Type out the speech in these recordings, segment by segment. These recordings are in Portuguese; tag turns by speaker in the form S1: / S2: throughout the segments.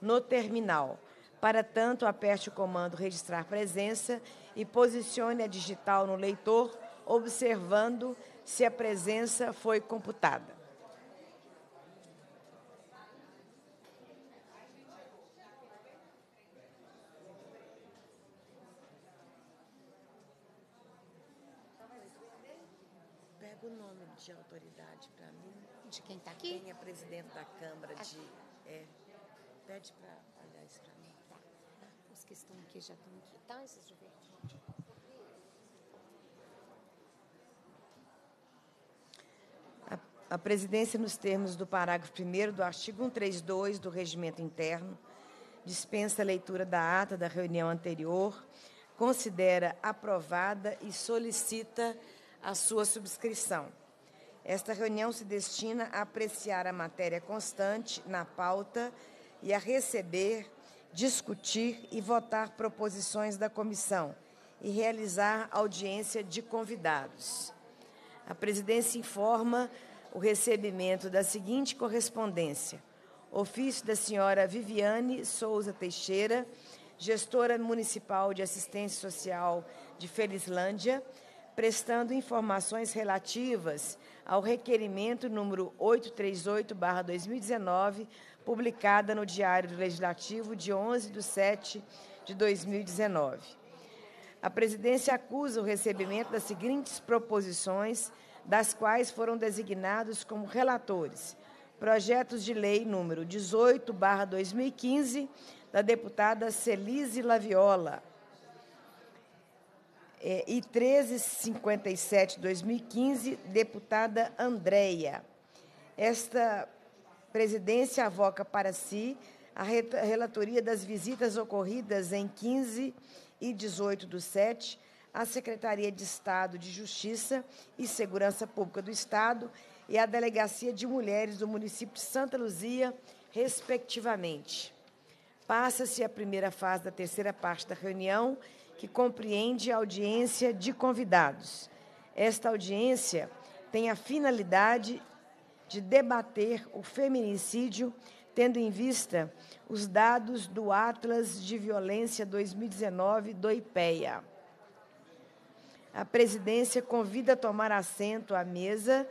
S1: no terminal. Para tanto, aperte o comando registrar presença e posicione a digital no leitor, observando se a presença foi computada. Pega o nome de autoridade para mim.
S2: De quem está aqui?
S1: Quem é presidente da Câmara de. É, pede para olhar isso para mim.
S2: Tá. Os que estão aqui já estão aqui. Tá, esses verde?
S1: A presidência, nos termos do parágrafo 1 do artigo 132 do Regimento Interno, dispensa a leitura da ata da reunião anterior, considera aprovada e solicita a sua subscrição. Esta reunião se destina a apreciar a matéria constante na pauta e a receber, discutir e votar proposições da comissão e realizar audiência de convidados. A presidência informa o recebimento da seguinte correspondência: ofício da senhora Viviane Souza Teixeira, gestora municipal de assistência social de Felizlândia, prestando informações relativas ao requerimento número 838/2019, publicada no Diário Legislativo de 11 de 7 de 2019. A presidência acusa o recebimento das seguintes proposições das quais foram designados como relatores projetos de lei número 18/2015 da deputada Celise Laviola é, e 1357/2015 deputada Andréia. Esta presidência avoca para si a relatoria das visitas ocorridas em 15 e 18 do 7 a Secretaria de Estado de Justiça e Segurança Pública do Estado e a Delegacia de Mulheres do município de Santa Luzia, respectivamente. Passa-se a primeira fase da terceira parte da reunião, que compreende a audiência de convidados. Esta audiência tem a finalidade de debater o feminicídio, tendo em vista os dados do Atlas de Violência 2019 do IPEA a presidência convida a tomar assento à mesa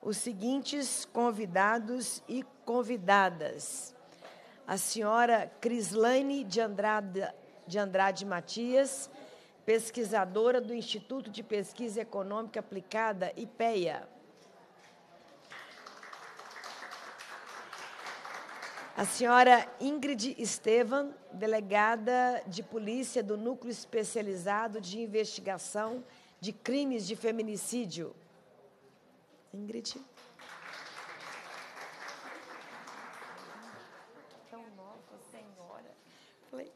S1: os seguintes convidados e convidadas. A senhora Crislaine de Andrade, de Andrade Matias, pesquisadora do Instituto de Pesquisa Econômica Aplicada, IPEA. A senhora Ingrid Estevan, delegada de polícia do Núcleo Especializado de Investigação de crimes de feminicídio. Ingrid. Tão nova, senhora. Falei.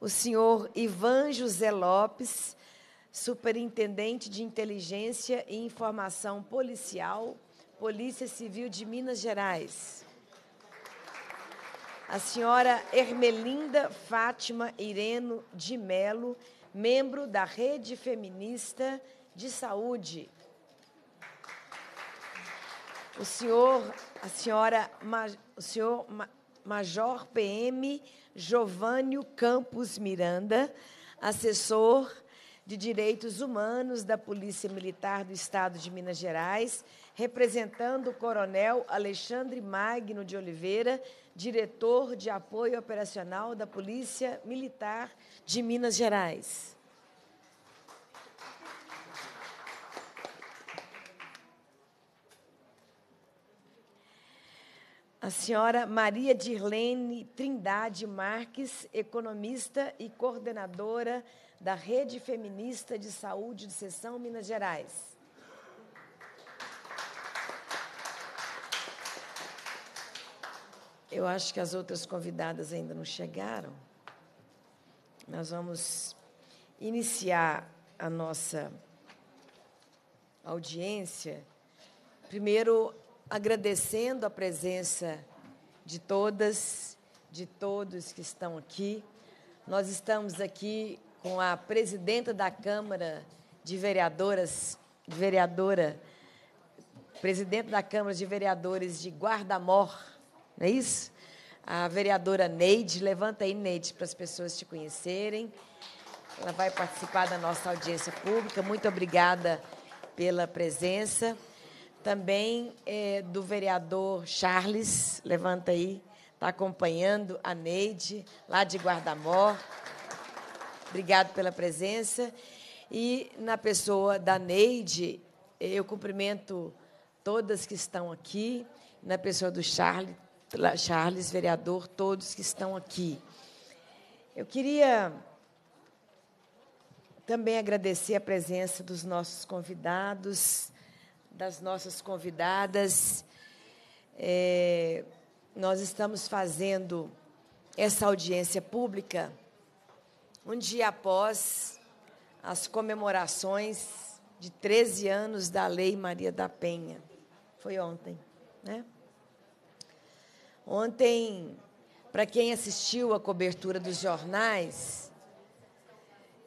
S1: O senhor Ivan José Lopes, superintendente de inteligência e informação policial, Polícia Civil de Minas Gerais a senhora Ermelinda Fátima Ireno de Melo, membro da Rede Feminista de Saúde. O senhor, a senhora, o senhor Major PM Jovânio Campos Miranda, assessor de Direitos Humanos da Polícia Militar do Estado de Minas Gerais, representando o Coronel Alexandre Magno de Oliveira, diretor de apoio operacional da Polícia Militar de Minas Gerais. A senhora Maria Dirlene Trindade Marques, economista e coordenadora da Rede Feminista de Saúde de Seção Minas Gerais. Eu acho que as outras convidadas ainda não chegaram. Nós vamos iniciar a nossa audiência, primeiro agradecendo a presença de todas, de todos que estão aqui. Nós estamos aqui com a presidenta da Câmara de Vereadoras, vereadora presidente da Câmara de Vereadores de Guardamor, não é isso? A vereadora Neide. Levanta aí, Neide, para as pessoas te conhecerem. Ela vai participar da nossa audiência pública. Muito obrigada pela presença. Também é, do vereador Charles, levanta aí, está acompanhando a Neide, lá de Guardamor. Obrigado pela presença. E na pessoa da Neide, eu cumprimento todas que estão aqui, na pessoa do Charles, Charles, vereador, todos que estão aqui. Eu queria também agradecer a presença dos nossos convidados, das nossas convidadas. É, nós estamos fazendo essa audiência pública um dia após as comemorações de 13 anos da Lei Maria da Penha. Foi ontem, né? Ontem, para quem assistiu a cobertura dos jornais,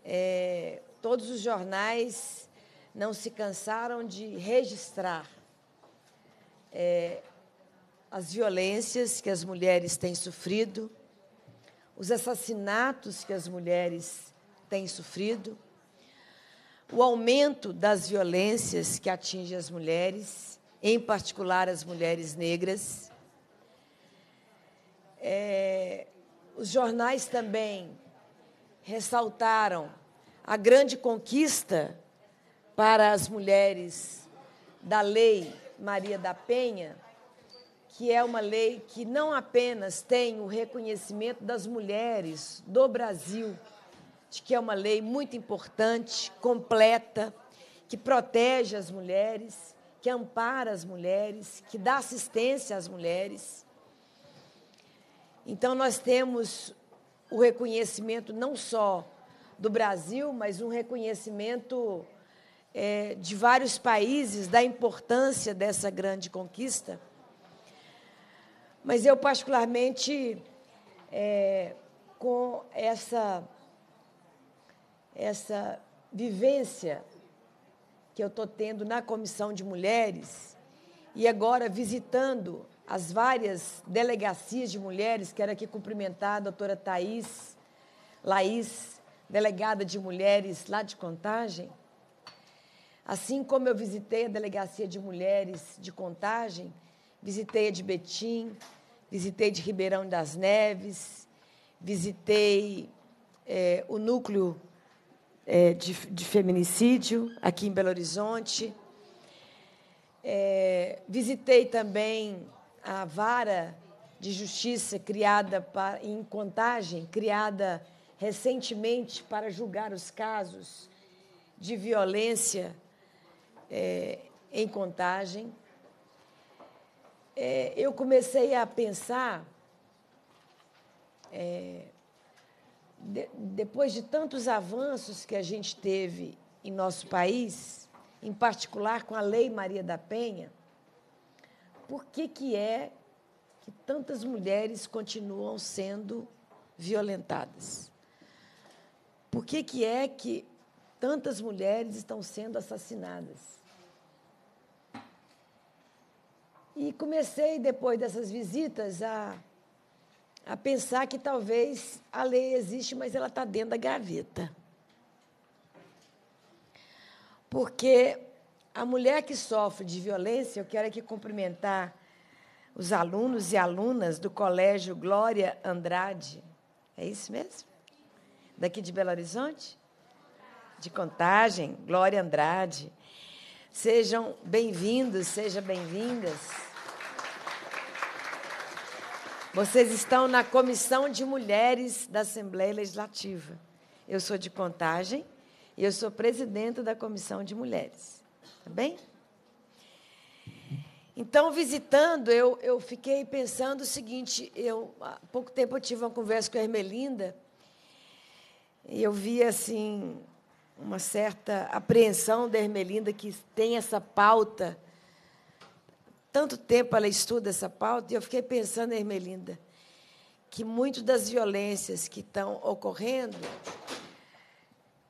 S1: é, todos os jornais não se cansaram de registrar é, as violências que as mulheres têm sofrido, os assassinatos que as mulheres têm sofrido, o aumento das violências que atinge as mulheres, em particular as mulheres negras. É, os jornais também ressaltaram a grande conquista para as mulheres da Lei Maria da Penha, que é uma lei que não apenas tem o reconhecimento das mulheres do Brasil, de que é uma lei muito importante, completa, que protege as mulheres, que ampara as mulheres, que dá assistência às mulheres. Então, nós temos o reconhecimento não só do Brasil, mas um reconhecimento é, de vários países da importância dessa grande conquista. Mas eu, particularmente, é, com essa, essa vivência que eu estou tendo na Comissão de Mulheres e agora visitando as várias delegacias de mulheres, quero aqui cumprimentar a doutora Thais Laís, delegada de mulheres lá de Contagem. Assim como eu visitei a delegacia de mulheres de Contagem, visitei a de Betim, visitei de Ribeirão das Neves, visitei é, o núcleo é, de, de, feminicídio aqui em Belo Horizonte. É, visitei também a vara de justiça criada para, em contagem, criada recentemente para julgar os casos de violência em contagem. É, eu comecei a pensar, é, de, depois de tantos avanços que a gente teve em nosso país, em particular com a Lei Maria da Penha, por que, que é que tantas mulheres continuam sendo violentadas? Por que, que é que tantas mulheres estão sendo assassinadas? E comecei, depois dessas visitas, a, a pensar que talvez a lei existe, mas ela está dentro da gaveta. Porque a mulher que sofre de violência, eu quero aqui cumprimentar os alunos e alunas do Colégio Glória Andrade. É isso mesmo? Daqui de Belo Horizonte? De Contagem, Glória Andrade. Sejam bem-vindos, sejam bem-vindas. Vocês estão na Comissão de Mulheres da Assembleia Legislativa. Eu sou de Contagem e eu sou presidenta da Comissão de Mulheres. Tá bem? Então, visitando, eu, eu fiquei pensando o seguinte: eu, há pouco tempo eu tive uma conversa com a Ermelinda e eu vi assim uma certa apreensão da Ermelinda que tem essa pauta. Tanto tempo ela estuda essa pauta, e eu fiquei pensando, Ermelinda, que muitas das violências que estão ocorrendo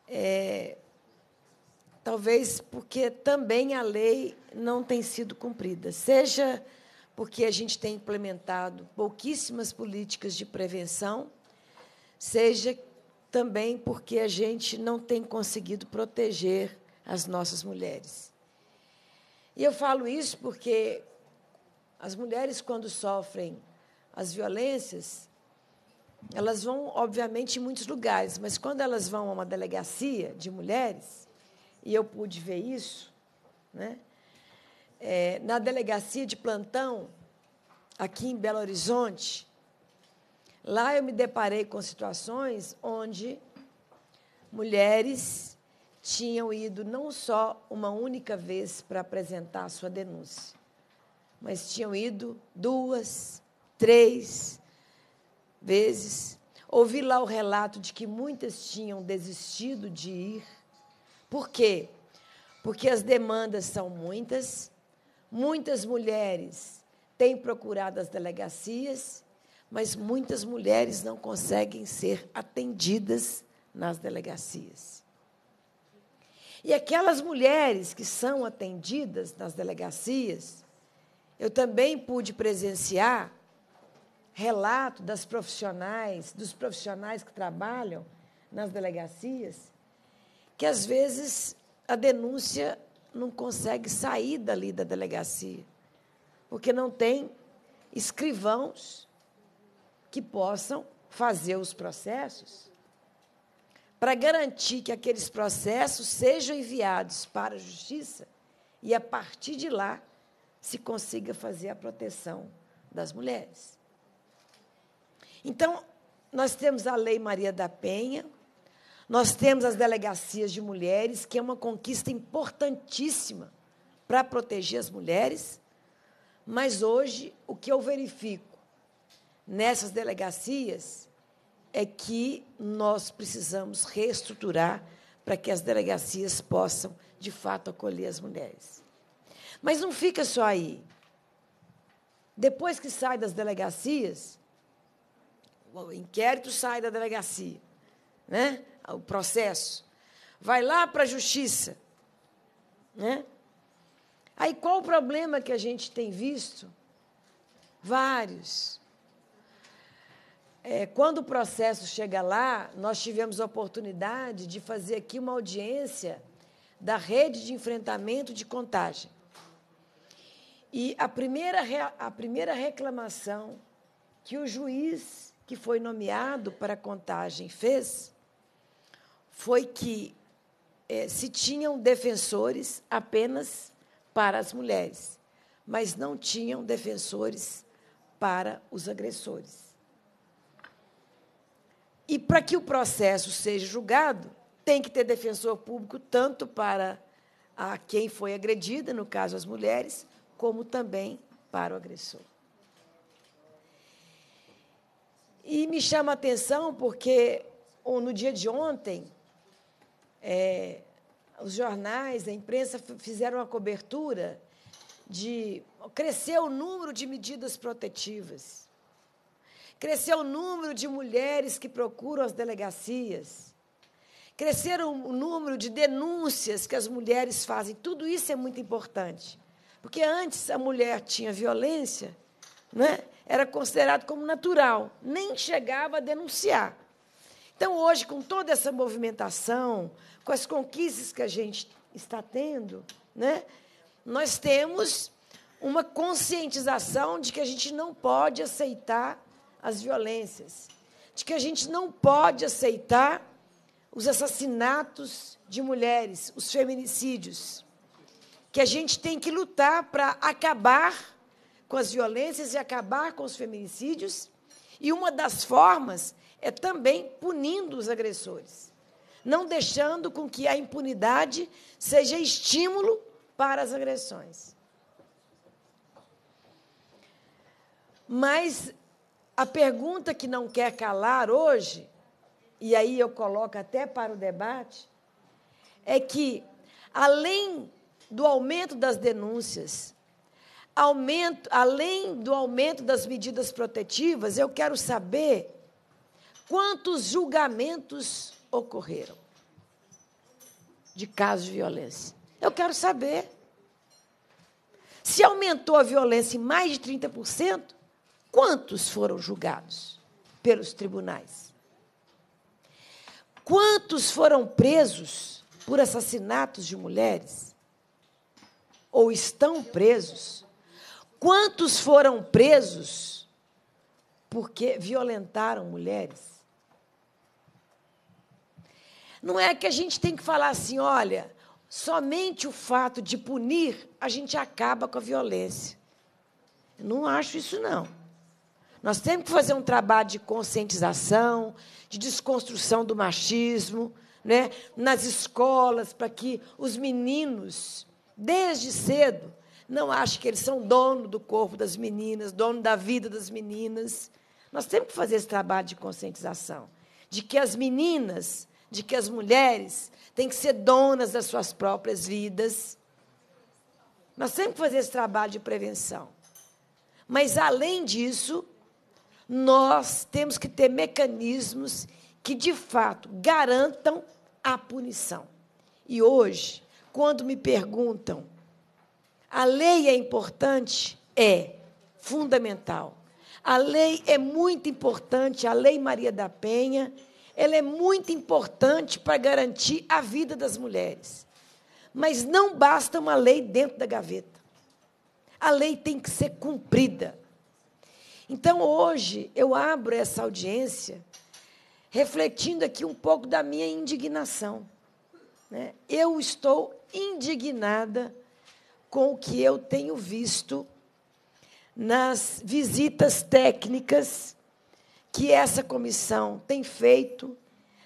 S1: é, talvez porque também a lei não tem sido cumprida, seja porque a gente tem implementado pouquíssimas políticas de prevenção, seja também porque a gente não tem conseguido proteger as nossas mulheres. E eu falo isso porque as mulheres, quando sofrem as violências, elas vão, obviamente, em muitos lugares, mas quando elas vão a uma delegacia de mulheres, e eu pude ver isso, né? É, na delegacia de plantão, aqui em Belo Horizonte, lá eu me deparei com situações onde mulheres tinham ido não só uma única vez para apresentar a sua denúncia, mas tinham ido duas, três vezes. Ouvi lá o relato de que muitas tinham desistido de ir. Por quê? Porque as demandas são muitas, muitas mulheres têm procurado as delegacias, mas muitas mulheres não conseguem ser atendidas nas delegacias. E aquelas mulheres que são atendidas nas delegacias, eu também pude presenciar relato das profissionais, dos profissionais que trabalham nas delegacias, que às vezes a denúncia não consegue sair dali da delegacia, porque não tem escrivãos que possam fazer os processos para garantir que aqueles processos sejam enviados para a justiça e, a partir de lá, se consiga fazer a proteção das mulheres. Então, nós temos a Lei Maria da Penha, nós temos as delegacias de mulheres, que é uma conquista importantíssima para proteger as mulheres, mas hoje o que eu verifico nessas delegacias é que nós precisamos reestruturar para que as delegacias possam, de fato, acolher as mulheres. Mas não fica só aí. Depois que sai das delegacias, o inquérito sai da delegacia, né? o processo, vai lá para a justiça. Né? Aí qual o problema que a gente tem visto? Vários. É, quando o processo chega lá, nós tivemos a oportunidade de fazer aqui uma audiência da rede de enfrentamento de contagem. E a primeira, a primeira reclamação que o juiz que foi nomeado para contagem fez foi que é, se tinham defensores apenas para as mulheres, mas não tinham defensores para os agressores. E para que o processo seja julgado, tem que ter defensor público tanto para a quem foi agredida, no caso as mulheres, como também para o agressor. E me chama a atenção porque no dia de ontem, é, os jornais, a imprensa fizeram uma cobertura de crescer o número de medidas protetivas. Cresceu o número de mulheres que procuram as delegacias. Cresceram o número de denúncias que as mulheres fazem. Tudo isso é muito importante. Porque antes a mulher tinha violência, né? era considerado como natural, nem chegava a denunciar. Então, hoje, com toda essa movimentação, com as conquistas que a gente está tendo, né? nós temos uma conscientização de que a gente não pode aceitar as violências, de que a gente não pode aceitar os assassinatos de mulheres, os feminicídios, que a gente tem que lutar para acabar com as violências e acabar com os feminicídios, e uma das formas é também punindo os agressores, não deixando com que a impunidade seja estímulo para as agressões. Mas a pergunta que não quer calar hoje, e aí eu coloco até para o debate, é que, além do aumento das denúncias, aumento, além do aumento das medidas protetivas, eu quero saber quantos julgamentos ocorreram. de casos de violência. Eu quero saber. Se aumentou a violência em mais de 30%, quantos foram julgados pelos tribunais? Quantos foram presos por assassinatos de mulheres? Ou estão presos? Quantos foram presos porque violentaram mulheres? Não é que a gente tem que falar assim, olha, somente o fato de punir, a gente acaba com a violência. Não acho isso, não. Nós temos que fazer um trabalho de conscientização, de desconstrução do machismo, né? nas escolas, para que os meninos, desde cedo, não achem que eles são dono do corpo das meninas, dono da vida das meninas. Nós temos que fazer esse trabalho de conscientização, de que as meninas de que as mulheres têm que ser donas das suas próprias vidas. Nós temos que fazer esse trabalho de prevenção. Mas, além disso, nós temos que ter mecanismos que, de fato, garantam a punição. E hoje, quando me perguntam, a lei é importante? É fundamental. A lei é muito importante, a Lei Maria da Penha ela é muito importante para garantir a vida das mulheres. Mas não basta uma lei dentro da gaveta. A lei tem que ser cumprida. Então, hoje, eu abro essa audiência refletindo aqui um pouco da minha indignação. Né? Eu estou indignada com o que eu tenho visto nas visitas técnicas que essa comissão tem feito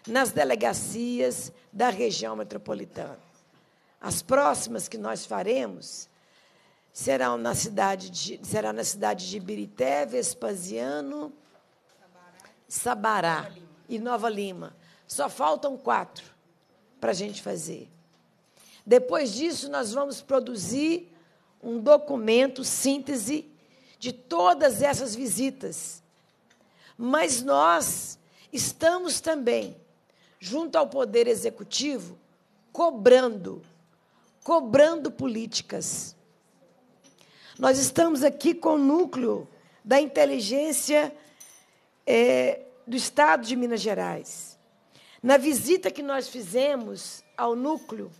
S1: nas delegacias da região metropolitana. As próximas que nós faremos serão na cidade de, será na cidade de Ibirité, Vespasiano, Sabará e Nova Lima. Só faltam quatro para a gente fazer. Depois disso, nós vamos produzir um documento, síntese de todas essas visitas mas nós estamos também, junto ao Poder Executivo, cobrando, cobrando políticas. Nós estamos aqui com o núcleo da inteligência é, do Estado de Minas Gerais. Na visita que nós fizemos ao núcleo,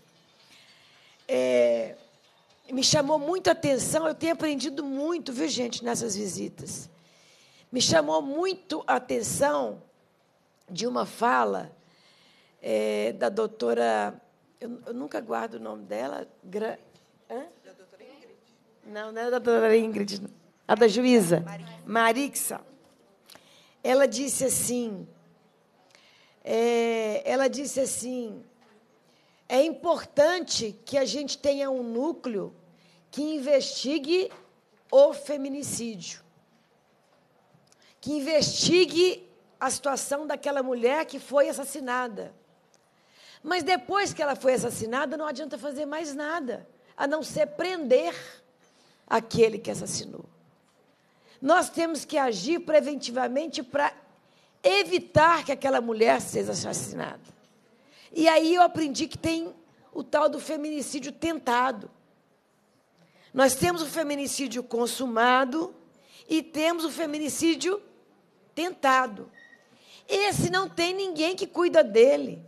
S1: é, me chamou muito a atenção, eu tenho aprendido muito, viu, gente, nessas visitas. Me chamou muito a atenção de uma fala é, da doutora. Eu, eu, nunca guardo o nome dela. Gra, hã? Não, não é da doutora Ingrid, a da juíza. Marixa. Ela disse assim. É, ela disse assim: é importante que a gente tenha um núcleo que investigue o feminicídio que investigue a situação daquela mulher que foi assassinada. Mas depois que ela foi assassinada, não adianta fazer mais nada, a não ser prender aquele que assassinou. Nós temos que agir preventivamente para evitar que aquela mulher seja assassinada. E aí eu aprendi que tem o tal do feminicídio tentado. Nós temos o feminicídio consumado e temos o feminicídio tentado. Esse não tem ninguém que cuida dele.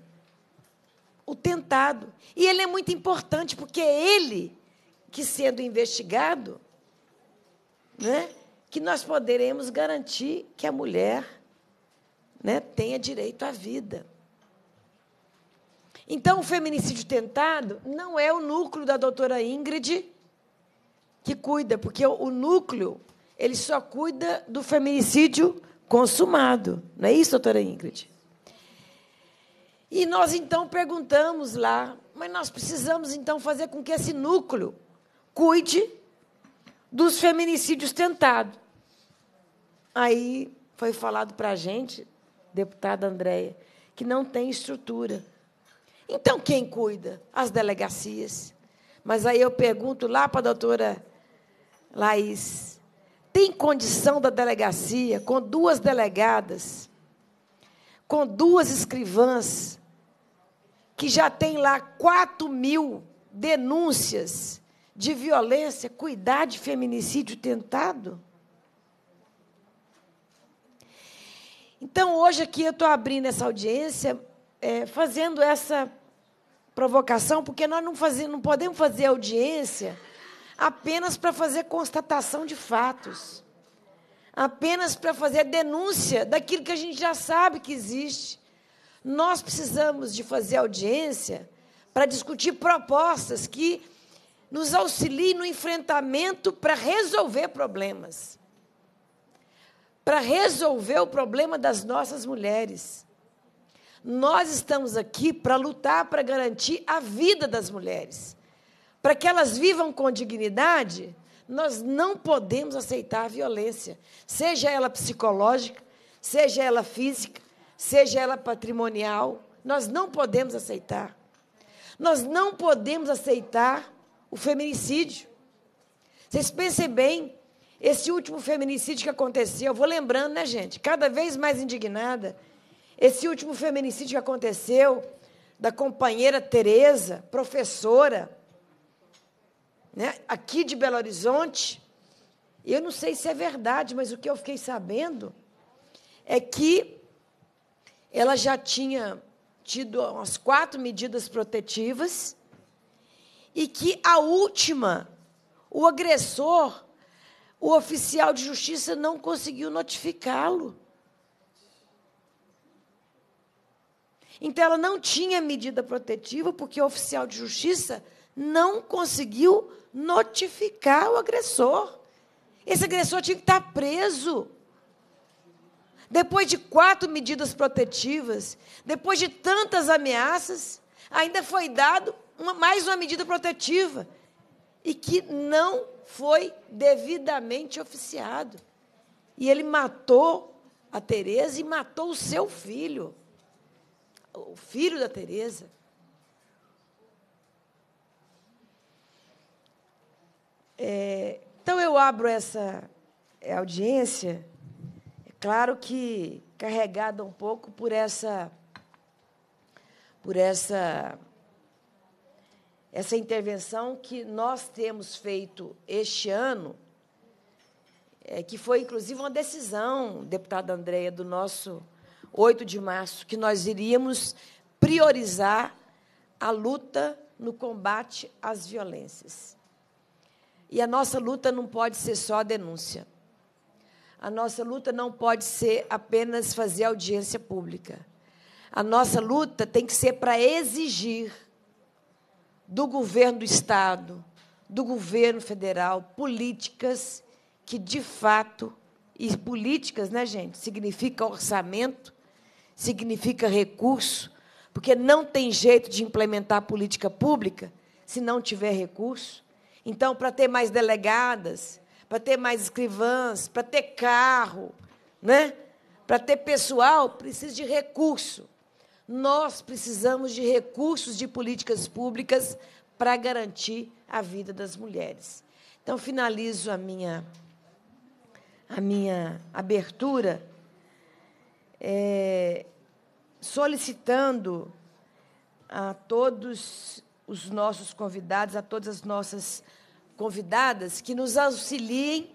S1: O tentado. E ele é muito importante, porque ele que, sendo investigado, né, que nós poderemos garantir que a mulher né, tenha direito à vida. Então, o feminicídio tentado não é o núcleo da doutora Ingrid que cuida, porque o, núcleo ele só cuida do feminicídio consumado. Não é isso, doutora Ingrid? E nós então perguntamos lá, mas nós precisamos então fazer com que esse núcleo cuide dos feminicídios tentados. Aí foi falado para a gente, deputada Andréia, que não tem estrutura. Então, quem cuida? As delegacias. Mas aí eu pergunto lá para a doutora Laís, tem condição da delegacia, com duas delegadas, com duas escrivãs, que já tem lá 4 mil denúncias de violência, cuidar de feminicídio tentado? Então, hoje aqui eu estou abrindo essa audiência, é, fazendo essa provocação, porque nós não, fazemos, não podemos fazer audiência apenas para fazer constatação de fatos, apenas para fazer denúncia daquilo que a gente já sabe que existe. Nós precisamos de fazer audiência para discutir propostas que nos auxiliem no enfrentamento para resolver problemas para resolver o problema das nossas mulheres. Nós estamos aqui para lutar para garantir a vida das mulheres. Para que elas vivam com dignidade, nós não podemos aceitar a violência, seja ela psicológica, seja ela física, seja ela patrimonial. Nós não podemos aceitar. Nós não podemos aceitar o feminicídio. Vocês pensem bem, esse último feminicídio que aconteceu, eu vou lembrando, né, gente? Cada vez mais indignada. Esse último feminicídio que aconteceu da companheira Tereza, professora, né, aqui de Belo Horizonte. Eu não sei se é verdade, mas o que eu fiquei sabendo é que ela já tinha tido umas quatro medidas protetivas e que a última, o agressor o oficial de justiça não conseguiu notificá-lo. Então, ela não tinha medida protetiva porque o oficial de justiça não conseguiu notificar o agressor. Esse agressor tinha que estar preso. Depois de quatro medidas protetivas, depois de tantas ameaças, ainda foi dado uma, mais uma medida protetiva e que não foi devidamente oficiado. E ele matou a Teresa e matou o seu filho, o filho da Teresa. É, então eu abro essa é, audiência, é claro que carregada um pouco por essa por essa essa intervenção que nós temos feito este ano, é, que foi inclusive uma decisão, deputada Andréia, do nosso 8 de março, que nós iríamos priorizar a luta no combate às violências. E a nossa luta não pode ser só a denúncia. A nossa luta não pode ser apenas fazer audiência pública. A nossa luta tem que ser para exigir do governo do Estado, do governo federal, políticas que, de fato, e políticas, né, gente, significa orçamento, significa recurso, porque não tem jeito de implementar política pública se não tiver recurso. Então, para ter mais delegadas, para ter mais escrivãs, para ter carro, né? para ter pessoal, precisa de recurso. Nós precisamos de recursos de políticas públicas para garantir a vida das mulheres. Então, finalizo a minha, a minha abertura é, solicitando a todos os nossos convidados, a todas as nossas convidadas, que nos auxiliem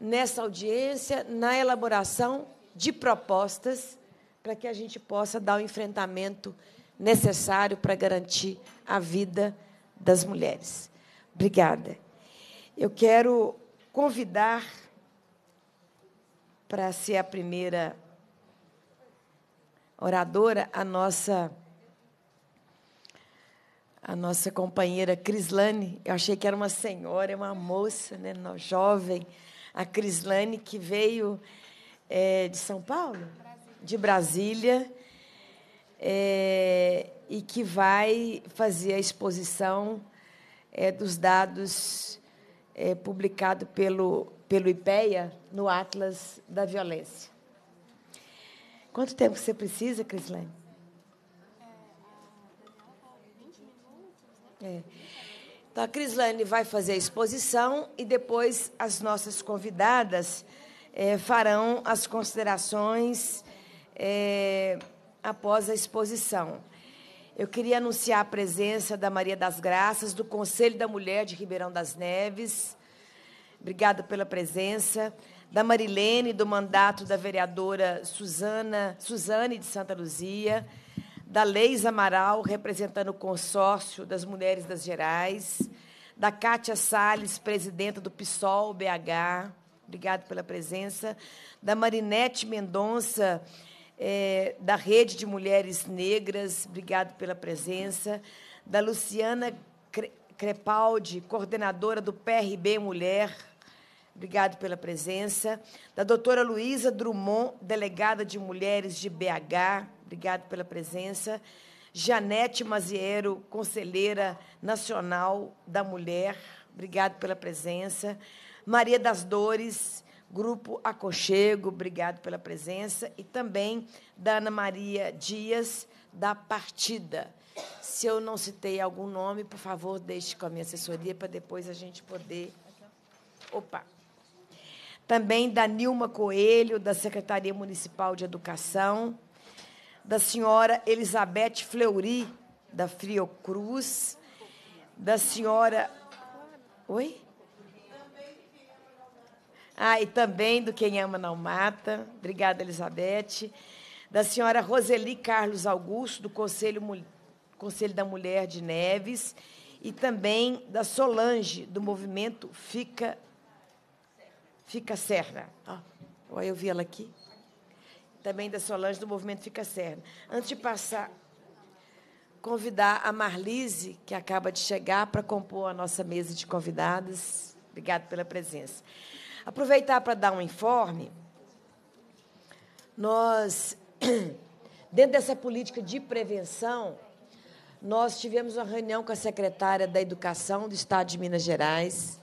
S1: nessa audiência, na elaboração de propostas para que a gente possa dar o enfrentamento necessário para garantir a vida das mulheres. Obrigada. Eu quero convidar para ser a primeira oradora a nossa a nossa companheira Crislane. Eu achei que era uma senhora, uma moça, né, jovem, a Crislane que veio é, de São Paulo de Brasília é, e que vai fazer a exposição é, dos dados é, publicado pelo, pelo IPEA no Atlas da Violência. Quanto tempo você precisa, Crislane? É. Então, a Crislane vai fazer a exposição e depois as nossas convidadas é, farão as considerações é, após a exposição. Eu queria anunciar a presença da Maria das Graças, do Conselho da Mulher de Ribeirão das Neves. Obrigada pela presença. Da Marilene, do mandato da vereadora Suzana, Suzane de Santa Luzia. Da Leis Amaral, representando o consórcio das Mulheres das Gerais. Da Cátia Salles, presidenta do PSOL BH. Obrigada pela presença. Da Marinete Mendonça, é, da Rede de Mulheres Negras, obrigado pela presença. Da Luciana Crepaldi, coordenadora do PRB Mulher, obrigado pela presença. Da doutora Luísa Drummond, delegada de Mulheres de BH, obrigado pela presença. Janete Maziero, conselheira nacional da mulher, obrigado pela presença. Maria das Dores, Grupo Aconchego, obrigado pela presença. E também da Ana Maria Dias, da Partida. Se eu não citei algum nome, por favor, deixe com a minha assessoria para depois a gente poder. Opa! Também da Nilma Coelho, da Secretaria Municipal de Educação, da senhora Elizabeth Fleury, da Friocruz, da senhora. Oi? Ah, e também do Quem Ama Não Mata. Obrigada, Elizabeth. Da senhora Roseli Carlos Augusto, do Conselho, Conselho da Mulher de Neves. E também da Solange, do movimento Fica, Fica Serra. Olha, eu vi ela aqui. Também da Solange, do movimento Fica Serra. Antes de passar, convidar a Marlise, que acaba de chegar, para compor a nossa mesa de convidadas. Obrigada pela presença. Aproveitar para dar um informe. Nós, dentro dessa política de prevenção, nós tivemos uma reunião com a secretária da Educação do Estado de Minas Gerais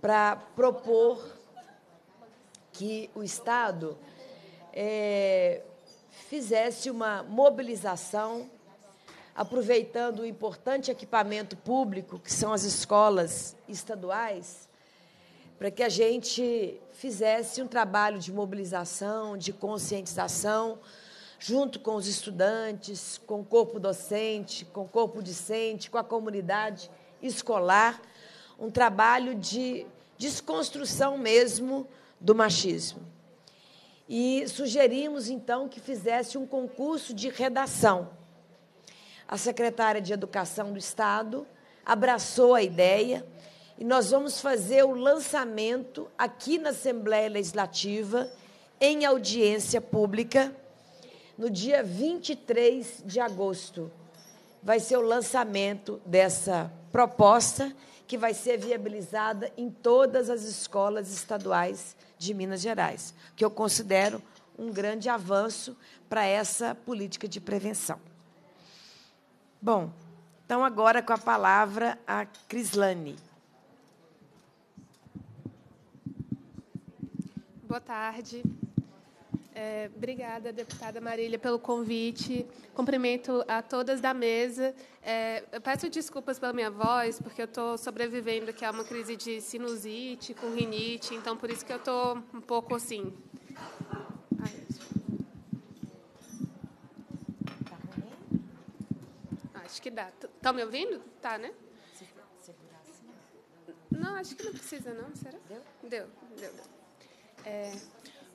S1: para propor que o Estado é, fizesse uma mobilização, aproveitando o importante equipamento público, que são as escolas estaduais, para que a gente fizesse um trabalho de mobilização, de conscientização, junto com os estudantes, com o corpo docente, com o corpo discente, com a comunidade escolar, um trabalho de desconstrução mesmo do machismo. E sugerimos, então, que fizesse um concurso de redação. A secretária de Educação do Estado abraçou a ideia e nós vamos fazer o lançamento aqui na Assembleia Legislativa, em audiência pública, no dia 23 de agosto. Vai ser o lançamento dessa proposta, que vai ser viabilizada em todas as escolas estaduais de Minas Gerais, que eu considero um grande avanço para essa política de prevenção. Bom, então agora com a palavra a Crislane.
S3: Boa tarde. É, obrigada, deputada Marília, pelo convite. Cumprimento a todas da mesa. É, eu peço desculpas pela minha voz, porque eu estou sobrevivendo aqui a uma crise de sinusite, com rinite, então por isso que eu estou um pouco assim. Acho que dá. Estão tá me ouvindo? Tá, né? Não, acho que não precisa, não. Será? Deu? Deu, deu. deu. É,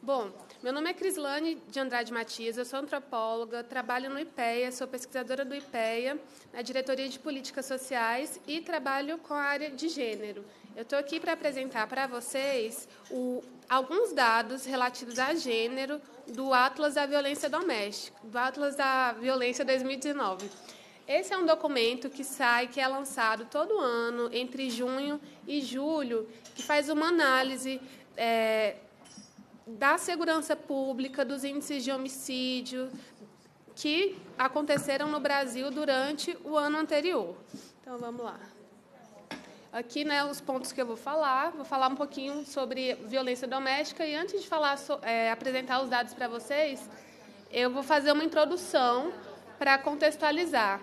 S3: bom, meu nome é Crislane de Andrade Matias, eu sou antropóloga, trabalho no IPEA, sou pesquisadora do IPEA, na Diretoria de Políticas Sociais e trabalho com a área de gênero. Eu estou aqui para apresentar para vocês o, alguns dados relativos a gênero do Atlas da Violência Doméstica, do Atlas da Violência 2019. Esse é um documento que sai, que é lançado todo ano, entre junho e julho, que faz uma análise é, da segurança pública, dos índices de homicídio que aconteceram no Brasil durante o ano anterior. Então, vamos lá. Aqui, né, os pontos que eu vou falar. Vou falar um pouquinho sobre violência doméstica e antes de falar, é, apresentar os dados para vocês, eu vou fazer uma introdução para contextualizar.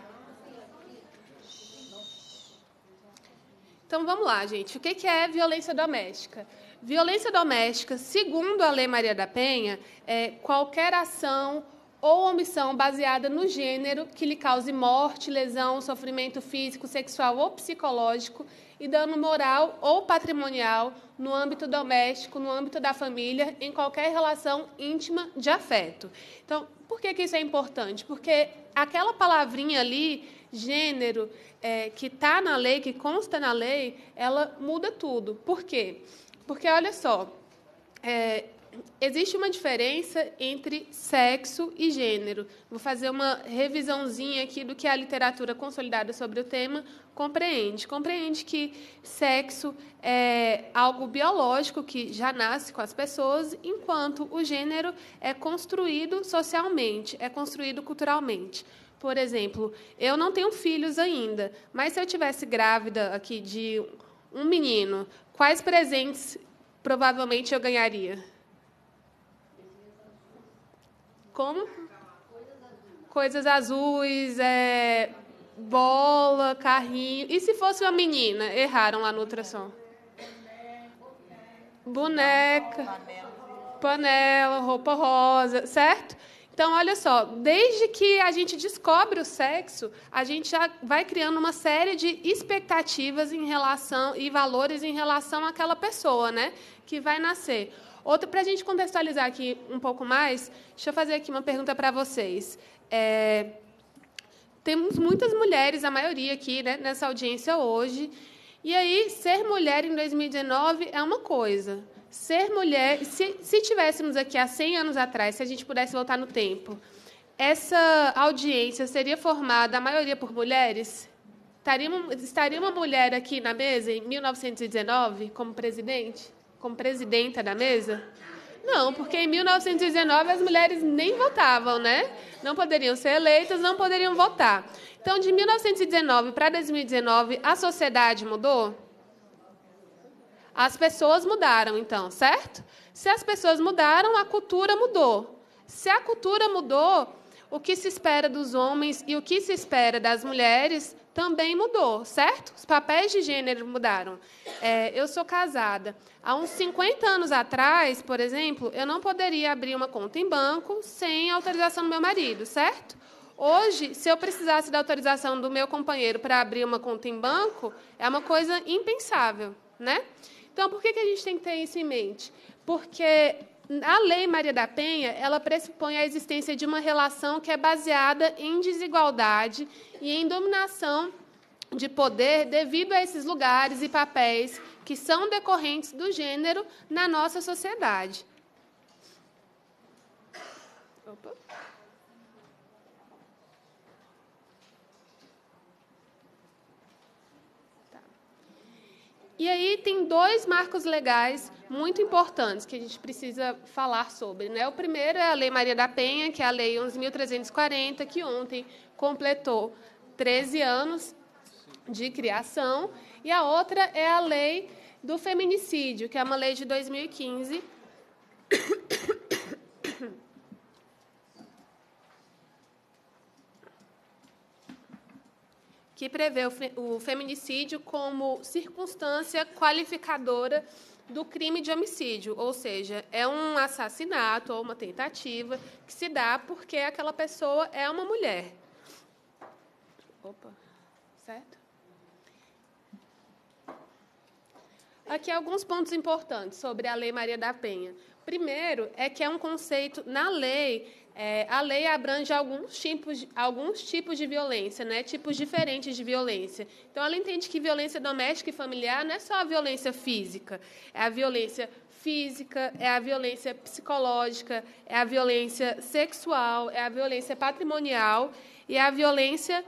S3: Então, vamos lá, gente. O que é violência doméstica? Violência doméstica, segundo a Lei Maria da Penha, é qualquer ação ou omissão baseada no gênero que lhe cause morte, lesão, sofrimento físico, sexual ou psicológico e dano moral ou patrimonial no âmbito doméstico, no âmbito da família, em qualquer relação íntima de afeto. Então, por que, que isso é importante? Porque aquela palavrinha ali, gênero, é, que está na lei, que consta na lei, ela muda tudo. Por quê? Porque, olha só, é, existe uma diferença entre sexo e gênero. Vou fazer uma revisãozinha aqui do que a literatura consolidada sobre o tema compreende. Compreende que sexo é algo biológico que já nasce com as pessoas, enquanto o gênero é construído socialmente, é construído culturalmente. Por exemplo, eu não tenho filhos ainda, mas se eu tivesse grávida aqui de um menino, quais presentes provavelmente eu ganharia? Como? Coisas azuis, é, bola, carrinho. E se fosse uma menina? Erraram lá no ultrassom. Boneca, panela, roupa rosa, certo? Então, olha só, desde que a gente descobre o sexo, a gente já vai criando uma série de expectativas em relação e valores em relação àquela pessoa, né, que vai nascer. Outra, para a gente contextualizar aqui um pouco mais, deixa eu fazer aqui uma pergunta para vocês. É, temos muitas mulheres, a maioria aqui né, nessa audiência hoje, e aí ser mulher em 2019 é uma coisa. Ser mulher, se, se tivéssemos aqui há 100 anos atrás, se a gente pudesse voltar no tempo, essa audiência seria formada, a maioria, por mulheres? Estaria estaria uma mulher aqui na mesa em 1919 como presidente? como presidenta da mesa? Não, porque em 1919 as mulheres nem votavam, né? Não poderiam ser eleitas, não poderiam votar. Então, de 1919 para 2019, a sociedade mudou? As pessoas mudaram, então, certo? Se as pessoas mudaram, a cultura mudou. Se a cultura mudou, o que se espera dos homens e o que se espera das mulheres também mudou, certo? Os papéis de gênero mudaram. É, eu sou casada. Há uns 50 anos atrás, por exemplo, eu não poderia abrir uma conta em banco sem autorização do meu marido, certo? Hoje, se eu precisasse da autorização do meu companheiro para abrir uma conta em banco, é uma coisa impensável, né? Então, por que, que a gente tem que ter isso em mente? Porque a Lei Maria da Penha, ela pressupõe a existência de uma relação que é baseada em desigualdade e em dominação de poder devido a esses lugares e papéis que são decorrentes do gênero na nossa sociedade. Opa. Tá. E aí tem dois marcos legais muito importantes que a gente precisa falar sobre. Né? O primeiro é a Lei Maria da Penha, que é a Lei 11.340, que ontem completou 13 anos de criação, e a outra é a Lei do Feminicídio, que é uma lei de 2015. que prevê o feminicídio como circunstância qualificadora do crime de homicídio, ou seja, é um assassinato ou uma tentativa que se dá porque aquela pessoa é uma mulher. Opa, certo? Aqui alguns pontos importantes sobre a Lei Maria da Penha. Primeiro, é que é um conceito, na lei, é, a lei abrange alguns tipos, alguns tipos de violência, né? tipos diferentes de violência. Então, ela entende que violência doméstica e familiar não é só a violência física, é a violência física, é a violência psicológica, é a violência sexual, é a violência patrimonial e é a violência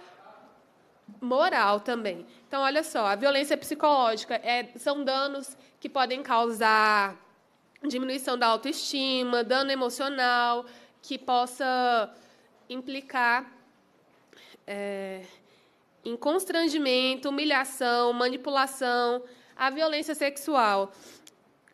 S3: moral também. Então, olha só, a violência psicológica é, são danos que podem causar diminuição da autoestima, dano emocional, que possa implicar é, em constrangimento, humilhação, manipulação, a violência sexual.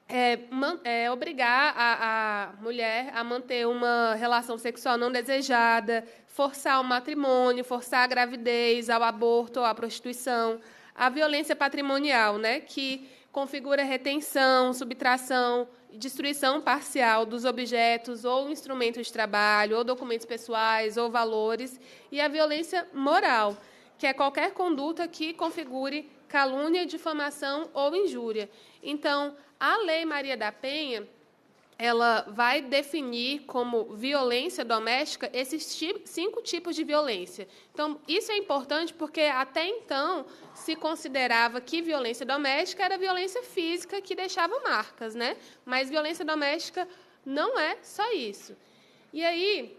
S3: É, é, obrigar a, a mulher a manter uma relação sexual não desejada, forçar o matrimônio, forçar a gravidez, ao aborto ou à prostituição, a violência patrimonial, né, que configura retenção, subtração destruição parcial dos objetos ou instrumentos de trabalho, ou documentos pessoais, ou valores, e a violência moral, que é qualquer conduta que configure calúnia, difamação ou injúria. Então, a Lei Maria da Penha ela vai definir como violência doméstica esses cinco tipos de violência. Então, isso é importante porque até então se considerava que violência doméstica era violência física que deixava marcas, né? Mas violência doméstica não é só isso. E aí,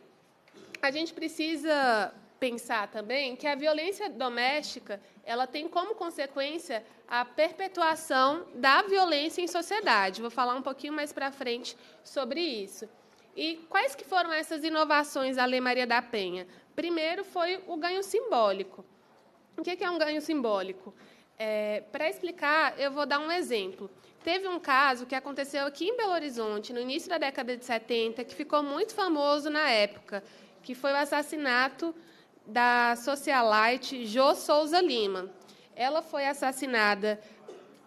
S3: a gente precisa pensar também que a violência doméstica ela tem como consequência a perpetuação da violência em sociedade. Vou falar um pouquinho mais para frente sobre isso. E quais que foram essas inovações da Lei Maria da Penha? Primeiro foi o ganho simbólico. O que é um ganho simbólico? É, para explicar, eu vou dar um exemplo. Teve um caso que aconteceu aqui em Belo Horizonte, no início da década de 70, que ficou muito famoso na época, que foi o assassinato da socialite Jo Souza Lima. Ela foi assassinada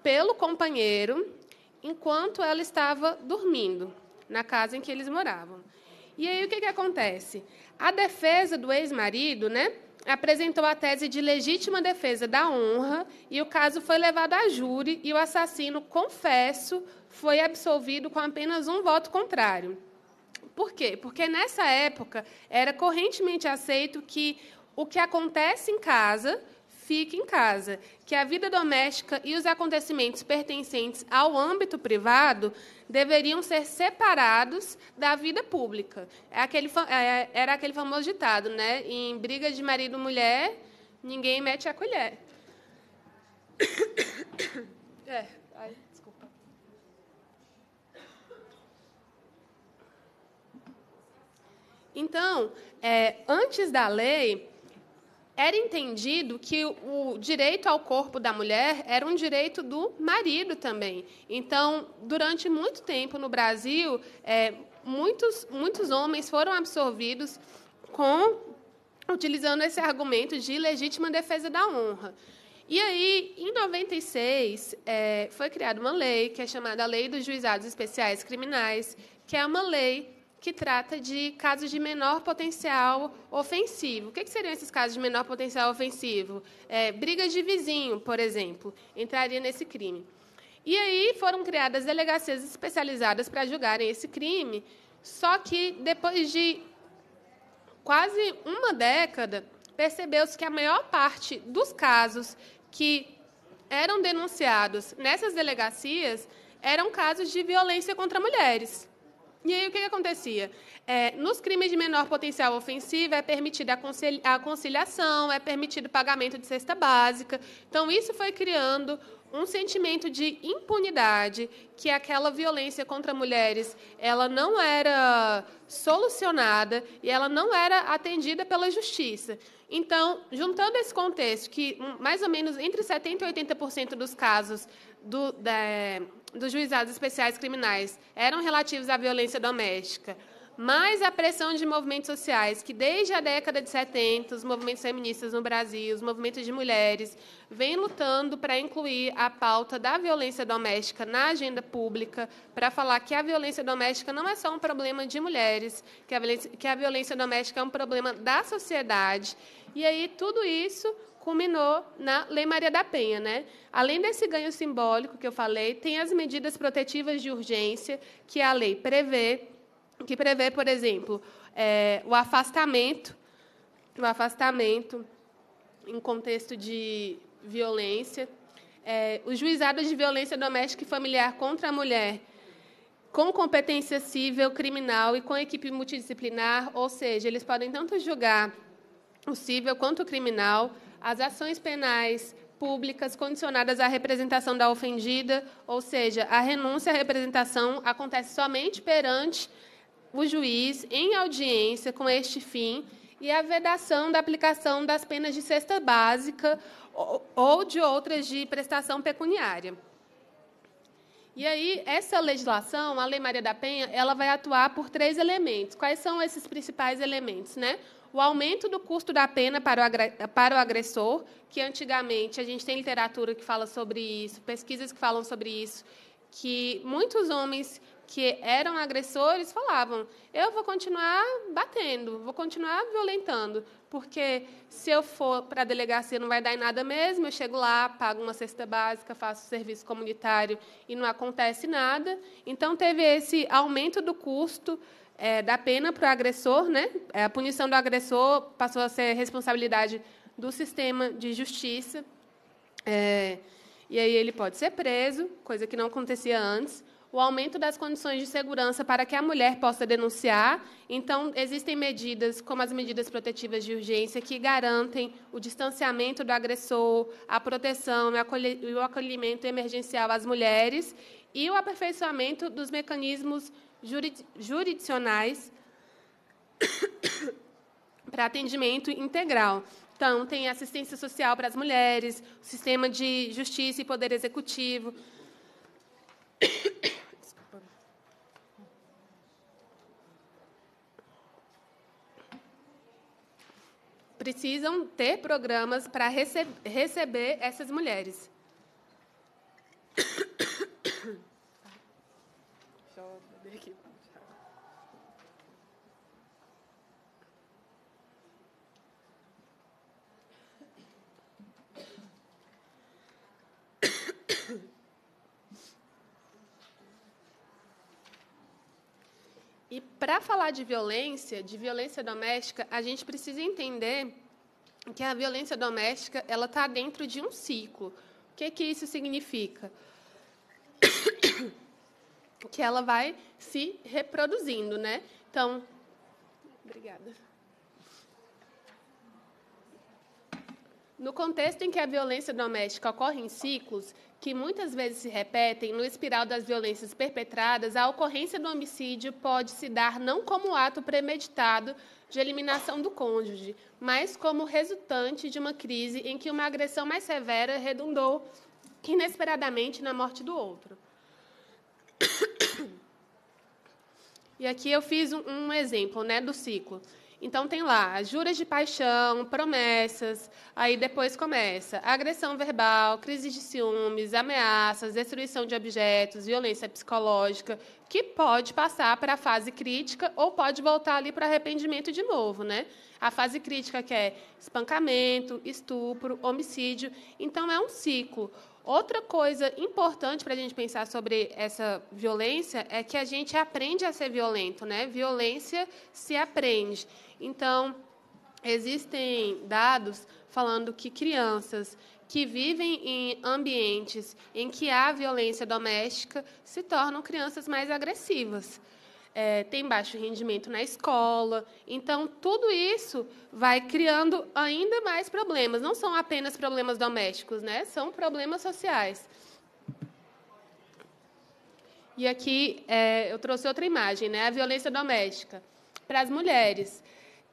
S3: pelo companheiro enquanto ela estava dormindo na casa em que eles moravam. E aí o que, que acontece? A defesa do ex-marido, né, apresentou a tese de legítima defesa da honra e o caso foi levado a júri e o assassino, confesso, foi absolvido com apenas um voto contrário. Por quê? Porque nessa época era correntemente aceito que o que acontece em casa fique em casa, que a vida doméstica e os acontecimentos pertencentes ao âmbito privado deveriam ser separados da vida pública. É aquele, é, era aquele famoso ditado, né? Em briga de marido e mulher, ninguém mete a colher. É, ai, Então, é, antes da lei, era entendido que o direito ao corpo da mulher era um direito do marido também. Então, durante muito tempo no Brasil, é, muitos, muitos homens foram absorvidos com utilizando esse argumento de legítima defesa da honra. E aí, em 96, é, foi criada uma lei que é chamada Lei dos Juizados Especiais Criminais, que é uma lei que trata de casos de menor potencial ofensivo. O que, que seriam esses casos de menor potencial ofensivo? É, briga de vizinho, por exemplo, entraria nesse crime. E aí foram criadas delegacias especializadas para julgarem esse crime, só que depois de quase uma década, percebeu-se que a maior parte dos casos que eram denunciados nessas delegacias eram casos de violência contra mulheres. E aí o que, que acontecia? É, nos crimes de menor potencial ofensivo é permitida a conciliação, é permitido o pagamento de cesta básica. Então, isso foi criando um sentimento de impunidade, que aquela violência contra mulheres ela não era solucionada e ela não era atendida pela justiça. Então, juntando esse contexto, que mais ou menos entre 70% e 80% dos casos do, da, dos juizados especiais criminais eram relativos à violência doméstica, mais a pressão de movimentos sociais, que desde a década de 70, os movimentos feministas no Brasil, os movimentos de mulheres, vêm lutando para incluir a pauta da violência doméstica na agenda pública, para falar que a violência doméstica não é só um problema de mulheres, que a violência, que a violência doméstica é um problema da sociedade. E aí, tudo isso culminou na Lei Maria da Penha. Né? Além desse ganho simbólico que eu falei, tem as medidas protetivas de urgência que a lei prevê, que prevê, por exemplo, é, o afastamento, o afastamento em contexto de violência, é, os juizados de violência doméstica e familiar contra a mulher com competência civil, criminal e com equipe multidisciplinar, ou seja, eles podem tanto julgar o civil quanto o criminal, as ações penais públicas condicionadas à representação da ofendida, ou seja, a renúncia à representação acontece somente perante o juiz em audiência com este fim e a vedação da aplicação das penas de cesta básica ou de outras de prestação pecuniária. E aí, essa legislação, a Lei Maria da Penha, ela vai atuar por três elementos. Quais são esses principais elementos? Né? O aumento do custo da pena para o, agressor, que antigamente a gente tem literatura que fala sobre isso, pesquisas que falam sobre isso, que muitos homens que eram agressores falavam: eu vou continuar batendo, vou continuar violentando, porque se eu for para a delegacia não vai dar em nada mesmo, eu chego lá, pago uma cesta básica, faço serviço comunitário e não acontece nada. Então, teve esse aumento do custo é, da pena para o agressor, né? É, a punição do agressor passou a ser responsabilidade do sistema de justiça. É, e aí ele pode ser preso, coisa que não acontecia antes. O aumento das condições de segurança para que a mulher possa denunciar. Então, existem medidas, como as medidas protetivas de urgência, que garantem o distanciamento do agressor, a proteção e o acolhimento emergencial às mulheres e o aperfeiçoamento dos mecanismos jurisdicionais para atendimento integral. Então, tem assistência social para as mulheres, sistema de justiça e poder executivo. Precisam ter programas para rece receber essas mulheres. E para falar de violência, de violência doméstica, a gente precisa entender que a violência doméstica ela está dentro de um ciclo. O que que isso significa? que ela vai se reproduzindo, né? Então, obrigada. No contexto em que a violência doméstica ocorre em ciclos, que muitas vezes se repetem, no espiral das violências perpetradas, a ocorrência do homicídio pode se dar não como ato premeditado de eliminação do cônjuge, mas como resultante de uma crise em que uma agressão mais severa redundou inesperadamente na morte do outro. E aqui eu fiz um, exemplo né, do ciclo. Então tem lá juras de paixão, promessas, aí depois começa agressão verbal, crise de ciúmes, ameaças, destruição de objetos, violência psicológica, que pode passar para a fase crítica ou pode voltar ali para arrependimento de novo, né? A fase crítica que é espancamento, estupro, homicídio. Então é um ciclo. Outra coisa importante para a gente pensar sobre essa violência é que a gente aprende a ser violento, né? Violência se aprende. Então, existem dados falando que crianças que vivem em ambientes em que há violência doméstica se tornam crianças mais agressivas é, tem baixo rendimento na escola. Então, tudo isso vai criando ainda mais problemas. Não são apenas problemas domésticos, né? são problemas sociais. E aqui é, eu trouxe outra imagem, né? a violência doméstica. Para as mulheres,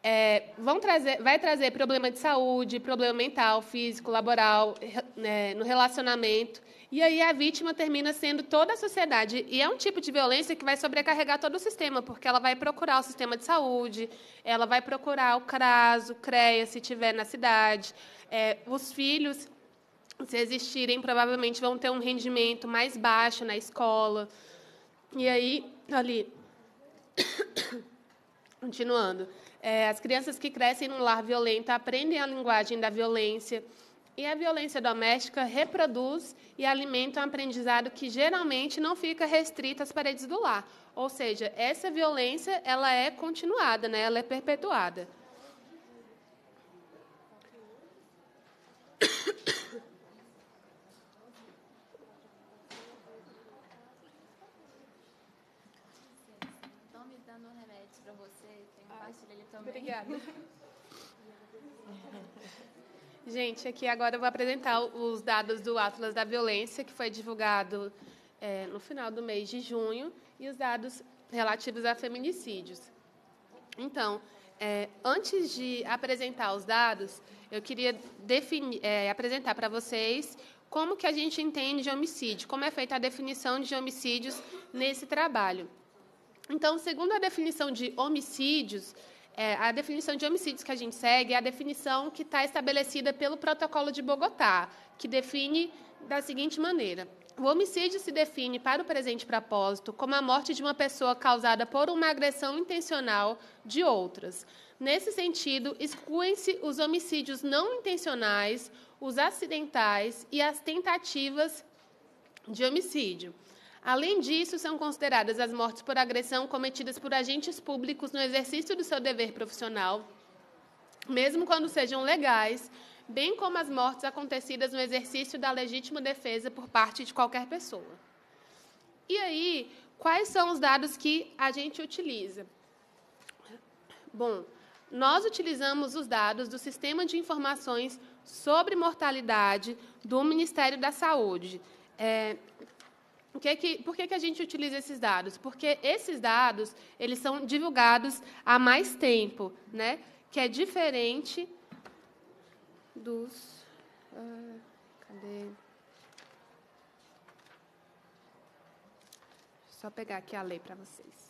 S3: é, vão trazer, vai trazer problema de saúde, problema mental, físico, laboral, né, no relacionamento. E aí a vítima termina sendo toda a sociedade. E é um tipo de violência que vai sobrecarregar todo o sistema, porque ela vai procurar o sistema de saúde, ela vai procurar o CRAS, o CREA, se tiver na cidade. É, os filhos, se existirem, provavelmente vão ter um rendimento mais baixo na escola. E aí, ali. Continuando. É, as crianças que crescem num lar violento aprendem a linguagem da violência e a violência doméstica reproduz e alimenta um aprendizado que geralmente não fica restrito às paredes do lar. Ou seja, essa violência ela é continuada, né? ela é perpetuada.
S2: Estão me dando remédios para você, tem um
S3: ah, também. Obrigada. Gente, aqui agora eu vou apresentar os dados do Atlas da Violência, que foi divulgado é, no final do mês de junho, e os dados relativos a feminicídios. Então, é, antes de apresentar os dados, eu queria definir, é, apresentar para vocês como que a gente entende de homicídio, como é feita a definição de homicídios nesse trabalho. Então, segundo a definição de homicídios, é, a definição de homicídios que a gente segue é a definição que está estabelecida pelo Protocolo de Bogotá, que define da seguinte maneira: O homicídio se define, para o presente propósito, como a morte de uma pessoa causada por uma agressão intencional de outras. Nesse sentido, excluem-se os homicídios não intencionais, os acidentais e as tentativas de homicídio. Além disso, são consideradas as mortes por agressão cometidas por agentes públicos no exercício do seu dever profissional, mesmo quando sejam legais, bem como as mortes acontecidas no exercício da legítima defesa por parte de qualquer pessoa. E aí, quais são os dados que a gente utiliza? Bom, nós utilizamos os dados do Sistema de Informações sobre Mortalidade do Ministério da Saúde. É, que que, por que, que a gente utiliza esses dados? Porque esses dados eles são divulgados há mais tempo, né? que é diferente dos. Ah, cadê? Só pegar aqui a lei para vocês.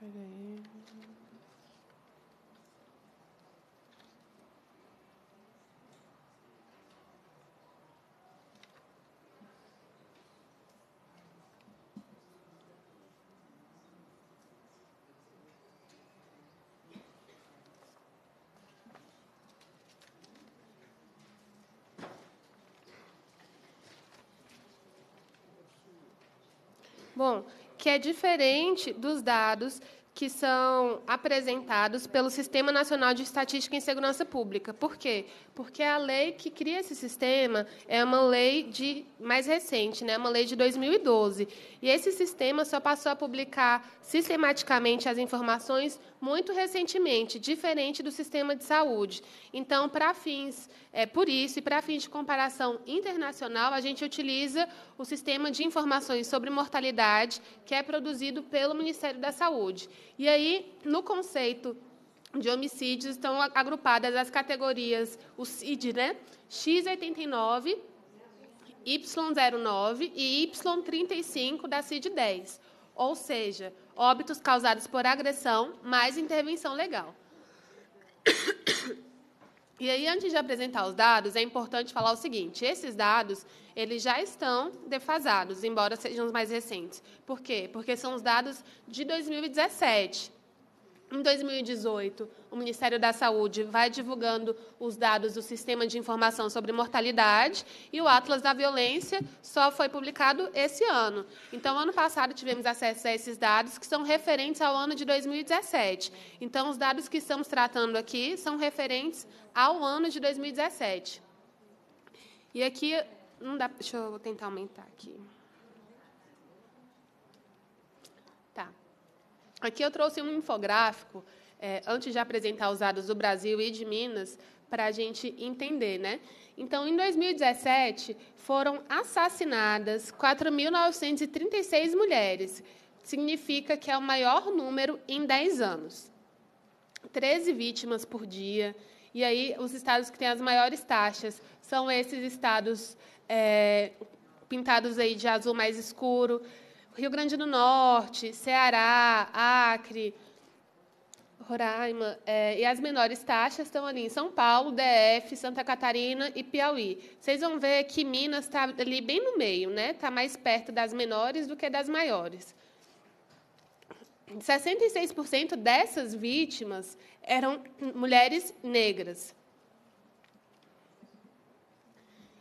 S3: Peraí. Bom, que é diferente dos dados que são apresentados pelo Sistema Nacional de Estatística em Segurança Pública. Por quê? Porque a lei que cria esse sistema é uma lei de mais recente, né? uma lei de 2012. E esse sistema só passou a publicar sistematicamente as informações muito recentemente, diferente do sistema de saúde. Então, para fins, é, por isso, e para fins de comparação internacional, a gente utiliza o sistema de informações sobre mortalidade, que é produzido pelo Ministério da Saúde. E aí, no conceito de homicídios, estão agrupadas as categorias, o CID, né? X89, Y09 e Y35 da CID-10. Ou seja, óbitos causados por agressão mais intervenção legal. E aí, antes de apresentar os dados, é importante falar o seguinte: esses dados eles já estão defasados, embora sejam os mais recentes. Por quê? Porque são os dados de 2017. Em 2018, o Ministério da Saúde vai divulgando os dados do Sistema de Informação sobre Mortalidade e o Atlas da Violência só foi publicado esse ano. Então, ano passado, tivemos acesso a esses dados que são referentes ao ano de 2017. Então, os dados que estamos tratando aqui são referentes ao ano de 2017. E aqui, não dá, deixa eu tentar aumentar aqui. Aqui eu trouxe um infográfico, é, antes de apresentar os dados do Brasil e de Minas, para a gente entender. Né? Então, em 2017, foram assassinadas 4.936 mulheres. Significa que é o maior número em 10 anos. 13 vítimas por dia. E aí, os estados que têm as maiores taxas são esses estados é, pintados aí de azul mais escuro, Rio Grande do Norte, Ceará, Acre, Roraima, é, e as menores taxas estão ali em São Paulo, DF, Santa Catarina e Piauí. Vocês vão ver que Minas está ali bem no meio, né? Está mais perto das menores do que das maiores. 66% dessas vítimas eram mulheres negras.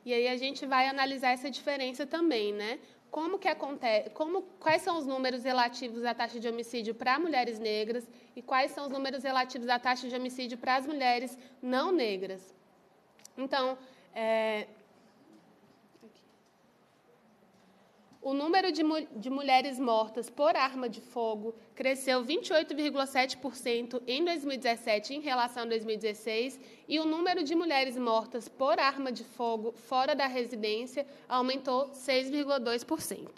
S3: E aí a gente vai analisar essa diferença também, né? Como que acontece, como, quais são os números relativos à taxa de homicídio para mulheres negras e quais são os números relativos à taxa de homicídio para as mulheres não negras. Então, é, o número de, de, mulheres mortas por arma de fogo cresceu 28,7% em 2017 em relação a 2016 e o número de mulheres mortas por arma de fogo fora da residência aumentou 6,2%.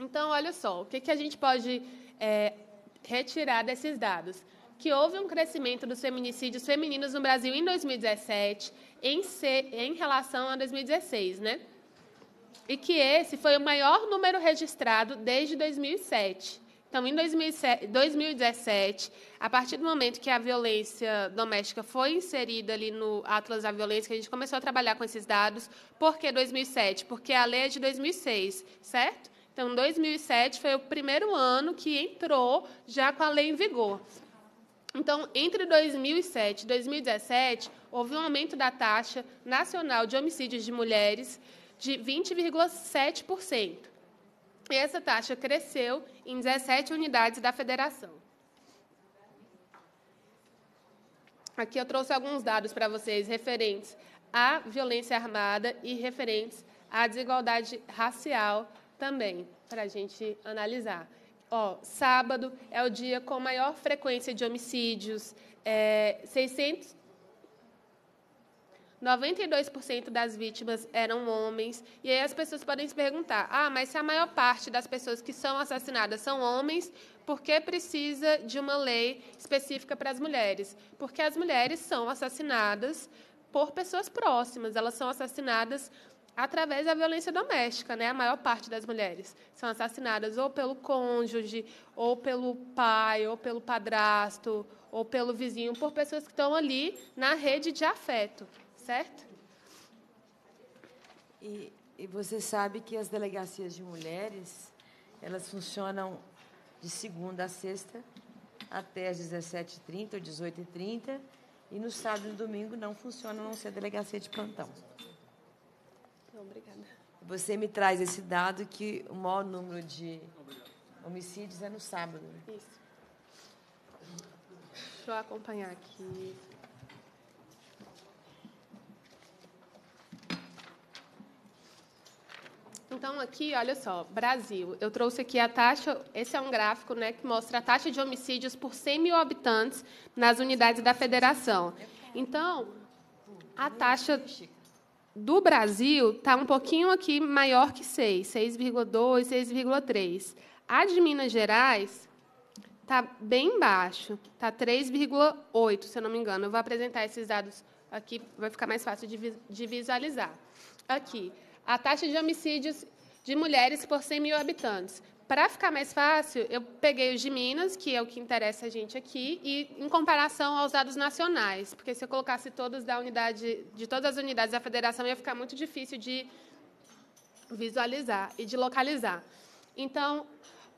S3: Então, olha só, o que, que a gente pode é, retirar desses dados? que houve um crescimento dos feminicídios femininos no Brasil em 2017 em, ser, em relação a 2016, né? E que esse foi o maior número registrado desde 2007. Então, em 2017, a partir do momento que a violência doméstica foi inserida ali no Atlas da Violência, que a gente começou a trabalhar com esses dados. Por que 2007? Porque a lei é de 2006, certo? Então, 2007 foi o primeiro ano que entrou já com a lei em vigor. Então, entre 2007 e 2017, houve um aumento da taxa nacional de homicídios de mulheres de 20,7%. E essa taxa cresceu em 17 unidades da federação. Aqui eu trouxe alguns dados para vocês referentes à violência armada e referentes à desigualdade racial também, para a gente analisar. Ó, sábado é o dia com maior frequência de homicídios, é, 600, 92% das vítimas eram homens. E aí as pessoas podem se perguntar: ah, mas se a maior parte das pessoas que são assassinadas são homens, por que precisa de uma lei específica para as mulheres? Porque as mulheres são assassinadas por pessoas próximas, elas são assassinadas através da violência doméstica, né? A maior parte das mulheres são assassinadas ou pelo cônjuge, ou pelo pai, ou pelo padrasto, ou pelo vizinho, por pessoas que estão ali na rede de afeto certo?
S4: E, e você sabe que as delegacias de mulheres, elas funcionam de segunda a sexta até às 17h30 ou 18h30 e no sábado e domingo não funciona, a não ser delegacia de plantão.
S3: Obrigada.
S4: Você me traz esse dado que o maior número de homicídios é no sábado.
S3: Isso. Deixa eu acompanhar aqui. Então, aqui, olha só, Brasil. Eu trouxe aqui a taxa, esse é um gráfico né, que mostra a taxa de homicídios por 100 mil habitantes nas unidades da federação. Então, a taxa do Brasil está um pouquinho aqui maior que 6, 6,2, 6,3. A de Minas Gerais está bem baixo, está 3,8, se eu não me engano. Eu vou apresentar esses dados aqui, vai ficar mais fácil de visualizar. Aqui, a taxa de homicídios de mulheres por 100 mil habitantes. Para ficar mais fácil, eu peguei os de Minas, que é o que interessa a gente aqui, e em comparação aos dados nacionais, porque se eu colocasse todos da unidade, de todas as unidades da federação, ia ficar muito difícil de visualizar e de localizar. Então,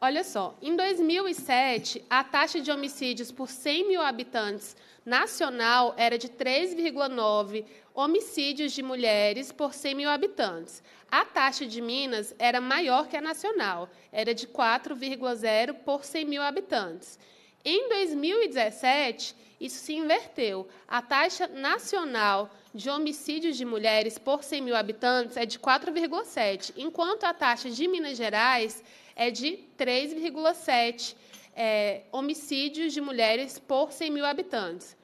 S3: olha só, em 2007, a taxa de homicídios por 100 mil habitantes nacional era de 3,9 homicídios de mulheres por 100 mil habitantes. A taxa de Minas era maior que a nacional, era de 4,0 por 100 mil habitantes. Em 2017, isso se inverteu. A taxa nacional de homicídios de mulheres por 100 mil habitantes é de 4,7, enquanto a taxa de Minas Gerais é de 3,7 é, homicídios de mulheres por 100 mil habitantes.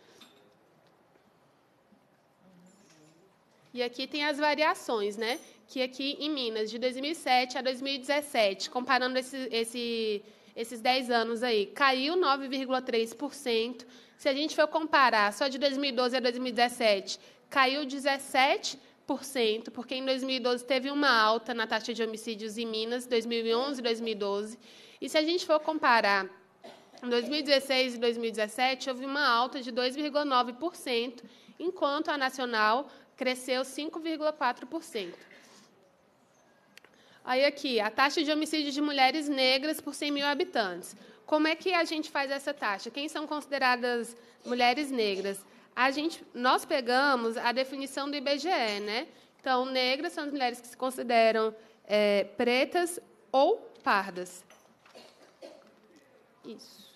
S3: E aqui tem as variações, né? Que aqui em Minas, de 2007 a 2017, comparando esse, esse, esses 10 anos aí, caiu 9,3%. Se a gente for comparar só de 2012 a 2017, caiu 17%, porque em 2012 teve uma alta na taxa de homicídios em Minas, 2011 e 2012. E se a gente for comparar em 2016 e 2017, houve uma alta de 2,9%, enquanto a nacional cresceu 5,4%. Aí aqui, a taxa de homicídio de mulheres negras por 100 mil habitantes. Como é que a gente faz essa taxa? Quem são consideradas mulheres negras? A gente, nós pegamos a definição do IBGE, né? Então, negras são as mulheres que se consideram é, pretas ou pardas. Isso.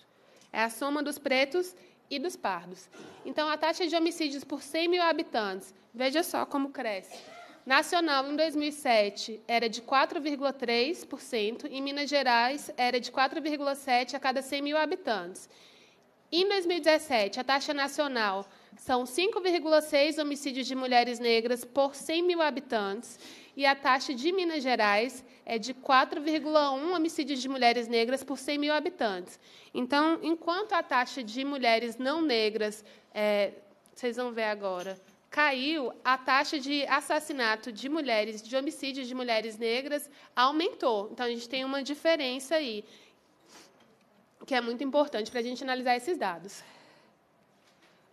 S3: É a soma dos pretos e dos pardos. Então, a taxa de homicídios por 100 mil habitantes, veja só como cresce. Nacional, em 2007, era de 4,3%, em Minas Gerais, era de 4,7% a cada 100 mil habitantes. Em 2017, a taxa nacional são 5,6 homicídios de mulheres negras por 100 mil habitantes, e a taxa de Minas Gerais é de 4,1 homicídios de mulheres negras por 100 mil habitantes. Então, enquanto a taxa de mulheres não negras, é, vocês vão ver agora, caiu, a taxa de assassinato de mulheres, de homicídios de mulheres negras, aumentou. Então, a gente tem uma diferença aí, que é muito importante para a gente analisar esses dados.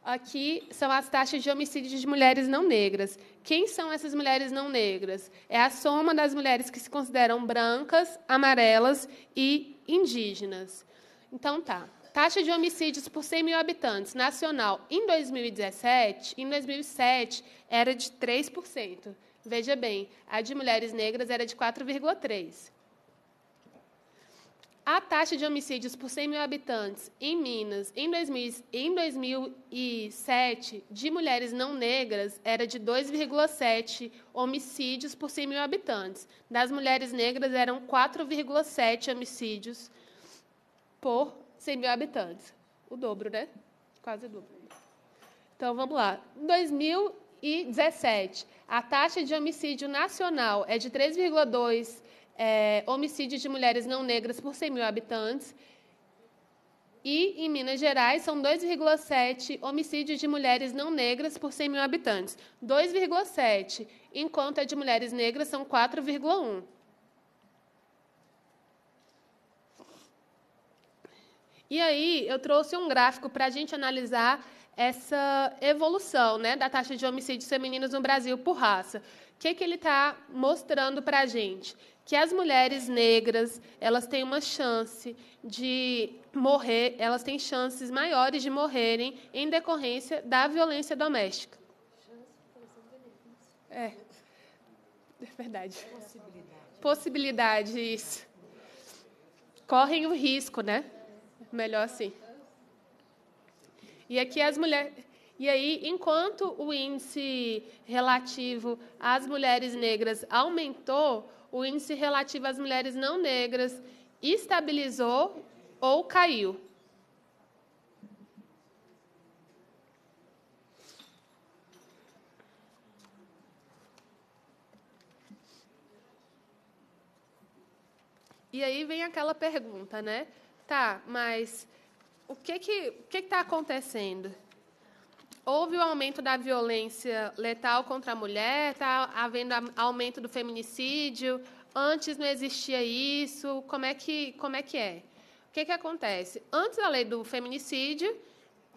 S3: Aqui são as taxas de homicídio de mulheres não negras. Quem são essas mulheres não negras? É a soma das mulheres que se consideram brancas, amarelas e indígenas. Então, tá. Taxa de homicídios por 100 mil habitantes nacional em 2017, em 2007, era de 3%. Veja bem, a de mulheres negras era de 4,3%. A taxa de homicídios por 100 mil habitantes em Minas em, 2000, em 2007 de mulheres não negras era de 2,7 homicídios por 100 mil habitantes. Das mulheres negras eram 4,7 homicídios por 100 mil habitantes. O dobro, né? Quase o dobro. Então, vamos lá. Em 2017, a taxa de homicídio nacional é de 3,2 é, homicídios de mulheres não negras por 100 mil habitantes. E, em Minas Gerais, são 2,7 homicídios de mulheres não negras por 100 mil habitantes. 2,7, enquanto a de mulheres negras são 4,1. E aí, eu trouxe um gráfico para a gente analisar essa evolução né, da taxa de homicídios femininos no Brasil por raça. O que, que ele está mostrando para a gente? que as mulheres negras elas têm uma chance de morrer, elas têm chances maiores de morrerem em decorrência da violência doméstica. É, é verdade. Possibilidade. Possibilidade, isso. Correm o risco, né? Melhor assim. E aqui as mulheres. E aí, enquanto o índice relativo às mulheres negras aumentou, o índice relativo às mulheres não negras estabilizou ou caiu. E aí vem aquela pergunta, né? Tá, mas o que que o que está acontecendo? houve o aumento da violência letal contra a mulher, está havendo aumento do feminicídio, antes não existia isso, como é que, como é, que é? O que, que acontece? Antes da lei do feminicídio,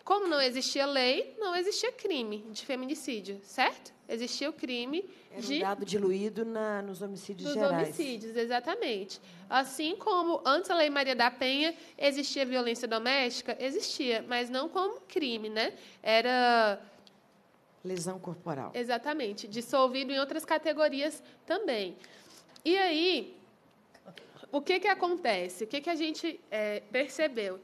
S3: como não existia lei, não existia crime de feminicídio, certo? Existia o crime
S1: Era de... um dado diluído na, nos homicídios
S3: nos
S1: gerais.
S3: Nos homicídios, exatamente. Assim como antes da Lei Maria da Penha existia violência doméstica, existia, mas não como crime, né? Era...
S1: Lesão corporal.
S3: Exatamente. Dissolvido em outras categorias também. E aí, o que, que acontece? O que, que a gente é, percebeu?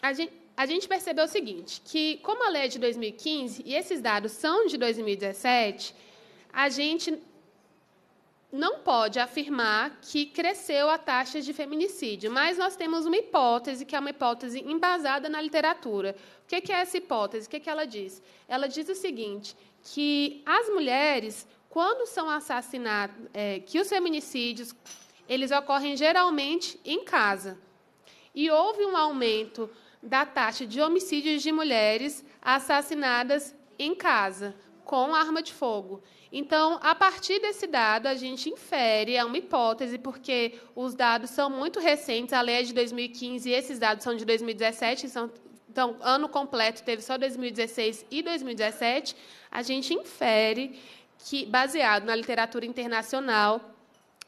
S3: A gente a gente percebeu o seguinte, que como a lei é de 2015 e esses dados são de 2017, a gente não pode afirmar que cresceu a taxa de feminicídio, mas nós temos uma hipótese, que é uma hipótese embasada na literatura. O que é essa hipótese? O que ela diz? Ela diz o seguinte, que as mulheres, quando são assassinadas, é, que os feminicídios, eles ocorrem geralmente em casa. E houve um aumento da taxa de homicídios de mulheres assassinadas em casa com arma de fogo. Então, a partir desse dado, a gente infere, é uma hipótese, porque os dados são muito recentes, a lei é de 2015 e esses dados são de 2017, são, então, ano completo teve só 2016 e 2017, a gente infere que, baseado na literatura internacional,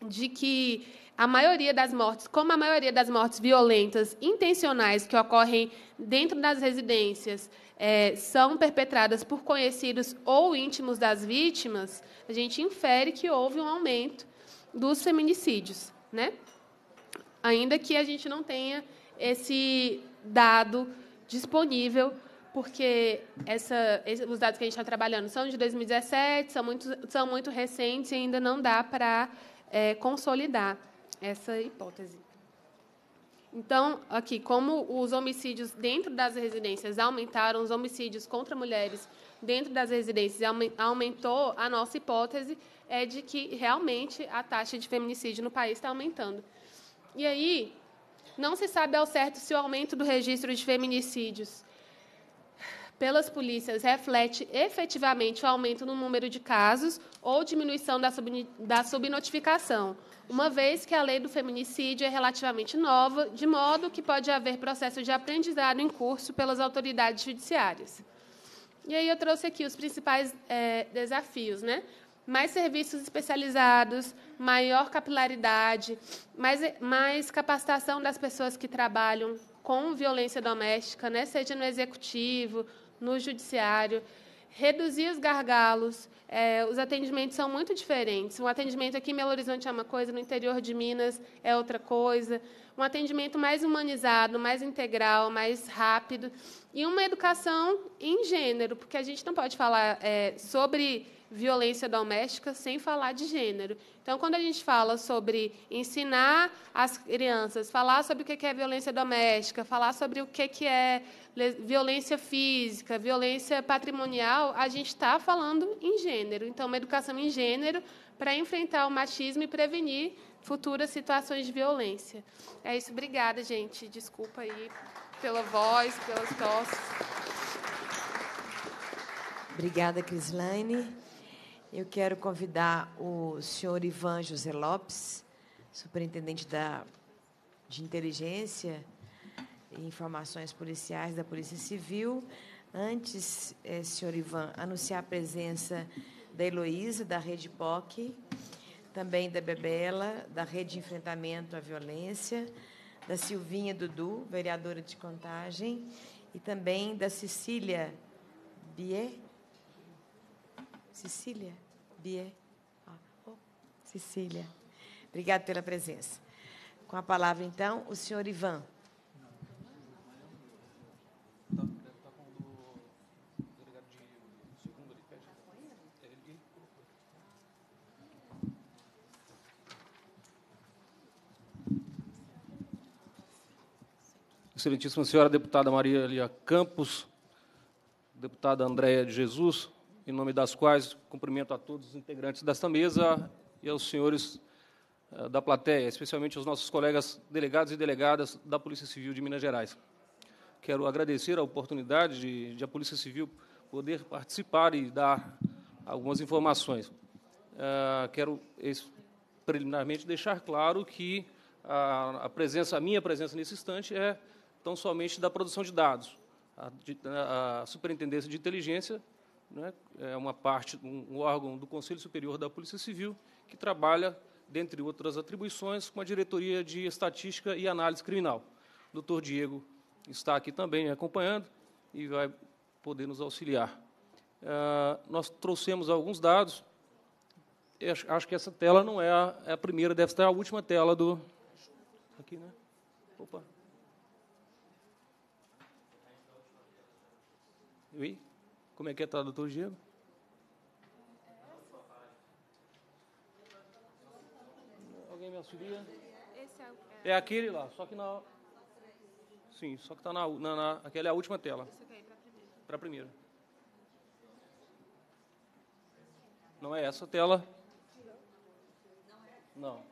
S3: de que a maioria das mortes, como a maioria das mortes violentas intencionais que ocorrem dentro das residências é, são perpetradas por conhecidos ou íntimos das vítimas, a gente infere que houve um aumento dos feminicídios, né? Ainda que a gente não tenha esse dado disponível, porque essa, os dados que a gente está trabalhando são de 2017, são muito, são muito recentes e ainda não dá para é, consolidar essa hipótese. Então, aqui, como os homicídios dentro das residências aumentaram, os homicídios contra mulheres dentro das residências aumentou, a nossa hipótese é de que realmente a taxa de feminicídio no país está aumentando. E aí, não se sabe ao certo se o aumento do registro de feminicídios pelas polícias reflete efetivamente o aumento no número de casos ou diminuição da, sub, da subnotificação, uma vez que a lei do feminicídio é relativamente nova, de modo que pode haver processo de aprendizado em curso pelas autoridades judiciárias. E aí eu trouxe aqui os principais é, desafios, né? Mais serviços especializados, maior capilaridade, mais, mais capacitação das pessoas que trabalham com violência doméstica, né? seja no executivo, no judiciário, reduzir os gargalos. É, os atendimentos são muito diferentes. Um atendimento aqui em Belo Horizonte é uma coisa, no interior de Minas é outra coisa. Um atendimento mais humanizado, mais integral, mais rápido. E uma educação em gênero, porque a gente não pode falar é, sobre violência doméstica sem falar de gênero. Então, quando a gente fala sobre ensinar as crianças, falar sobre o que é violência doméstica, falar sobre o que é violência física, violência patrimonial, a gente está falando em gênero. Então, uma educação em gênero para enfrentar o machismo e prevenir futuras situações de violência. É isso. Obrigada, gente. Desculpa aí pela voz, pelas tosses.
S1: Obrigada, Crislaine. Eu quero convidar o senhor Ivan José Lopes, superintendente da, de inteligência e informações policiais da Polícia Civil. Antes, eh, senhor Ivan, anunciar a presença da Heloísa, da Rede POC, também da Bebela, da Rede de Enfrentamento à Violência, da Silvinha Dudu, vereadora de Contagem, e também da Cecília Bier, Cecília? Bia? Ah, oh, Cecília. Obrigada pela presença. Com a palavra, então, o senhor Ivan.
S5: Excelentíssima senhora deputada Maria Lia Campos, deputada Andréia de Jesus, em nome das quais cumprimento a todos os integrantes desta mesa e aos senhores uh, da plateia, especialmente aos nossos colegas delegados e delegadas da Polícia Civil de Minas Gerais. Quero agradecer a oportunidade de, de a Polícia Civil poder participar e dar algumas informações. Uh, quero preliminarmente deixar claro que a, a, presença, a minha presença nesse instante é tão somente da produção de dados. A, a Superintendência de Inteligência né, é uma parte, um órgão do Conselho Superior da Polícia Civil que trabalha, dentre outras atribuições, com a diretoria de estatística e análise criminal. O doutor Diego está aqui também acompanhando e vai poder nos auxiliar. Uh, nós trouxemos alguns dados. Acho que essa tela não é a, é a primeira, deve estar a última tela do. Aqui, né? Opa. Oi? Como é que é, doutor Diego? Alguém me auxilia? É, é aquele lá, só que na. Sim, só que está na, na, na. Aquela é a última tela. Para a primeira. Não é essa tela? Não.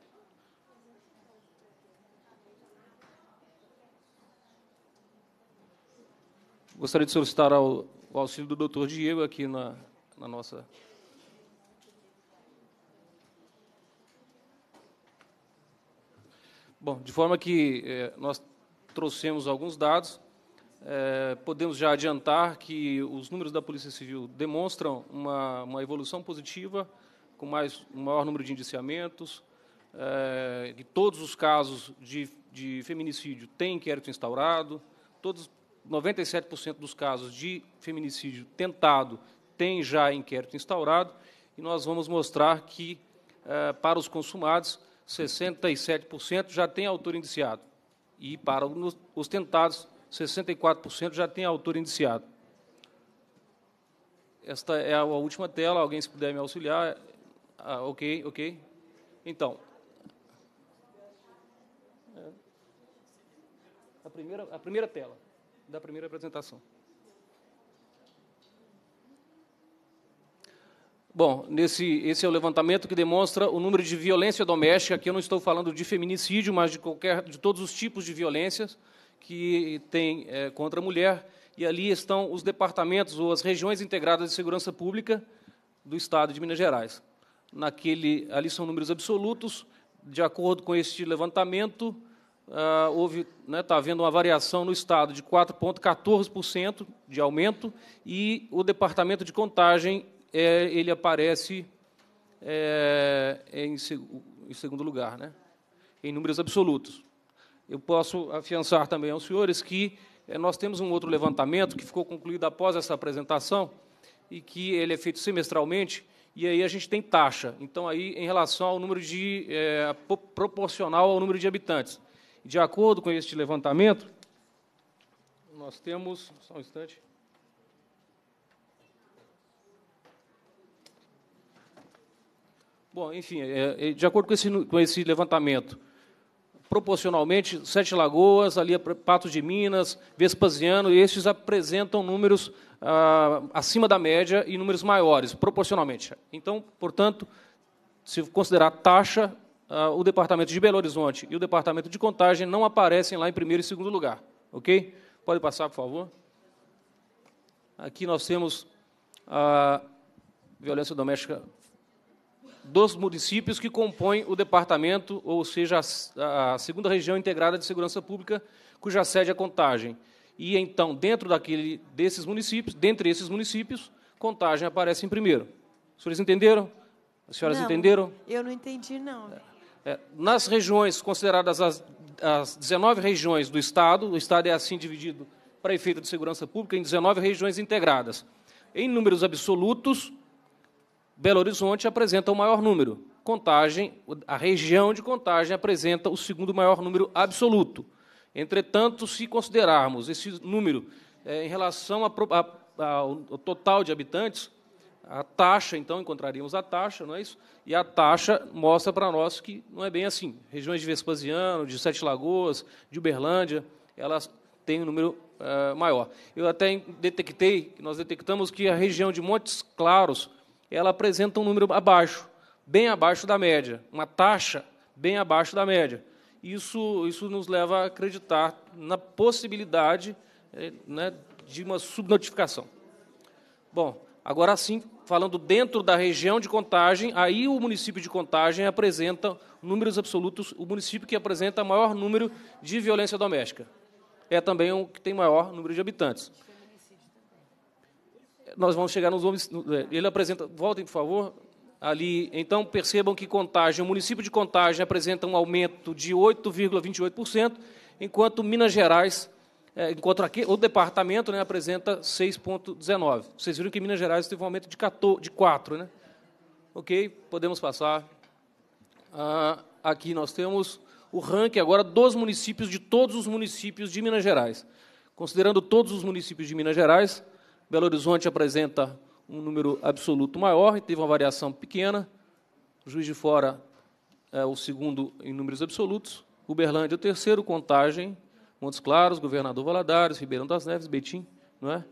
S5: Gostaria de solicitar ao o auxílio do doutor Diego aqui na, na nossa. Bom, de forma que eh, nós trouxemos alguns dados, eh, podemos já adiantar que os números da Polícia Civil demonstram uma, uma evolução positiva, com mais, um maior número de indiciamentos, eh, que todos os casos de, de feminicídio têm inquérito instaurado, todos 97% dos casos de feminicídio tentado tem já inquérito instaurado, e nós vamos mostrar que, eh, para os consumados, 67% já tem autor indiciado, e para os tentados, 64% já tem autor indiciado. Esta é a última tela, alguém se puder me auxiliar. Ah, ok, ok. Então, A primeira, a primeira tela da primeira apresentação. Bom, nesse, esse é o levantamento que demonstra o número de violência doméstica. Aqui eu não estou falando de feminicídio, mas de, qualquer, de todos os tipos de violências que tem é, contra a mulher. E ali estão os departamentos ou as regiões integradas de segurança pública do Estado de Minas Gerais. Naquele, ali são números absolutos. De acordo com este levantamento, ah, houve, está né, tá havendo uma variação no Estado de 4,14% de aumento e o Departamento de Contagem é, ele aparece é, em, em, segundo lugar, né? em números absolutos. Eu posso afiançar também aos senhores que é, nós temos um outro levantamento que ficou concluído após essa apresentação e que ele é feito semestralmente, e aí a gente tem taxa. Então, aí, em relação ao número de. É, proporcional ao número de habitantes. De acordo com este levantamento, nós temos. Só um instante. Bom, enfim, é, é, de acordo com esse, com esse levantamento, proporcionalmente, Sete Lagoas, ali Patos de Minas, Vespasiano, estes apresentam números ah, acima da média e números maiores, proporcionalmente. Então, portanto, se considerar taxa, ah, o departamento de Belo Horizonte e o departamento de contagem não aparecem lá em primeiro e segundo lugar. Ok? Pode passar, por favor. Aqui nós temos a violência doméstica dos municípios que compõem o departamento, ou seja, a, segunda região integrada de segurança pública, cuja sede é Contagem. E então, dentro daquele, desses municípios, dentre esses municípios, Contagem aparece em primeiro. Os senhores entenderam? As senhoras
S1: não,
S5: entenderam?
S1: Eu não entendi, não.
S5: É, nas regiões consideradas as, as 19 regiões do Estado, o Estado é assim dividido para efeito de segurança pública em 19 regiões integradas. Em números absolutos, Belo Horizonte apresenta o maior número. Contagem, a região de Contagem apresenta o segundo maior número absoluto. Entretanto, se considerarmos esse número é, em relação ao total de habitantes, a taxa, então, encontraríamos a taxa, não é isso? E a taxa mostra para nós que não é bem assim. Regiões de Vespasiano, de Sete Lagoas, de Uberlândia, elas têm um número uh, maior. Eu até detectei, nós detectamos que a região de Montes Claros ela apresenta um número abaixo, bem abaixo da média, uma taxa bem abaixo da média. Isso, isso nos leva a acreditar na possibilidade eh, né, de uma subnotificação. Bom, agora sim, falando dentro da região de contagem, aí o município de contagem apresenta números absolutos, o município que apresenta maior número de violência doméstica. É também o que tem maior número de habitantes nós vamos chegar nos homens. É, ele apresenta. Voltem, por favor. Ali, então, percebam que contagem, o município de contagem apresenta um aumento de 8,28%, enquanto Minas Gerais, é, enquanto aqui, o departamento né, apresenta 6,19%. Vocês viram que Minas Gerais teve um aumento de, 14, de 4%. Né? Ok, podemos passar. Ah, aqui nós temos o ranking agora dos municípios, de todos os municípios de Minas Gerais. Considerando todos os municípios de Minas Gerais, Belo Horizonte apresenta um número absoluto maior teve uma variação pequena. Juiz de Fora é o segundo em números absolutos. Uberlândia o terceiro, Contagem, Montes Claros, Governador Valadares, Ribeirão das Neves, Betim, não é?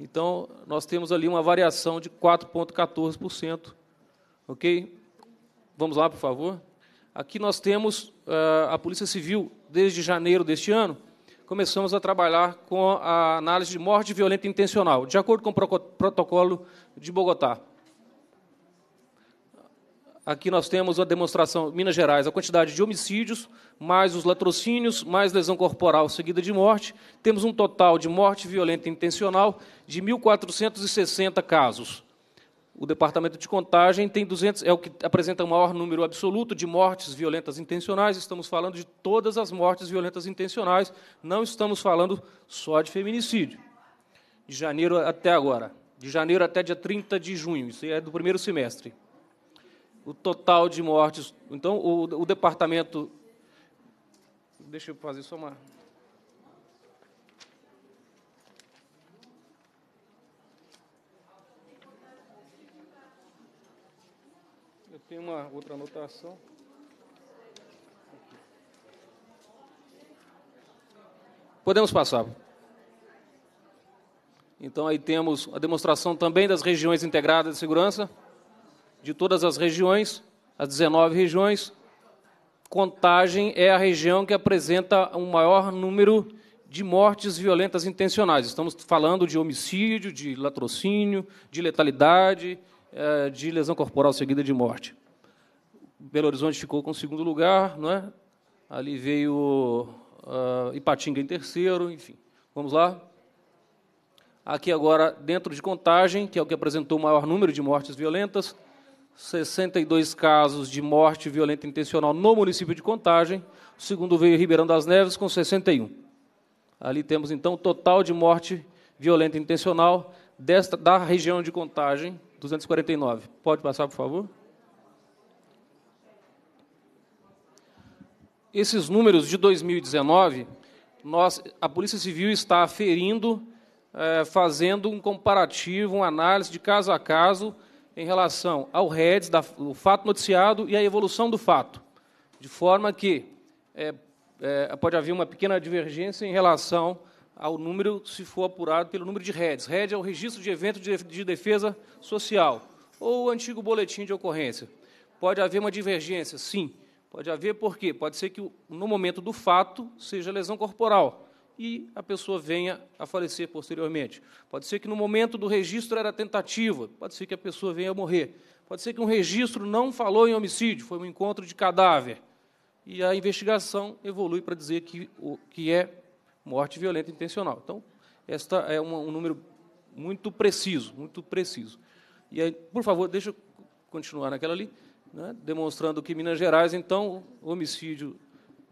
S5: Então, nós temos ali uma variação de 4,14%. Ok? Vamos lá, por favor. Aqui nós temos uh, a Polícia Civil, desde janeiro deste ano, começamos a trabalhar com a análise de morte violenta intencional, de acordo com o protocolo de Bogotá. Aqui nós temos a demonstração, Minas Gerais, a quantidade de homicídios, mais os latrocínios, mais lesão corporal seguida de morte. Temos um total de morte violenta intencional de 1.460 casos. O departamento de contagem tem 200, é o que apresenta o maior número absoluto de mortes violentas intencionais. Estamos falando de todas as mortes violentas intencionais, não estamos falando só de feminicídio. De janeiro até agora, de janeiro até dia 30 de junho, isso é do primeiro semestre. O total de mortes. Então, o, o departamento. Deixa eu fazer só uma. Tem uma outra anotação. Podemos passar. Então, aí temos a demonstração também das regiões integradas de segurança, de todas as regiões, as 19 regiões. Contagem é a região que apresenta um maior número de mortes violentas intencionais. Estamos falando de homicídio, de latrocínio, de letalidade, eh, de lesão corporal seguida de morte. Belo Horizonte ficou com o segundo lugar, não é? Ali veio uh, Ipatinga em terceiro, enfim. Vamos lá. Aqui agora, dentro de contagem, que é o que apresentou o maior número de mortes violentas, 62 casos de morte violenta intencional no município de Contagem. O segundo veio Ribeirão das Neves, com 61. Ali temos, então, o total de morte violenta intencional desta, da região de Contagem, 249. Pode passar, por favor? Esses números de 2019, nós, a Polícia Civil está aferindo, é, fazendo um comparativo, uma análise de caso a caso em relação ao REDS, o fato noticiado e a evolução do fato, de forma que é, é, pode haver uma pequena divergência em relação ao número, se for apurado pelo número de REDs. RED é o Registro de Evento de, de Defesa Social, ou o antigo boletim de ocorrência. Pode haver uma divergência, sim. Pode haver por quê? Pode ser que no momento do fato seja lesão corporal e a pessoa venha a falecer posteriormente. Pode ser que no momento do registro era tentativa, pode ser que a pessoa venha a morrer. Pode ser que um registro não falou em homicídio, foi um encontro de cadáver. E a investigação evolui para dizer que, que é morte violenta intencional. Então, esta é uma, um número muito preciso, muito preciso. E aí, por favor, deixa eu continuar naquela ali, né, demonstrando que Minas Gerais, então, o homicídio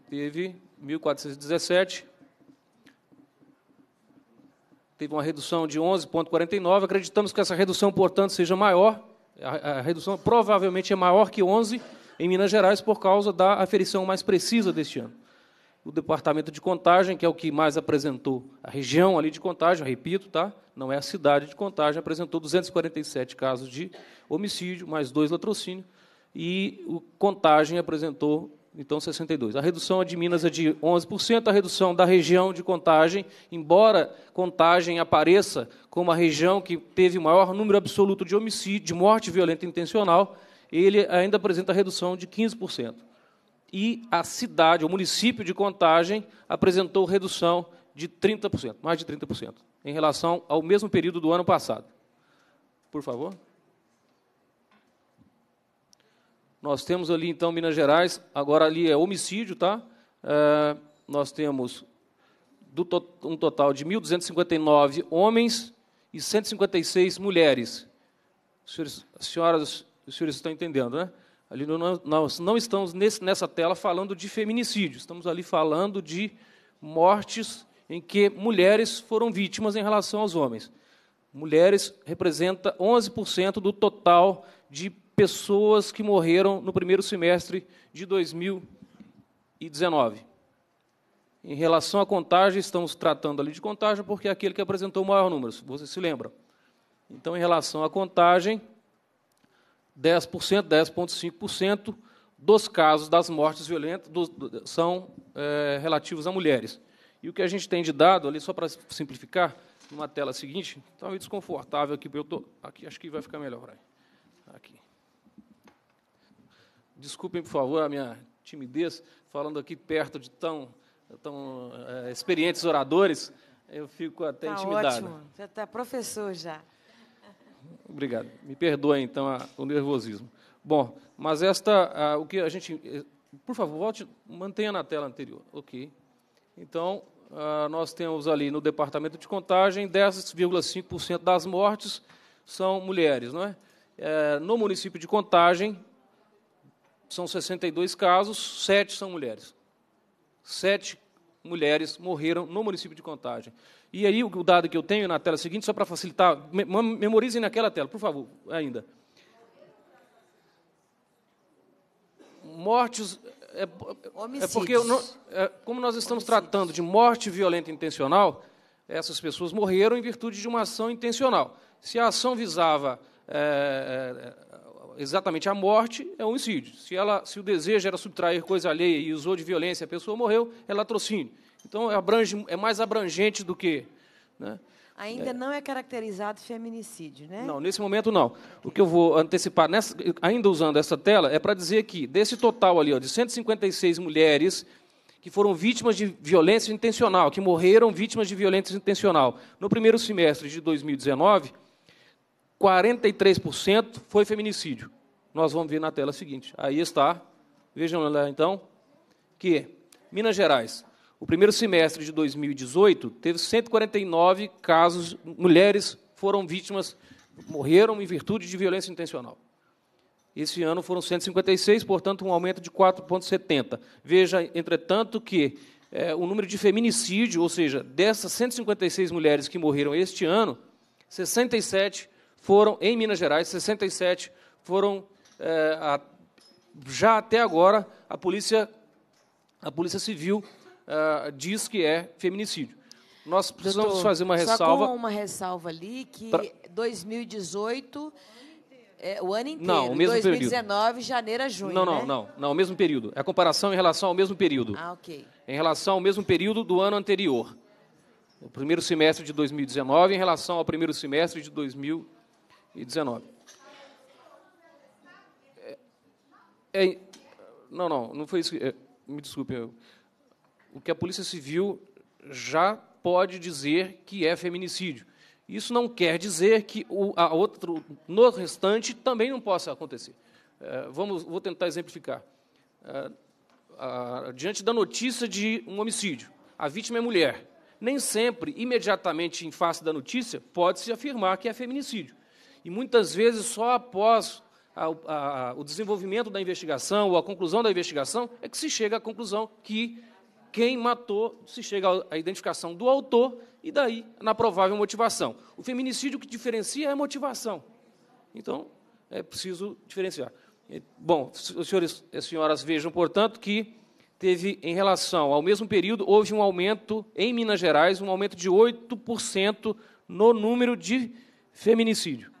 S5: teve 1.417, teve uma redução de 11,49. Acreditamos que essa redução, portanto, seja maior. A, a, redução provavelmente é maior que 11 em Minas Gerais por causa da aferição mais precisa deste ano. O departamento de contagem, que é o que mais apresentou a região ali de contagem, repito, tá? não é a cidade de contagem, apresentou 247 casos de homicídio, mais dois latrocínios, e o contagem apresentou então 62. A redução de Minas é de 11%, a redução da região de Contagem, embora Contagem apareça como a região que teve o maior número absoluto de homicídio, de morte violenta intencional, ele ainda apresenta redução de 15%. E a cidade, o município de Contagem, apresentou redução de 30%, mais de 30%, em relação ao mesmo período do ano passado. Por favor. Nós temos ali, então, Minas Gerais, agora ali é homicídio, tá? É, nós temos do um total de 1.259 homens e 156 mulheres. Senhores, senhoras e senhores estão entendendo, né? Ali nós não estamos nesse, nessa tela falando de feminicídio, estamos ali falando de mortes em que mulheres foram vítimas em relação aos homens. Mulheres representa 11% do total de pessoas que morreram no primeiro semestre de 2019. Em relação à contagem, estamos tratando ali de contagem porque é aquele que apresentou o maior número, vocês se lembram. Então, em relação à contagem, 10%, 10,5% dos casos das mortes violentas são é, relativos a mulheres. E o que a gente tem de dado ali, só para simplificar, numa tela seguinte, está meio desconfortável aqui, eu tô, aqui acho que vai ficar melhor. Aqui. Desculpem, por favor, a minha timidez, falando aqui perto de tão, tão é, experientes oradores, eu fico até tá intimidado.
S1: Ótimo, já está professor já.
S5: Obrigado. Me perdoe, então, a, o nervosismo. Bom, mas esta, a, o que a gente... Eh, por favor, volte, mantenha na tela anterior. Ok. Então, a, nós temos ali no departamento de contagem, 10,5% das mortes são mulheres. Não é? é? no município de contagem, são 62 casos, sete são mulheres. Sete mulheres morreram no município de Contagem. E aí, o dado que eu tenho na tela seguinte, só para facilitar, memorizem naquela tela, por favor, ainda. Mortes. É, é porque, não, é, como nós estamos tratando de morte violenta intencional, essas pessoas morreram em virtude de uma ação intencional. Se a ação visava é, é exatamente a morte é homicídio. Se, ela, se o desejo era subtrair coisa alheia e usou de violência, a pessoa morreu, é latrocínio. Então, abrange, é mais abrangente do que. Né?
S1: Ainda não é caracterizado feminicídio, né?
S5: Não, nesse momento não. O que eu vou antecipar, nessa, ainda usando essa tela, é para dizer que, desse total ali, ó, de 156 mulheres que foram vítimas de violência intencional, que morreram vítimas de violência intencional, no primeiro semestre de 2019, 43% foi feminicídio. Nós vamos ver na tela seguinte. Aí está, vejam lá então, que Minas Gerais, o primeiro semestre de 2018 teve 149 casos, mulheres foram vítimas, morreram em virtude de violência intencional. Esse ano foram 156, portanto, um aumento de 4,70. Veja, entretanto, que é, o número de feminicídio, ou seja, dessas 156 mulheres que morreram este ano, 67 foram, em Minas Gerais, 67 foram, é, a, já até agora, a Polícia, a polícia Civil uh, diz que é feminicídio. Nós precisamos
S1: Doutor,
S5: fazer uma ressalva.
S1: Só com uma ressalva ali que
S5: Pra...
S1: 2018 é, o ano inteiro.
S5: Não, o mesmo
S1: 2019,
S5: período.
S1: janeiro a junho.
S5: Não, não,
S1: né?
S5: não, não, o mesmo período. É a comparação em relação ao mesmo período.
S1: Ah, ok.
S5: Em relação ao mesmo período do ano anterior. O primeiro semestre de 2019 em relação ao primeiro semestre de 2019. É, é, não, não, não foi isso. É, me desculpe. Eu, o que a Polícia Civil já pode dizer que é feminicídio. Isso não quer dizer que o a outro, no restante também não possa acontecer. É, vamos, vou tentar exemplificar. É, diante da notícia de um homicídio, a vítima é mulher. Nem sempre, imediatamente em face da notícia, pode-se afirmar que é feminicídio. E muitas vezes, só após a, a, o desenvolvimento da investigação ou a conclusão da investigação, é que se chega à conclusão que quem matou, se chega à identificação do autor e daí na provável motivação. O feminicídio que diferencia é a motivação. Então, é preciso diferenciar. Bom, senhores e senhoras vejam, portanto, que teve, em relação ao mesmo período, houve um aumento, em Minas Gerais, um aumento de 8% no número de feminicídio.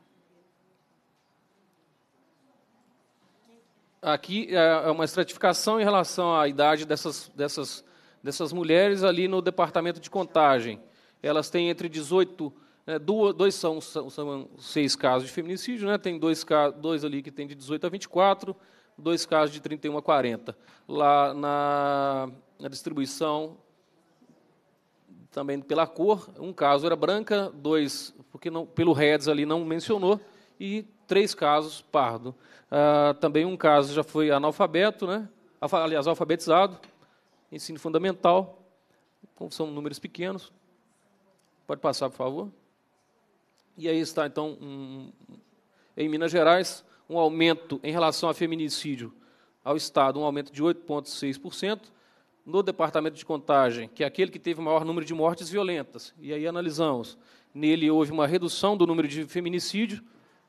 S5: Aqui é uma estratificação em relação à idade dessas, dessas dessas mulheres ali no departamento de contagem. Elas têm entre 18, né, dois são, são, são, seis casos de feminicídio, né, tem dois, dois ali que tem de 18 a 24, dois casos de 31 a 40. Lá na, na distribuição, também pela cor, um caso era branca, dois, porque não, pelo REDS ali não mencionou, e três casos pardo. Ah, também um caso já foi analfabeto, né, aliás, alfabetizado, ensino fundamental, são números pequenos. Pode passar, por favor. E aí está, então, um, em Minas Gerais, um aumento em relação a feminicídio ao Estado, um aumento de 8,6%. No departamento de contagem, que é aquele que teve o maior número de mortes violentas, e aí analisamos. Nele houve uma redução do número de feminicídio,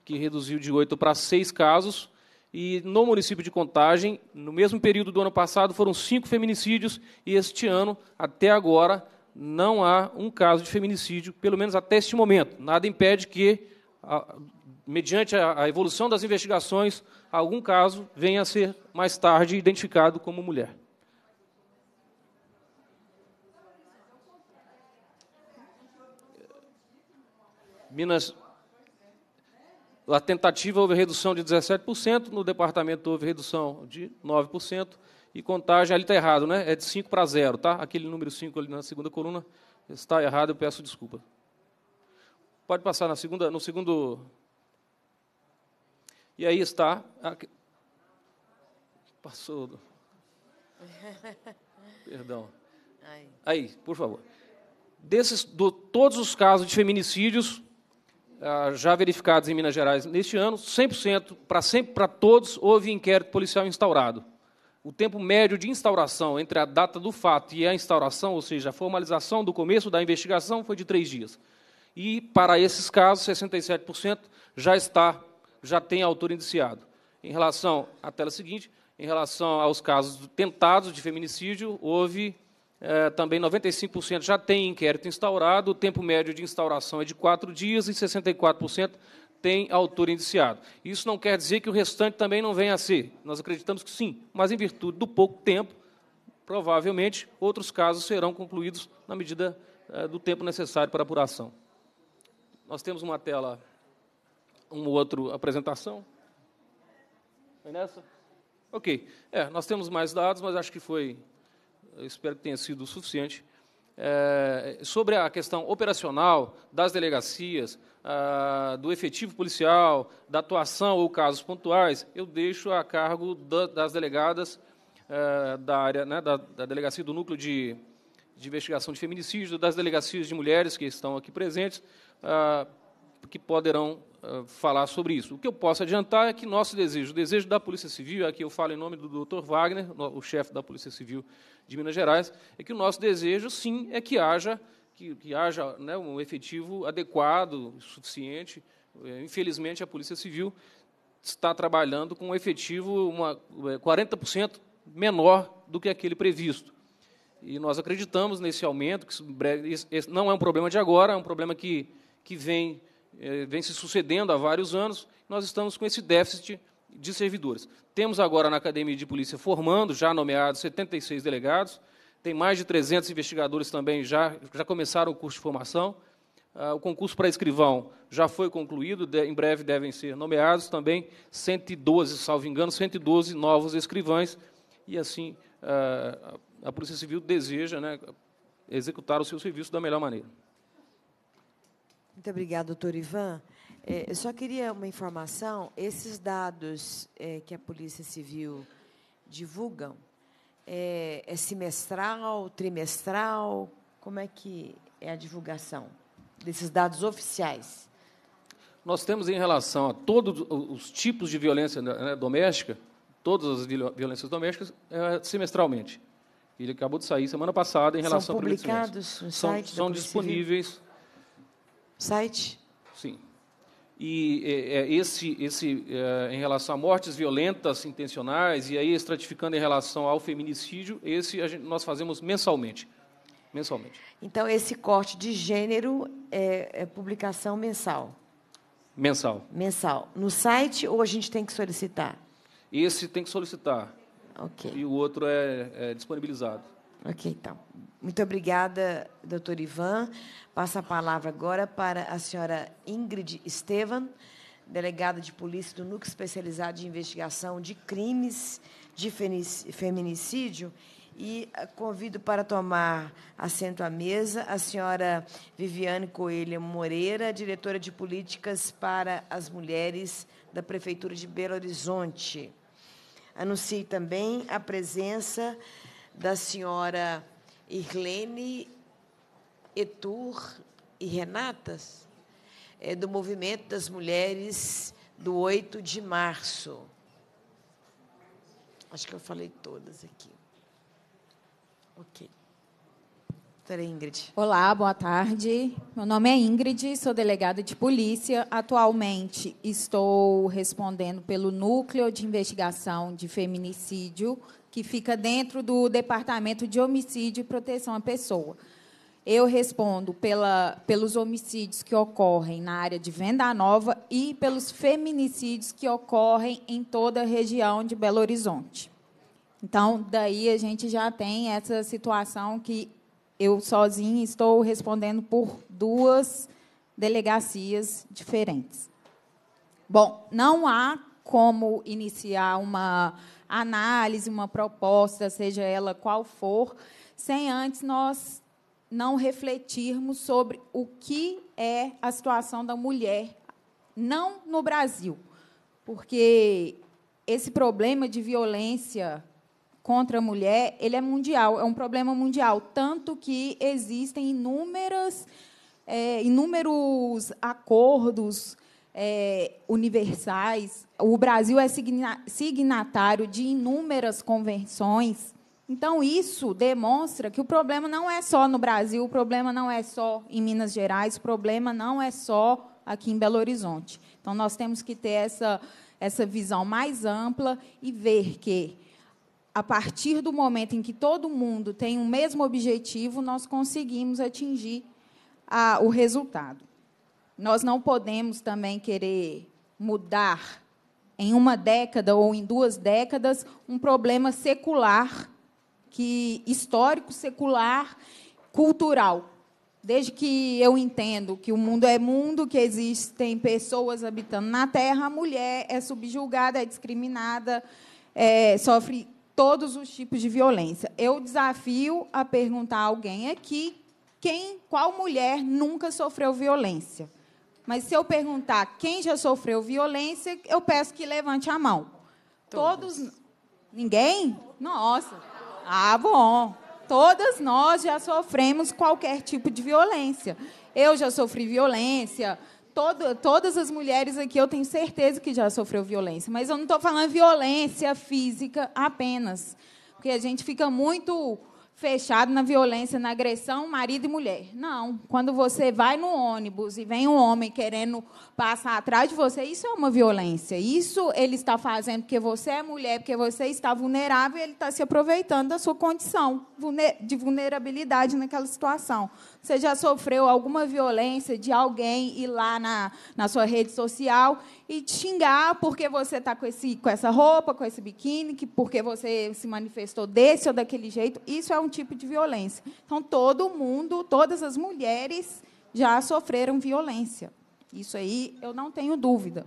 S5: que reduziu de 8 para 6 casos, e no município de Contagem, no mesmo período do ano passado, foram cinco feminicídios, e este ano, até agora, não há um caso de feminicídio, pelo menos até este momento. Nada impede que, mediante a evolução das investigações, algum caso venha a ser mais tarde identificado como mulher. Minas a tentativa houve redução de 17%, no departamento houve redução de 9%, e contagem ali está errado, né? É de 5 para 0, tá? Aquele número 5 ali na segunda coluna está errado, eu peço desculpa. Pode passar na segunda, no segundo. E aí está. Passou. Perdão. Aí, por favor. Desses, do, todos os casos de feminicídios, já verificados em Minas Gerais neste ano, 100%, para sempre para todos, houve inquérito policial instaurado. O tempo médio de instauração entre a data do fato e a instauração, ou seja, a formalização do começo da investigação, foi de três dias. E, para esses casos, 67% já está, já tem autor indiciado. Em relação à tela seguinte, em relação aos casos tentados de feminicídio, houve é, também 95% já tem inquérito instaurado, o tempo médio de instauração é de quatro dias e 64% tem autor indiciado. Isso não quer dizer que o restante também não venha a ser. Nós acreditamos que sim, mas em virtude do pouco tempo, provavelmente outros casos serão concluídos na medida eh, do tempo necessário para apuração. Nós temos uma tela, uma outra apresentação. Foi nessa? Ok. É, nós temos mais dados, mas acho que foi, espero que tenha sido o suficiente. É, sobre a questão operacional das delegacias, ah, do efetivo policial, da atuação ou casos pontuais, eu deixo a cargo da, das delegadas eh, da área, né, da, da, delegacia do núcleo de, de, investigação de feminicídio, das delegacias de mulheres que estão aqui presentes, ah, que poderão ah, falar sobre isso. O que eu posso adiantar é que nosso desejo, o desejo da Polícia Civil, aqui eu falo em nome do Dr. Wagner, o chefe da Polícia Civil de Minas Gerais, é que o nosso desejo, sim, é que haja que, que haja né, um efetivo adequado, suficiente. Eh, infelizmente, a Polícia Civil está trabalhando com um efetivo uma, 40% eh, menor do que aquele previsto. E nós acreditamos nesse aumento, que não é um problema de agora, é um problema que, que vem, é, vem se sucedendo há vários anos. Nós estamos com esse déficit de servidores. Temos agora na Academia de Polícia formando, já nomeados 76 delegados, tem mais de 300 investigadores também já, já começaram o curso de formação. Ah, o concurso para escrivão já foi concluído, em breve devem ser nomeados também 112, salvo engano, 112 novos escrivães e assim a Polícia Civil deseja né, executar o seu serviço da melhor maneira.
S1: Muito obrigada, doutor Ivan. É, eu só queria uma informação: esses dados é, que a Polícia Civil divulgam é, é, semestral, trimestral? Como é que é a divulgação desses dados oficiais?
S5: Nós temos em relação a todos os tipos de violência né, doméstica, todas as violências domésticas é, semestralmente. Ele acabou de sair semana passada em relação
S1: são publicados no
S5: são,
S1: site
S5: são disponíveis.
S1: Site?
S5: Sim. E é, é, esse, esse é, em relação a mortes violentas intencionais e aí estratificando em relação ao feminicídio, esse gente, nós fazemos mensalmente. Mensalmente.
S1: Então esse corte de gênero é, é publicação mensal.
S5: Mensal.
S1: Mensal. No site ou a gente tem que solicitar?
S5: Esse tem que solicitar.
S1: Ok.
S5: E o outro é, é disponibilizado.
S1: Ok, então. Muito obrigada, doutor Ivan. Passa a palavra agora para a senhora Ingrid Estevan, delegada de polícia do Núcleo Especializado de Investigação de Crimes de Feminicídio. E eh, convido para tomar assento à mesa a senhora Viviane Coelho Moreira, diretora de Políticas para as Mulheres da Prefeitura de Belo Horizonte. Anuncie também a presença da senhora Irlene Etur e Renatas, é, do Movimento das Mulheres do 8 de março. Acho que eu falei todas aqui. Ok. Ingrid.
S6: Olá, boa tarde. Meu nome é Ingrid, sou delegada de polícia. Atualmente estou respondendo pelo Núcleo de Investigação de Feminicídio, que fica dentro do Departamento de Homicídio e Proteção à Pessoa. Eu respondo pela, pelos homicídios que ocorrem na área de Venda Nova e pelos feminicídios que ocorrem em toda a região de Belo Horizonte. Então, daí a gente já tem essa situação que eu sozinha estou respondendo por duas delegacias diferentes. Bom, não há como iniciar uma análise, uma proposta, seja ela qual for, sem antes nós não refletirmos sobre o que é a situação da mulher, não no Brasil, porque esse problema de violência contra a mulher, ele é mundial, é um problema mundial, tanto que existem inúmeras, é, inúmeros acordos é, universais. O Brasil é signatário de inúmeras convenções. Então, isso demonstra que o problema não é só no Brasil, o problema não é só em Minas Gerais, o problema não é só aqui em Belo Horizonte. Então, nós temos que ter essa, essa visão mais ampla e ver que a partir do momento em que todo mundo tem o mesmo objetivo, nós conseguimos atingir a, o resultado. Nós não podemos também querer mudar em uma década ou em duas décadas um problema secular que histórico, secular, cultural. Desde que eu entendo que o mundo é mundo, que existem pessoas habitando na Terra, a mulher é subjugada, é discriminada, é, sofre todos os tipos de violência. Eu desafio a perguntar a alguém aqui quem, qual mulher nunca sofreu violência. Mas se eu perguntar quem já sofreu violência, eu peço que levante a mão. Todos. Todos ninguém? Nossa. Ah, bom. Todas nós já sofremos qualquer tipo de violência. Eu já sofri violência. Todo, todas as mulheres aqui eu tenho certeza que já sofreu violência. Mas eu não estou falando violência física apenas. Porque a gente fica muito fechado na violência, na agressão, marido e mulher. Não. Quando você vai no ônibus e vem um homem querendo passar atrás de você, isso é uma violência. Isso ele está fazendo porque você é mulher, porque você está vulnerável e ele está se aproveitando da sua condição de vulnerabilidade naquela situação. Você já sofreu alguma violência de alguém ir lá na, na sua rede social e te xingar porque você está com, esse, com essa roupa, com esse biquíni, que porque você se manifestou desse ou daquele jeito. Isso é um tipo de violência. Então, todo mundo, todas as mulheres já sofreram violência. Isso aí eu não tenho dúvida.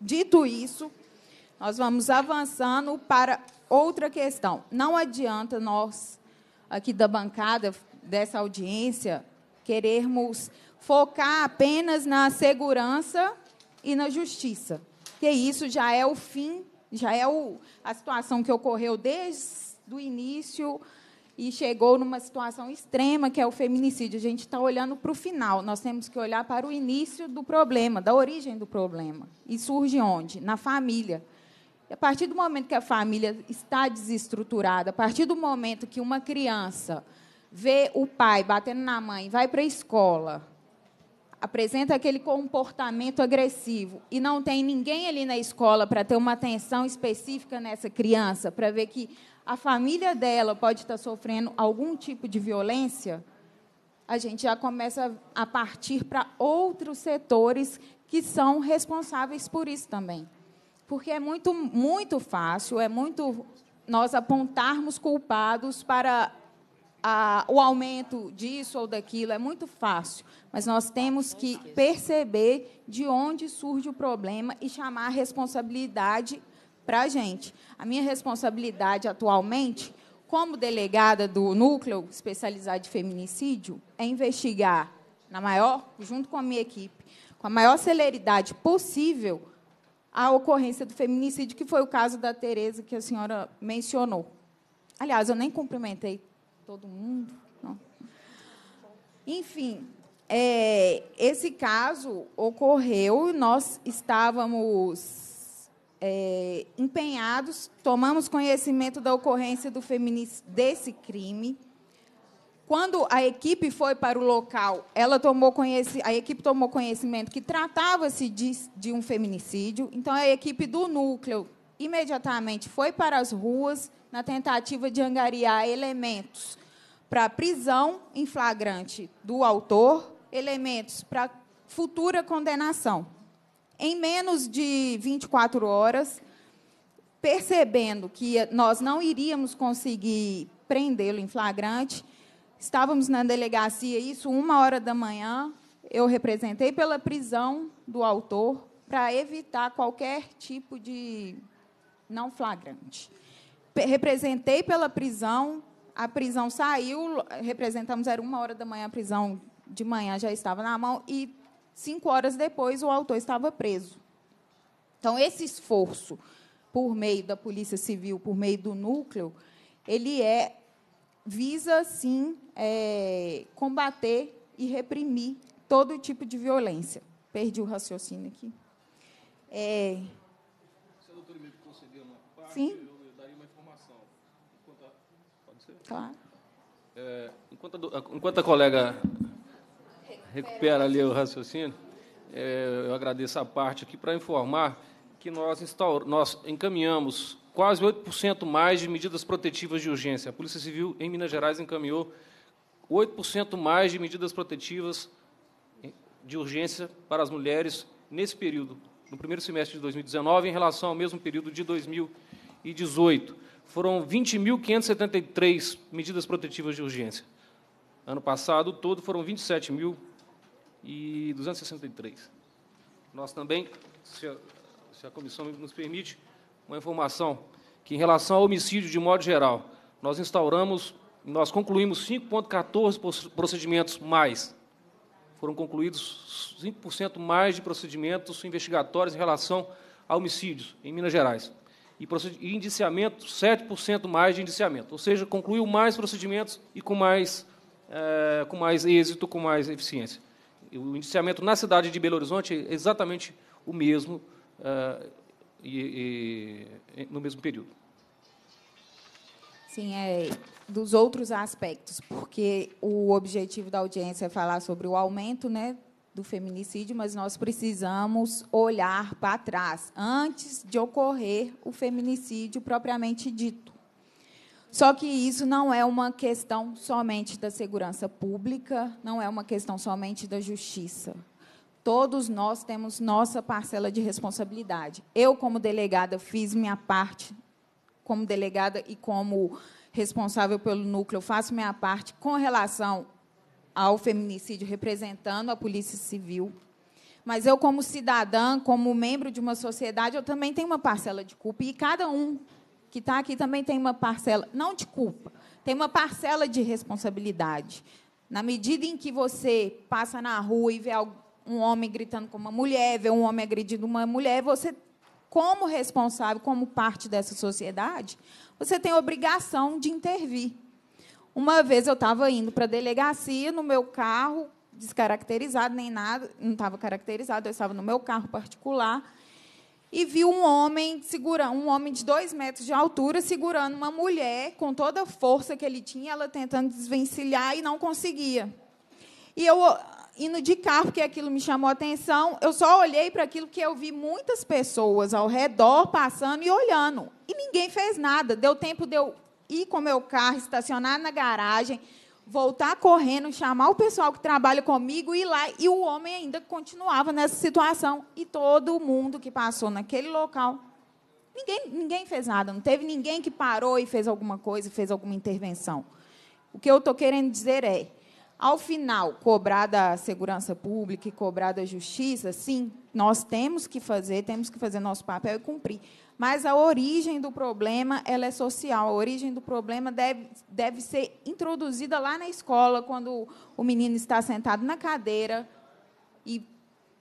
S6: Dito isso, nós vamos avançando para outra questão. Não adianta nós, aqui da bancada, dessa audiência, querermos focar apenas na segurança e na justiça. Que isso já é o fim, já é o, a situação que ocorreu desde o início e chegou numa situação extrema, que é o feminicídio. A gente está olhando para o final, nós temos que olhar para o início do problema, da origem do problema. E surge onde? Na família. E a partir do momento que a família está desestruturada, a partir do momento que uma criança vê o pai batendo na mãe, vai para a escola, apresenta aquele comportamento agressivo. E não tem ninguém ali na escola para ter uma atenção específica nessa criança, para ver que a família dela pode estar sofrendo algum tipo de violência, a gente já começa a partir para outros setores que são responsáveis por isso também. Porque é muito, muito fácil, é muito nós apontarmos culpados para o aumento disso ou daquilo, é muito fácil. Mas nós temos que perceber de onde surge o problema e chamar a responsabilidade para a gente. A minha responsabilidade atualmente, como delegada do Núcleo Especializado de Feminicídio, é investigar, na maior, junto com a minha equipe, com a maior celeridade possível, a ocorrência do feminicídio, que foi o caso da Tereza que a senhora mencionou. Aliás, eu nem cumprimentei todo mundo. Não. Enfim, é, esse caso ocorreu, nós estávamos é, empenhados, tomamos conhecimento da ocorrência do desse crime. Quando a equipe foi para o local, ela tomou a equipe tomou conhecimento que tratava-se de, de um feminicídio. Então, a equipe do núcleo imediatamente foi para as ruas na tentativa de angariar elementos para prisão em flagrante do autor, elementos para futura condenação em menos de 24 horas, percebendo que nós não iríamos conseguir prendê-lo em flagrante, estávamos na delegacia, isso uma hora da manhã, eu representei pela prisão do autor para evitar qualquer tipo de não flagrante. Representei pela prisão, a prisão saiu, representamos, era uma hora da manhã, a prisão de manhã já estava na mão, e Cinco horas depois, o autor estava preso. Então, esse esforço por meio da Polícia Civil, por meio do núcleo, ele é visa sim é, combater e reprimir todo tipo de violência. Perdi o raciocínio aqui. É...
S5: Se a doutora me conceder uma parte,
S6: sim?
S5: eu daria uma informação. Enquanto a... Pode ser?
S6: Claro.
S5: É, enquanto, a, enquanto a colega recupera ali o raciocínio, é, eu agradeço a parte aqui para informar que nós, instaur, nós encaminhamos quase 8% mais de medidas protetivas de urgência. A Polícia Civil em Minas Gerais encaminhou 8% mais de medidas protetivas de urgência para as mulheres nesse período, no primeiro semestre de 2019, em relação ao mesmo período de 2018. Foram 20.573 medidas protetivas de urgência. Ano passado, todo foram 27.263. Nós também, se a, se a comissão nos permite, uma informação que, em relação ao homicídio de modo geral, nós instauramos, nós concluímos 5,14 procedimentos mais. Foram concluídos 5% mais de procedimentos investigatórios em relação a homicídios em Minas Gerais. E, indiciamento, 7% mais de indiciamento. Ou seja, concluiu mais procedimentos e com mais, é, com mais êxito, com mais eficiência. O indiciamento na cidade de Belo Horizonte é exatamente o mesmo é, e, e, no mesmo período.
S6: Sim, é dos outros aspectos, porque o objetivo da audiência é falar sobre o aumento, né, do feminicídio, mas nós precisamos olhar para trás antes de ocorrer o feminicídio propriamente dito. Só que isso não é uma questão somente da segurança pública, não é uma questão somente da justiça. Todos nós temos nossa parcela de responsabilidade. Eu, como delegada, fiz minha parte como delegada e como responsável pelo núcleo, faço minha parte com relação ao feminicídio, representando a Polícia Civil. Mas eu, como cidadã, como membro de uma sociedade, eu também tenho uma parcela de culpa. E cada um que está aqui também tem uma parcela, não de culpa, tem uma parcela de responsabilidade. Na medida em que você passa na rua e vê um homem gritando com uma mulher, vê um homem agredindo uma mulher, você como responsável, como parte dessa sociedade, você tem obrigação de intervir. Uma vez eu estava indo para a delegacia no meu carro, descaracterizado, nem nada, não estava caracterizado, eu estava no meu carro particular, e vi um homem segurando, um homem de dois metros de altura segurando uma mulher com toda a força que ele tinha, ela tentando desvencilhar e não conseguia. E eu indo de carro, porque aquilo me chamou a atenção. Eu só olhei para aquilo que eu vi muitas pessoas ao redor passando e olhando. E ninguém fez nada. Deu tempo de eu ir com meu carro, estacionar na garagem, voltar correndo, chamar o pessoal que trabalha comigo e ir lá. E o homem ainda continuava nessa situação. E todo mundo que passou naquele local, ninguém, ninguém fez nada. Não teve ninguém que parou e fez alguma coisa, fez alguma intervenção. O que eu estou querendo dizer é ao final, cobrar da segurança pública e cobrar da justiça, sim, nós temos que fazer, temos que fazer nosso papel e cumprir. Mas a origem do problema ela é social. A origem do problema deve, deve ser introduzida lá na escola, quando o menino está sentado na cadeira e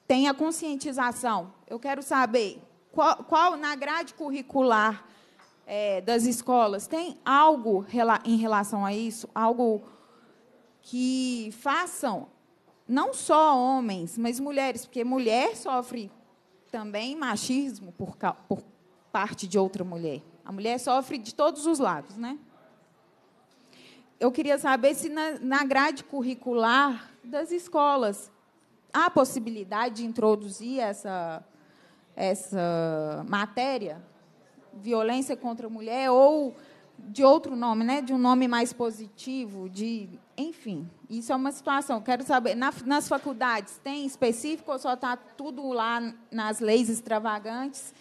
S6: tem a conscientização. Eu quero saber qual, qual na grade curricular é, das escolas tem algo em relação a isso, algo que façam não só homens, mas mulheres, porque mulher sofre também machismo por, por parte de outra mulher. A mulher sofre de todos os lados, né? Eu queria saber se na, na grade curricular das escolas há possibilidade de introduzir essa, essa matéria, violência contra a mulher, ou de outro nome, né? de um nome mais positivo, de enfim, isso é uma situação. Quero saber, na, nas faculdades, tem específico ou só está tudo lá nas leis extravagantes?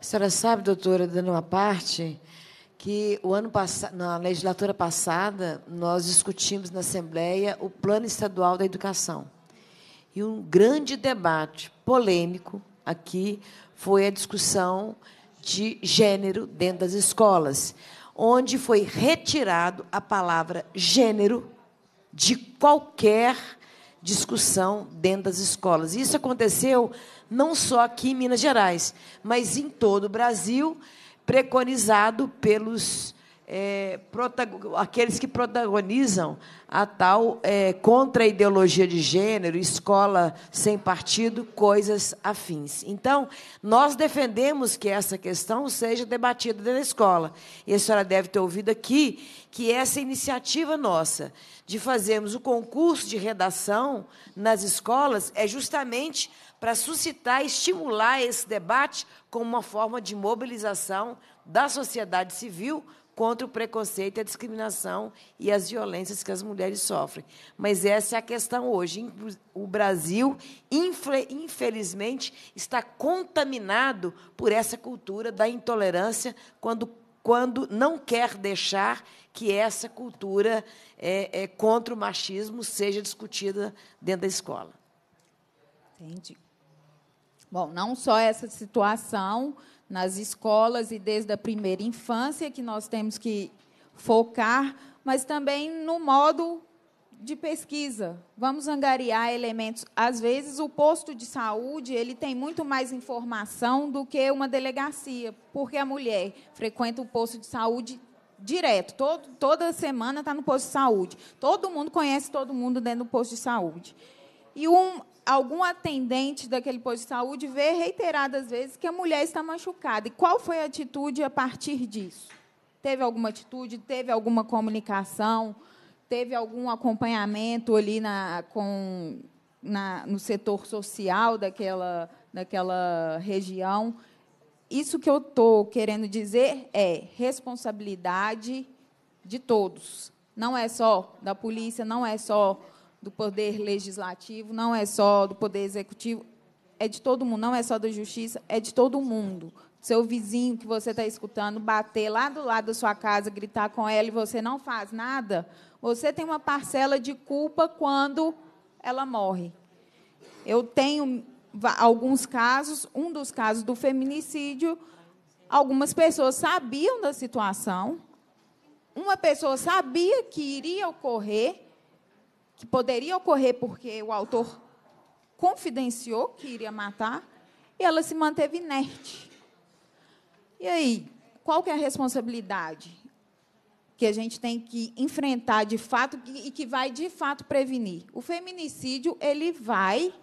S1: A senhora sabe, doutora, dando uma parte, que o ano passado, na legislatura passada, nós discutimos na Assembleia o Plano Estadual da Educação. E um grande debate polêmico aqui foi a discussão de gênero dentro das escolas, onde foi retirado a palavra gênero de qualquer discussão dentro das escolas. Isso aconteceu não só aqui em Minas Gerais, mas em todo o Brasil, preconizado pelos é, aqueles que protagonizam a tal é, contra-ideologia de gênero, escola sem partido, coisas afins. Então, nós defendemos que essa questão seja debatida da escola. E a senhora deve ter ouvido aqui que essa iniciativa nossa de fazermos o concurso de redação nas escolas é justamente para suscitar e estimular esse debate como uma forma de mobilização da sociedade civil contra o preconceito, a discriminação e as violências que as mulheres sofrem. Mas essa é a questão hoje. O Brasil, infelizmente, está contaminado por essa cultura da intolerância quando quando não quer deixar que essa cultura é, é, contra o machismo seja discutida dentro da escola.
S6: Entendi. Bom, não só essa situação nas escolas e desde a primeira infância que nós temos que focar, mas também no modo de pesquisa. Vamos angariar elementos. Às vezes, o posto de saúde ele tem muito mais informação do que uma delegacia, porque a mulher frequenta o posto de saúde direto. Todo, toda semana está no posto de saúde. Todo mundo conhece todo mundo dentro do posto de saúde. E um, algum atendente daquele posto de saúde vê reiteradas vezes que a mulher está machucada. E qual foi a atitude a partir disso? Teve alguma atitude? Teve alguma comunicação? teve algum acompanhamento ali na, com, na, no setor social daquela, daquela região. Isso que eu estou querendo dizer é responsabilidade de todos. Não é só da polícia, não é só do poder legislativo, não é só do poder executivo, é de todo mundo, não é só da justiça, é de todo mundo. Seu vizinho que você está escutando bater lá do lado da sua casa, gritar com ela e você não faz nada, você tem uma parcela de culpa quando ela morre. Eu tenho alguns casos, um dos casos do feminicídio, algumas pessoas sabiam da situação, uma pessoa sabia que iria ocorrer, que poderia ocorrer porque o autor confidenciou que iria matar, e ela se manteve inerte. E aí, qual que é a responsabilidade? que a gente tem que enfrentar de fato e que vai de fato prevenir. O feminicídio, ele vai,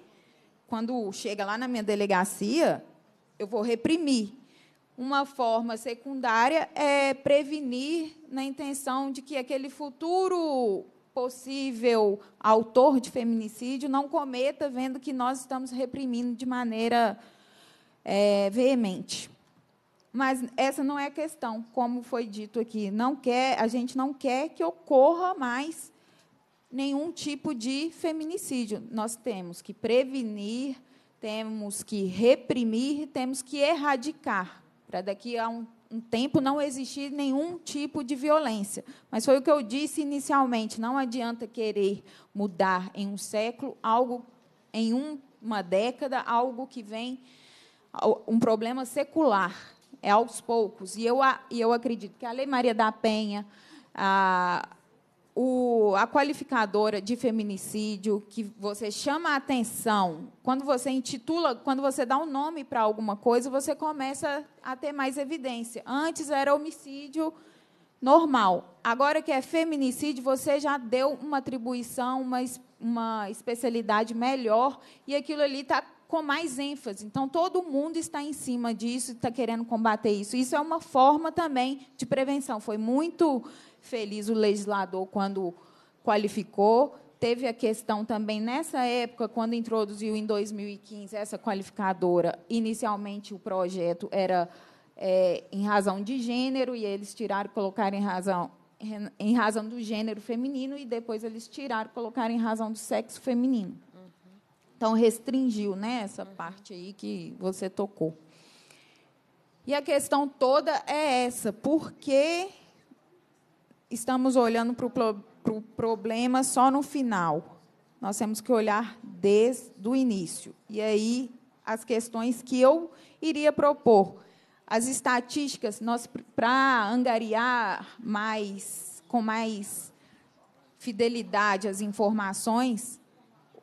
S6: quando chega lá na minha delegacia, eu vou reprimir. Uma forma secundária é prevenir na intenção de que aquele futuro possível autor de feminicídio não cometa, vendo que nós estamos reprimindo de maneira é, veemente. Mas essa não é a questão, como foi dito aqui. Não quer, a gente não quer que ocorra mais nenhum tipo de feminicídio. Nós temos que prevenir, temos que reprimir, temos que erradicar, para daqui a um, um tempo não existir nenhum tipo de violência. Mas foi o que eu disse inicialmente: não adianta querer mudar em um século algo, em um, uma década, algo que vem, um problema secular é aos poucos. E eu, eu acredito que a Lei Maria da Penha, a, o, a qualificadora de feminicídio, que você chama a atenção, quando você intitula, quando você dá um nome para alguma coisa, você começa a ter mais evidência. Antes era homicídio normal. Agora que é feminicídio, você já deu uma atribuição, uma, uma especialidade melhor, e aquilo ali está com mais ênfase. Então, todo mundo está em cima disso, está querendo combater isso. Isso é uma forma também de prevenção. Foi muito feliz o legislador quando qualificou. Teve a questão também, nessa época, quando introduziu em 2015 essa qualificadora, inicialmente o projeto era é, em razão de gênero, e eles tiraram e colocaram em razão, em razão do gênero feminino, e depois eles tiraram e colocaram em razão do sexo feminino. Então, restringiu né, essa parte aí que você tocou. E a questão toda é essa: por que estamos olhando para o pro problema só no final? Nós temos que olhar desde o início. E aí, as questões que eu iria propor. As estatísticas, nós para angariar mais, com mais fidelidade as informações,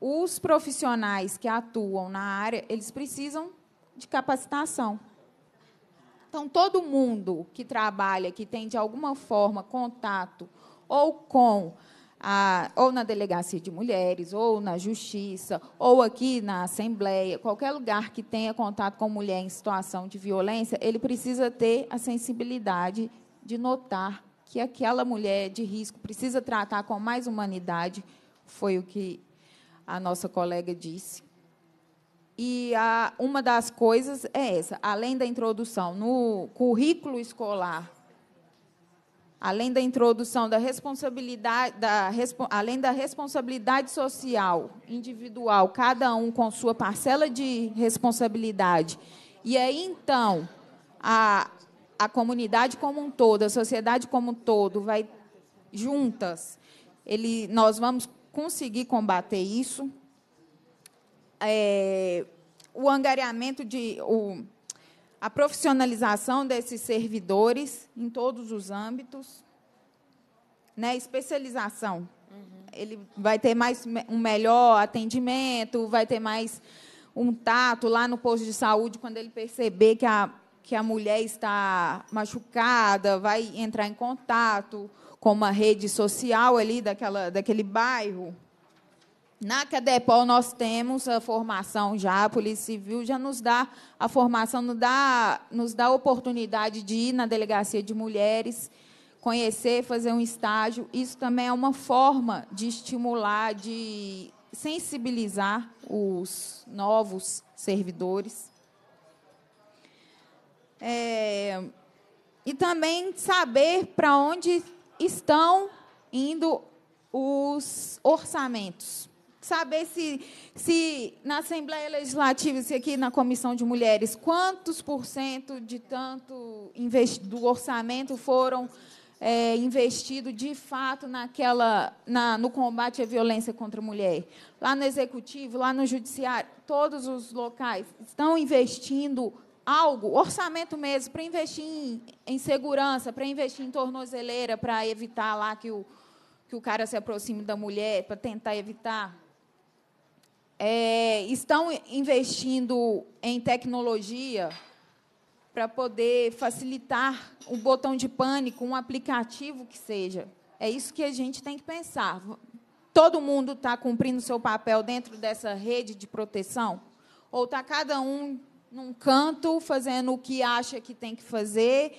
S6: os profissionais que atuam na área, eles precisam de capacitação. Então, todo mundo que trabalha, que tem de alguma forma contato ou com a, ou na delegacia de mulheres, ou na justiça, ou aqui na assembleia, qualquer lugar que tenha contato com mulher em situação de violência, ele precisa ter a sensibilidade de notar que aquela mulher de risco precisa tratar com mais humanidade. Foi o que a nossa colega disse. E a, uma das coisas é essa, além da introdução no currículo escolar, além da introdução da responsabilidade, da, além da responsabilidade social individual, cada um com sua parcela de responsabilidade. E aí, então, a, a comunidade como um todo, a sociedade como um todo, vai juntas, ele, nós vamos conseguir combater isso. É, o angariamento de. O, a profissionalização desses servidores em todos os âmbitos, né, especialização. Uhum. Ele vai ter mais um melhor atendimento, vai ter mais um tato lá no posto de saúde quando ele perceber que a, que a mulher está machucada, vai entrar em contato com uma rede social ali daquela, daquele bairro. Na CADEPOL nós temos a formação já, a Polícia Civil já nos dá a formação, nos dá, nos dá a oportunidade de ir na delegacia de mulheres, conhecer, fazer um estágio. Isso também é uma forma de estimular, de sensibilizar os novos servidores. É, e também saber para onde estão indo os orçamentos saber se, se na Assembleia Legislativa, se aqui na Comissão de Mulheres, quantos por cento de tanto do orçamento foram é, investidos de fato naquela, na, no combate à violência contra a mulher. Lá no Executivo, lá no Judiciário, todos os locais estão investindo algo, orçamento mesmo, para investir em, em segurança, para investir em tornozeleira, para evitar lá que o, que o cara se aproxime da mulher, para tentar evitar é, estão investindo em tecnologia para poder facilitar um botão de pânico, um aplicativo que seja. É isso que a gente tem que pensar. Todo mundo está cumprindo seu papel dentro dessa rede de proteção? Ou está cada um num canto fazendo o que acha que tem que fazer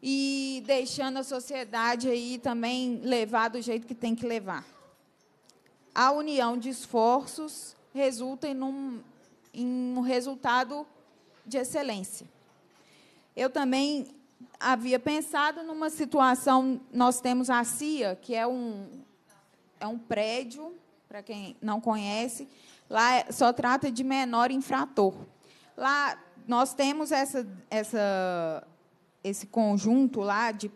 S6: e deixando a sociedade aí também levar do jeito que tem que levar? A união de esforços resulta em um, em um resultado de excelência. Eu também havia pensado numa situação, nós temos a CIA, que é um, é um prédio, para quem não conhece, lá só trata de menor infrator. Lá nós temos essa, essa, esse conjunto lá de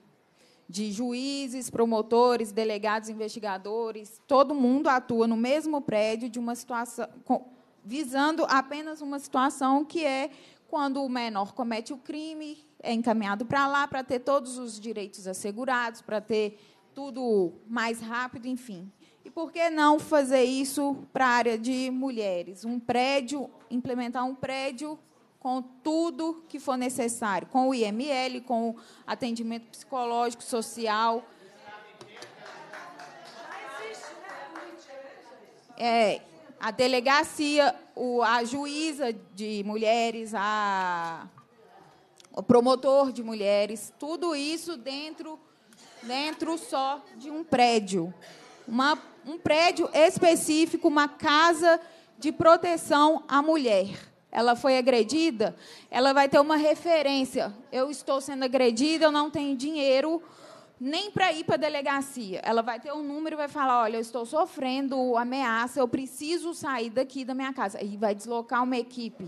S6: de juízes, promotores, delegados, investigadores, todo mundo atua no mesmo prédio de uma situação visando apenas uma situação que é quando o menor comete o crime, é encaminhado para lá para ter todos os direitos assegurados, para ter tudo mais rápido, enfim. E por que não fazer isso para a área de mulheres? Um prédio, implementar um prédio com tudo que for necessário, com o IML, com o atendimento psicológico, social. É, a delegacia, o, a juíza de mulheres, a, o promotor de mulheres, tudo isso dentro, dentro só de um prédio. Uma, um prédio específico, uma casa de proteção à mulher ela foi agredida, ela vai ter uma referência. Eu estou sendo agredida, eu não tenho dinheiro nem para ir para a delegacia. Ela vai ter um número e vai falar: olha, eu estou sofrendo ameaça, eu preciso sair daqui da minha casa. E vai deslocar uma equipe.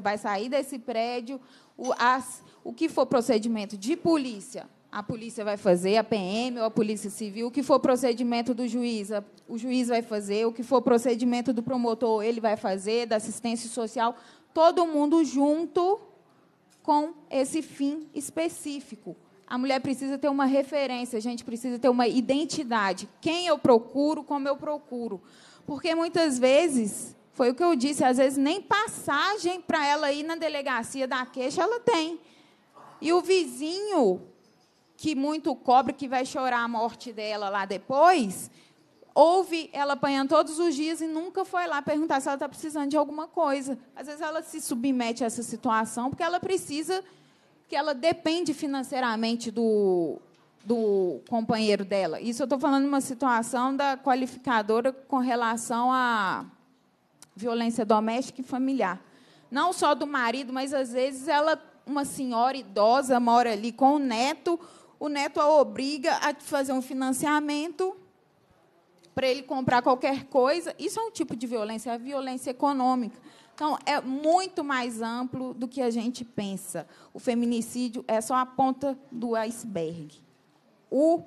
S6: Vai sair desse prédio, o, as, o que for procedimento de polícia, a polícia vai fazer, a PM ou a Polícia Civil, o que for procedimento do juiz, o juiz vai fazer, o que for procedimento do promotor, ele vai fazer, da assistência social, todo mundo junto com esse fim específico. A mulher precisa ter uma referência, a gente precisa ter uma identidade. Quem eu procuro, como eu procuro. Porque muitas vezes, foi o que eu disse, às vezes nem passagem para ela ir na delegacia da queixa ela tem. E o vizinho que muito cobre, que vai chorar a morte dela lá depois, ouve ela apanhando todos os dias e nunca foi lá perguntar se ela está precisando de alguma coisa. Às vezes ela se submete a essa situação porque ela precisa, que ela depende financeiramente do, do companheiro dela. Isso eu estou falando de uma situação da qualificadora com relação à violência doméstica e familiar. Não só do marido, mas às vezes ela, uma senhora idosa, mora ali com o neto, o neto a obriga a fazer um financiamento para ele comprar qualquer coisa. Isso é um tipo de violência, é a violência econômica. Então, é muito mais amplo do que a gente pensa. O feminicídio é só a ponta do iceberg. O,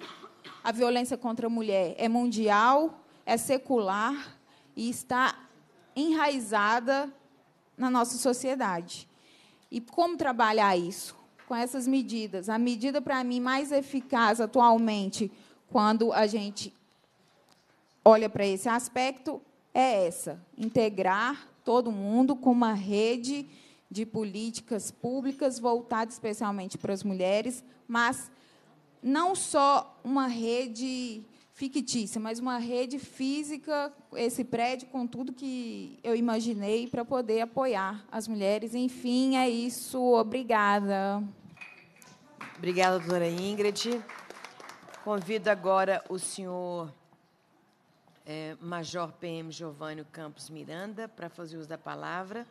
S6: a violência contra a mulher é mundial, é secular e está enraizada na nossa sociedade. E como trabalhar isso? Com essas medidas. A medida, para mim, mais eficaz atualmente, quando a gente olha para esse aspecto, é essa: integrar todo mundo com uma rede de políticas públicas voltada especialmente para as mulheres, mas não só uma rede fictícia, mas uma rede física, esse prédio com tudo que eu imaginei para poder apoiar as mulheres. Enfim, é isso. Obrigada.
S4: Obrigada, doutora Ingrid. Convido agora o senhor é, Major PM Giovanni Campos Miranda para fazer uso da palavra.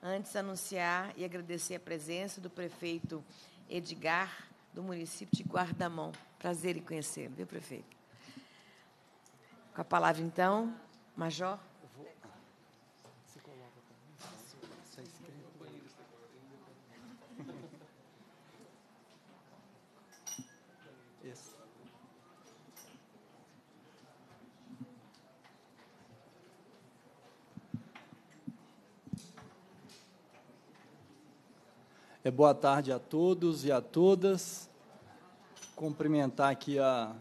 S4: Antes, anunciar e agradecer a presença do prefeito Edgar, do município de Guardamão. Prazer em conhecer, viu, prefeito? Com a palavra, então, Major.
S7: É, boa tarde a todos e a todas. Cumprimentar aqui a,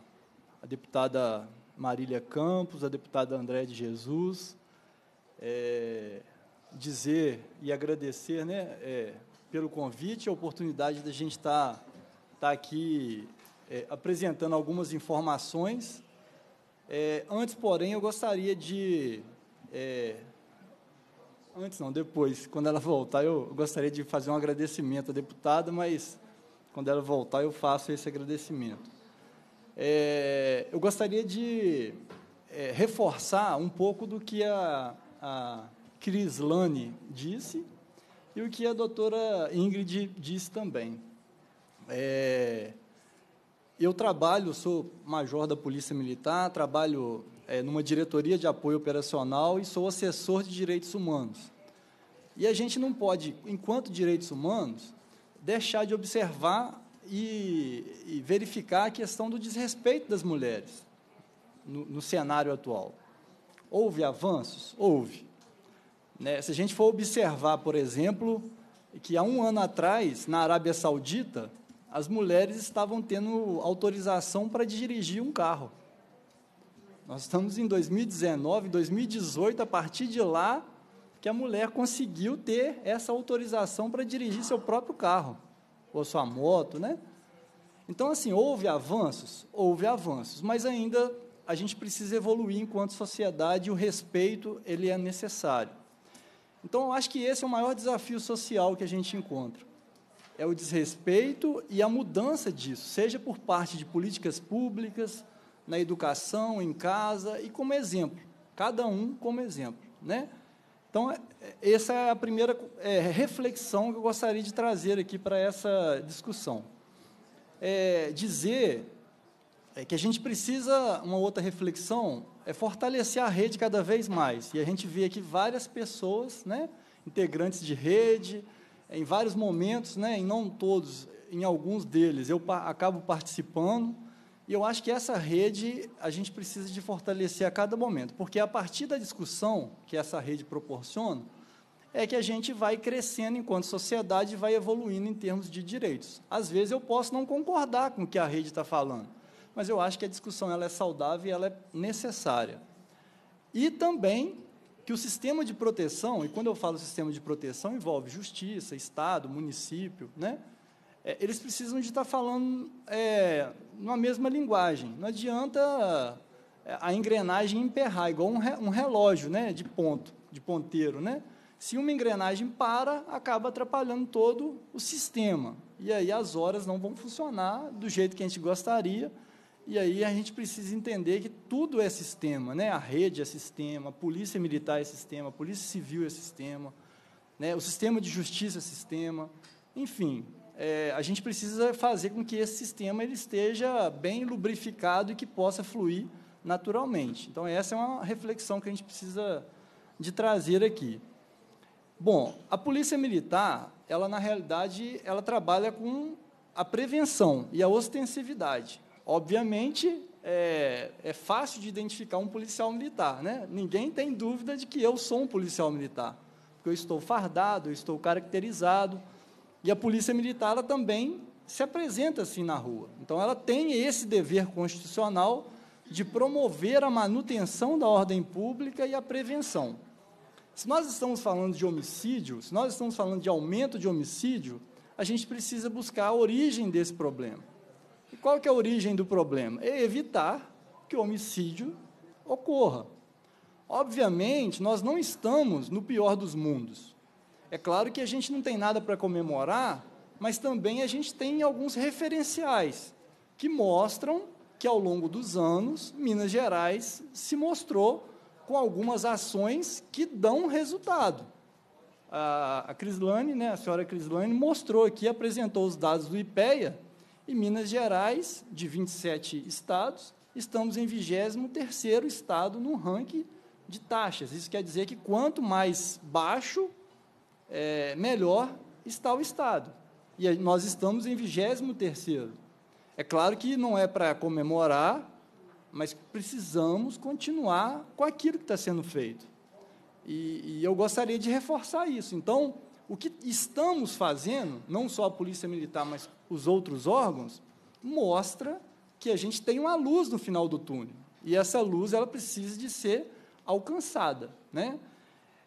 S7: a deputada Marília Campos, a deputada André de Jesus. É, dizer e agradecer né, é, pelo convite, a oportunidade da gente estar tá, tá aqui é, apresentando algumas informações. É, antes, porém, eu gostaria de é, Antes não, depois. Quando ela voltar, eu gostaria de fazer um agradecimento à deputada, mas quando ela voltar, eu faço esse agradecimento. É, eu gostaria de é, reforçar um pouco do que a, a Crislane disse e o que a doutora Ingrid disse também. É, eu trabalho, sou major da Polícia Militar, trabalho é, numa diretoria de apoio operacional e sou assessor de direitos humanos. E a gente não pode, enquanto direitos humanos, deixar de observar e, e verificar a questão do desrespeito das mulheres no, no cenário atual. Houve avanços? Houve. Né? Se a gente for observar, por exemplo, que há um ano atrás, na Arábia Saudita, as mulheres estavam tendo autorização para dirigir um carro. Nós estamos em 2019, 2018, a partir de lá que a mulher conseguiu ter essa autorização para dirigir seu próprio carro, ou sua moto, né? Então, assim, houve avanços? Houve avanços, mas ainda a gente precisa evoluir enquanto sociedade e o respeito, ele é necessário. Então, eu acho que esse é o maior desafio social que a gente encontra. É o desrespeito e a mudança disso, seja por parte de políticas públicas, na educação, em casa e como exemplo, cada um como exemplo, né? Então, é, essa é a primeira é, reflexão que eu gostaria de trazer aqui para essa discussão. É, dizer é, que a gente precisa, uma outra reflexão, é fortalecer a rede cada vez mais. E a gente vê aqui várias pessoas, né, integrantes de rede, em vários momentos, né, em não todos, em alguns deles eu acabo participando, e eu acho que essa rede a gente precisa de fortalecer a cada momento, porque a partir da discussão que essa rede proporciona, é que a gente vai crescendo enquanto sociedade e vai evoluindo em termos de direitos. Às vezes eu posso não concordar com o que a rede está falando, mas eu acho que a discussão ela é saudável e ela é necessária. E também que o sistema de proteção, e quando eu falo sistema de proteção, envolve justiça, Estado, município, né? É, eles precisam de estar falando é, numa mesma linguagem. Não adianta é, a engrenagem emperrar, igual um, re, um relógio né, de ponto, de ponteiro. Né? Se uma engrenagem para, acaba atrapalhando todo o sistema. E aí as horas não vão funcionar do jeito que a gente gostaria. E aí a gente precisa entender que tudo é sistema, né? A rede é sistema, a polícia militar é sistema, a polícia civil é sistema, né? O sistema de justiça é sistema. Enfim, é, a gente precisa fazer com que esse sistema ele esteja bem lubrificado e que possa fluir naturalmente. Então, essa é uma reflexão que a gente precisa de trazer aqui. Bom, a polícia militar, ela na realidade, ela trabalha com a prevenção e a ostensividade. Obviamente, é, é, fácil de identificar um policial militar, né? Ninguém tem dúvida de que eu sou um policial militar, porque eu estou fardado, eu estou caracterizado, e a polícia militar ela também se apresenta assim na rua. Então, ela tem esse dever constitucional de promover a manutenção da ordem pública e a prevenção. Se nós estamos falando de homicídio, se nós estamos falando de aumento de homicídio, a gente precisa buscar a origem desse problema. E qual que é a origem do problema? É evitar que o homicídio ocorra. Obviamente, nós não estamos no pior dos mundos. É claro que a gente não tem nada para comemorar, mas também a gente tem alguns referenciais que mostram que, ao longo dos anos, Minas Gerais se mostrou com algumas ações que dão resultado. A, a Crislane, né, a senhora Crislane, mostrou aqui, apresentou os dados do IPEA, e Minas Gerais, de 27 estados, estamos em 23º estado no ranking de taxas. Isso quer dizer que quanto mais baixo, é, melhor está o estado. E nós estamos em 23º. É claro que não é para comemorar, mas precisamos continuar com aquilo que está sendo feito. E, e, eu gostaria de reforçar isso. Então, o que estamos fazendo, não só a Polícia Militar, mas os outros órgãos, mostra que a gente tem uma luz no final do túnel. E essa luz ela precisa de ser alcançada. Né?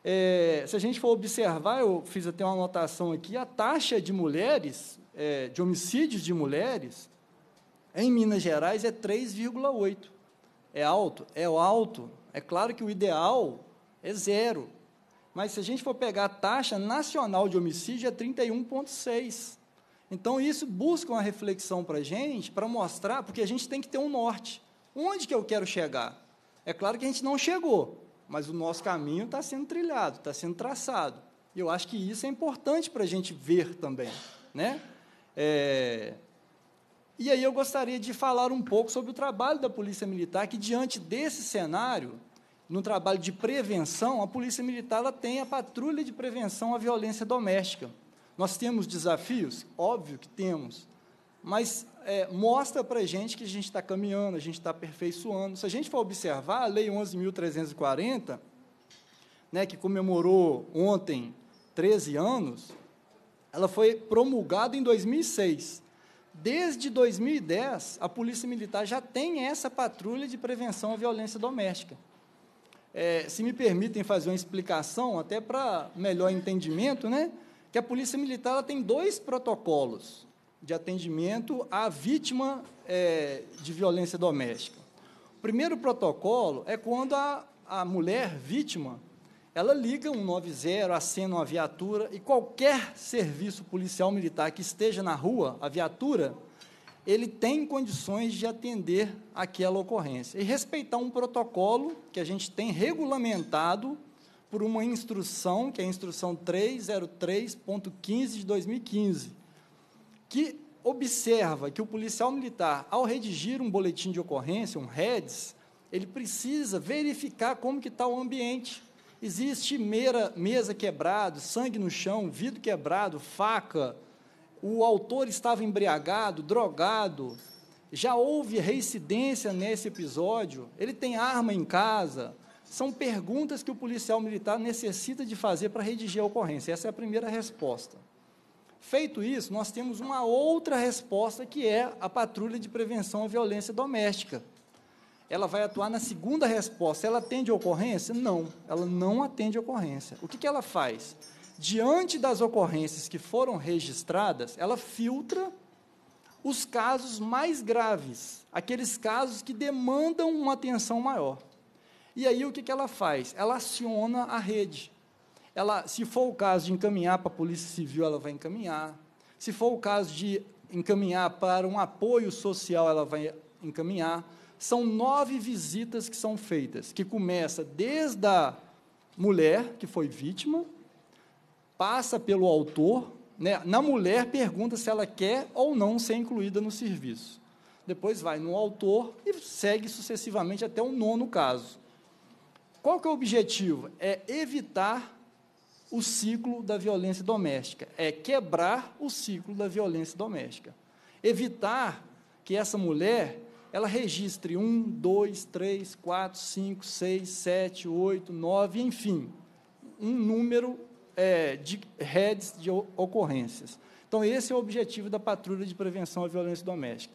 S7: É, se a gente for observar, eu fiz até uma anotação aqui, a taxa de mulheres, é, de homicídios de mulheres, em Minas Gerais é 3,8. É alto? É alto. É claro que o ideal é zero. Mas se a gente for pegar a taxa nacional de homicídio, é 31,6. Então, isso busca uma reflexão para a gente, para mostrar, porque a gente tem que ter um norte. Onde que eu quero chegar? É claro que a gente não chegou, mas o nosso caminho está sendo trilhado, está sendo traçado. E eu acho que isso é importante para a gente ver também. Né? É, e aí eu gostaria de falar um pouco sobre o trabalho da Polícia Militar, que diante desse cenário, no trabalho de prevenção, a Polícia Militar ela tem a patrulha de prevenção à violência doméstica. Nós temos desafios? Óbvio que temos, mas é, mostra para a gente que a gente está caminhando, a gente está aperfeiçoando. Se a gente for observar, a Lei 11.340, né, que comemorou ontem 13 anos, ela foi promulgada em 2006. Desde 2010, a Polícia Militar já tem essa patrulha de prevenção à violência doméstica. É, se me permitem fazer uma explicação, até para melhor entendimento, né, que a Polícia Militar tem dois protocolos de atendimento à vítima é, de violência doméstica. O primeiro protocolo é quando a, a mulher vítima ela liga 190, acena uma viatura e qualquer serviço policial militar que esteja na rua, a viatura, ele tem condições de atender aquela ocorrência e respeitar um protocolo que a gente tem regulamentado por uma instrução, que é a instrução 303.15 de 2015, que observa que o policial militar, ao redigir um boletim de ocorrência, um REDS, ele precisa verificar como que está o ambiente Existe meira, mesa quebrada, sangue no chão, vidro quebrado, faca. O autor estava embriagado, drogado. Já houve reincidência nesse episódio. Ele tem arma em casa. São perguntas que o policial militar necessita de fazer para redigir a ocorrência. Essa é a primeira resposta. Feito isso, nós temos uma outra resposta que é a patrulha de prevenção à violência doméstica ela vai atuar na segunda resposta. Ela atende ocorrência? Não, ela não atende ocorrência. O que, que ela faz? Diante das ocorrências que foram registradas, ela filtra os casos mais graves, aqueles casos que demandam uma atenção maior. E aí o que, que ela faz? Ela aciona a rede. Ela, se for o caso de encaminhar para a Polícia Civil, ela vai encaminhar. Se for o caso de encaminhar para um apoio social, ela vai encaminhar são nove visitas que são feitas, que começa desde a mulher que foi vítima, passa pelo autor, né? na mulher pergunta se ela quer ou não ser incluída no serviço. Depois vai no autor e segue sucessivamente até o nono caso. Qual que é o objetivo? É evitar o ciclo da violência doméstica, é quebrar o ciclo da violência doméstica. Evitar que essa mulher ela registre um, dois, três, quatro, cinco, seis, sete, oito, nove, enfim, um número é, de heads de ocorrências. Então, esse é o objetivo da patrulha de prevenção à violência doméstica.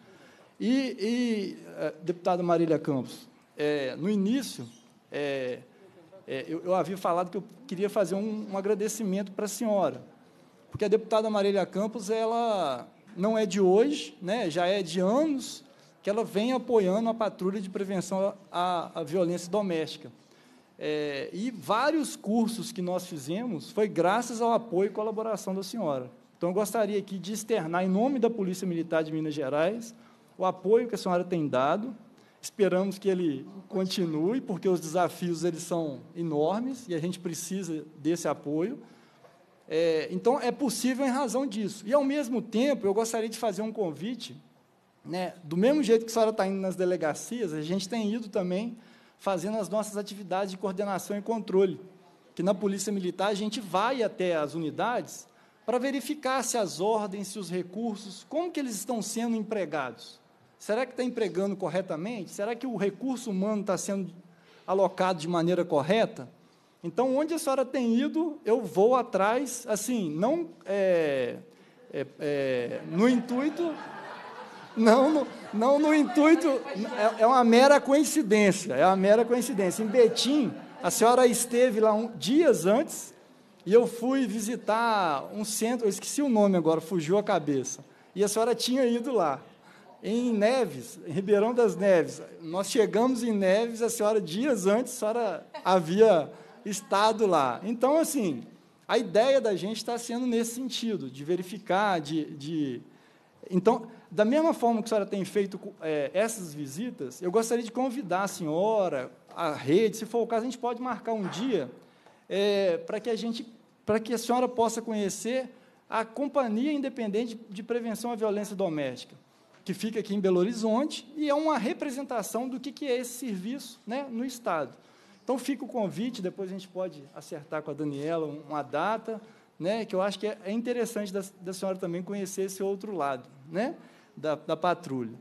S7: E, e eh, deputada Marília Campos, é, no início, é, é, eu, eu, havia falado que eu queria fazer um, um agradecimento para a senhora, porque a deputada Marília Campos, ela não é de hoje, né, já é de anos que ela vem apoiando a patrulha de prevenção à, à violência doméstica. É, e vários cursos que nós fizemos foi graças ao apoio e colaboração da senhora. Então, eu gostaria aqui de externar, em nome da Polícia Militar de Minas Gerais, o apoio que a senhora tem dado. Esperamos que ele continue, porque os desafios eles são enormes e a gente precisa desse apoio. É, então, é possível em razão disso. E, ao mesmo tempo, eu gostaria de fazer um convite, né, do mesmo jeito que a senhora está indo nas delegacias, a gente tem ido também fazendo as nossas atividades de coordenação e controle, que na Polícia Militar a gente vai até as unidades para verificar se as ordens, se os recursos, como que eles estão sendo empregados. Será que está empregando corretamente? Será que o recurso humano está sendo alocado de maneira correta? Então, onde a senhora tem ido, eu vou atrás, assim, não é, é, é, no intuito, não no, não no intuito, é, é, uma mera coincidência, é uma mera coincidência. Em Betim, a senhora esteve lá um, dias antes e eu fui visitar um centro, eu esqueci o nome agora, fugiu a cabeça. E a senhora tinha ido lá. Em Neves, em Ribeirão das Neves. Nós chegamos em Neves, a senhora, dias antes, a senhora havia estado lá. Então, assim, a ideia da gente está sendo nesse sentido, de verificar, de. de... Então, da mesma forma que a senhora tem feito é, essas visitas, eu gostaria de convidar a senhora, a rede, se for o caso, a gente pode marcar um dia é, para que a gente, para que a senhora possa conhecer a Companhia Independente de Prevenção à Violência Doméstica, que fica aqui em Belo Horizonte e é uma representação do que, que é esse serviço né, no Estado. Então, fica o convite, depois a gente pode acertar com a Daniela uma data, né, que eu acho que é, é interessante da, da senhora também conhecer esse outro lado né, da, da patrulha.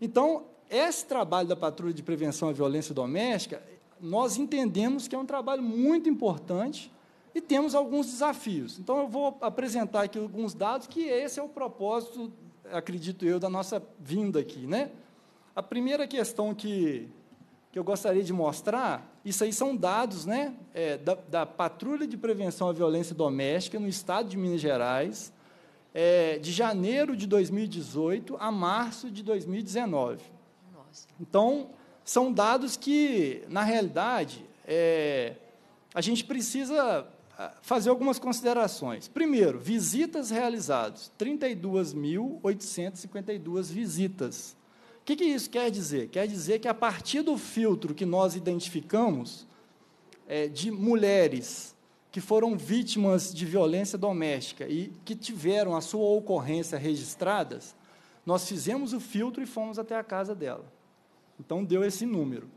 S7: Então, esse trabalho da patrulha de prevenção à violência doméstica, nós entendemos que é um trabalho muito importante e temos alguns desafios. Então, eu vou apresentar aqui alguns dados, que esse é o propósito, acredito eu, da nossa vinda aqui. Né? A primeira questão que, que eu gostaria de mostrar, isso aí são dados né, é, da, da Patrulha de Prevenção à Violência Doméstica no Estado de Minas Gerais, é, de janeiro de 2018 a março de 2019. Nossa. Então, são dados que, na realidade, é, a gente precisa fazer algumas considerações. Primeiro, visitas realizadas, 32.852 visitas. O que, que isso quer dizer? Quer dizer que, a partir do filtro que nós identificamos é, de mulheres que foram vítimas de violência doméstica e que tiveram a sua ocorrência registradas, nós fizemos o filtro e fomos até a casa dela. Então, deu esse número.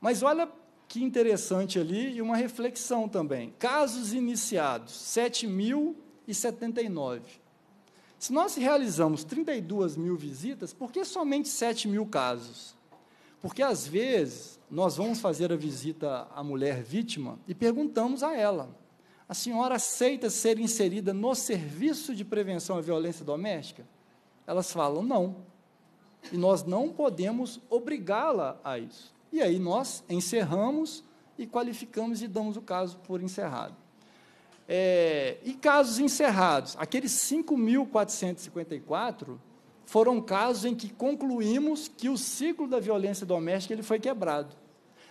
S7: Mas olha que interessante ali e uma reflexão também. Casos iniciados, 7.079. Se nós realizamos 32 mil visitas, por que somente 7 mil casos? Porque, às vezes, nós vamos fazer a visita à mulher vítima e perguntamos a ela: a senhora aceita ser inserida no serviço de prevenção à violência doméstica? Elas falam: não e nós não podemos obrigá-la a isso. E aí nós encerramos e qualificamos e damos o caso por encerrado. É, e casos encerrados, aqueles 5.454 foram casos em que concluímos que o ciclo da violência doméstica ele foi quebrado.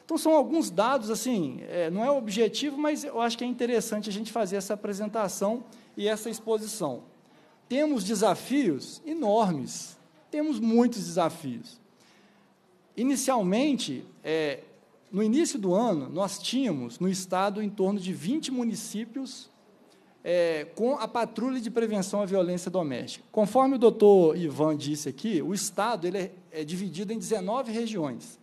S7: Então, são alguns dados, assim, é, não é objetivo, mas eu acho que é interessante a gente fazer essa apresentação e essa exposição. Temos desafios enormes temos muitos desafios. Inicialmente, é, no início do ano, nós tínhamos no estado em torno de 20 municípios é, com a patrulha de prevenção à violência doméstica. Conforme o doutor Ivan disse aqui, o estado ele é, é dividido em 19 regiões.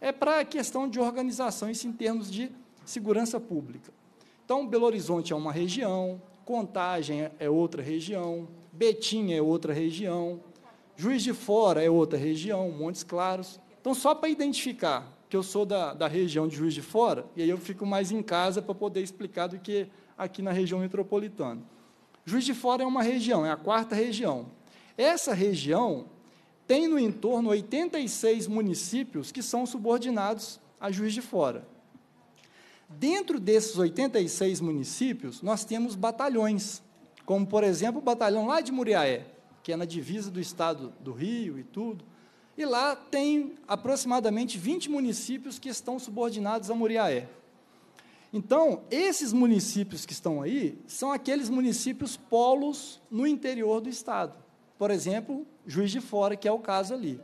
S7: É para a questão de organização, isso em termos de segurança pública. Então, Belo Horizonte é uma região, Contagem é outra região, Betim é outra região, Juiz de Fora é outra região, Montes Claros. Então, só para identificar que eu sou da, da região de Juiz de Fora, e aí eu fico mais em casa para poder explicar do que aqui na região metropolitana. Juiz de Fora é uma região, é a quarta região. Essa região tem no entorno 86 municípios que são subordinados a Juiz de Fora. Dentro desses 86 municípios, nós temos batalhões, como, por exemplo, o batalhão lá de Muriaé, que é na divisa do estado do Rio e tudo. E lá tem aproximadamente 20 municípios que estão subordinados a Muriaé. Então, esses municípios que estão aí são aqueles municípios polos no interior do estado. Por exemplo, Juiz de Fora, que é o caso ali.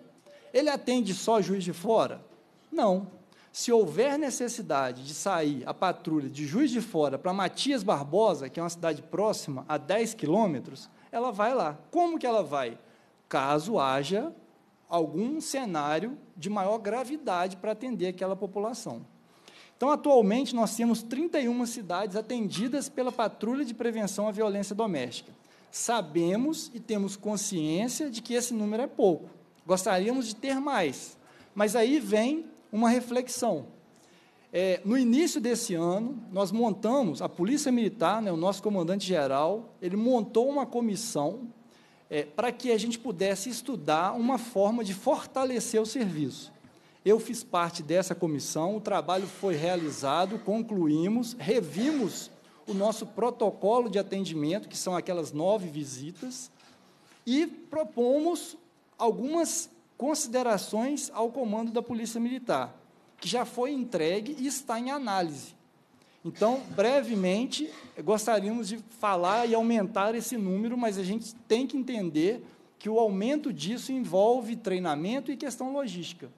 S7: Ele atende só Juiz de Fora? Não se houver necessidade de sair a patrulha de Juiz de Fora para Matias Barbosa, que é uma cidade próxima, a 10 quilômetros, ela vai lá. Como que ela vai? Caso haja algum cenário de maior gravidade para atender aquela população. Então, atualmente, nós temos 31 cidades atendidas pela Patrulha de Prevenção à Violência Doméstica. Sabemos e temos consciência de que esse número é pouco. Gostaríamos de ter mais. Mas aí vem uma reflexão. É, no início desse ano, nós montamos, a Polícia Militar, né, o nosso comandante-geral, ele montou uma comissão é, para que a gente pudesse estudar uma forma de fortalecer o serviço. Eu fiz parte dessa comissão, o trabalho foi realizado, concluímos, revimos o nosso protocolo de atendimento, que são aquelas nove visitas, e propomos algumas considerações ao comando da Polícia Militar, que já foi entregue e está em análise. Então, brevemente, gostaríamos de falar e aumentar esse número, mas a gente tem que entender que o aumento disso envolve treinamento e questão logística.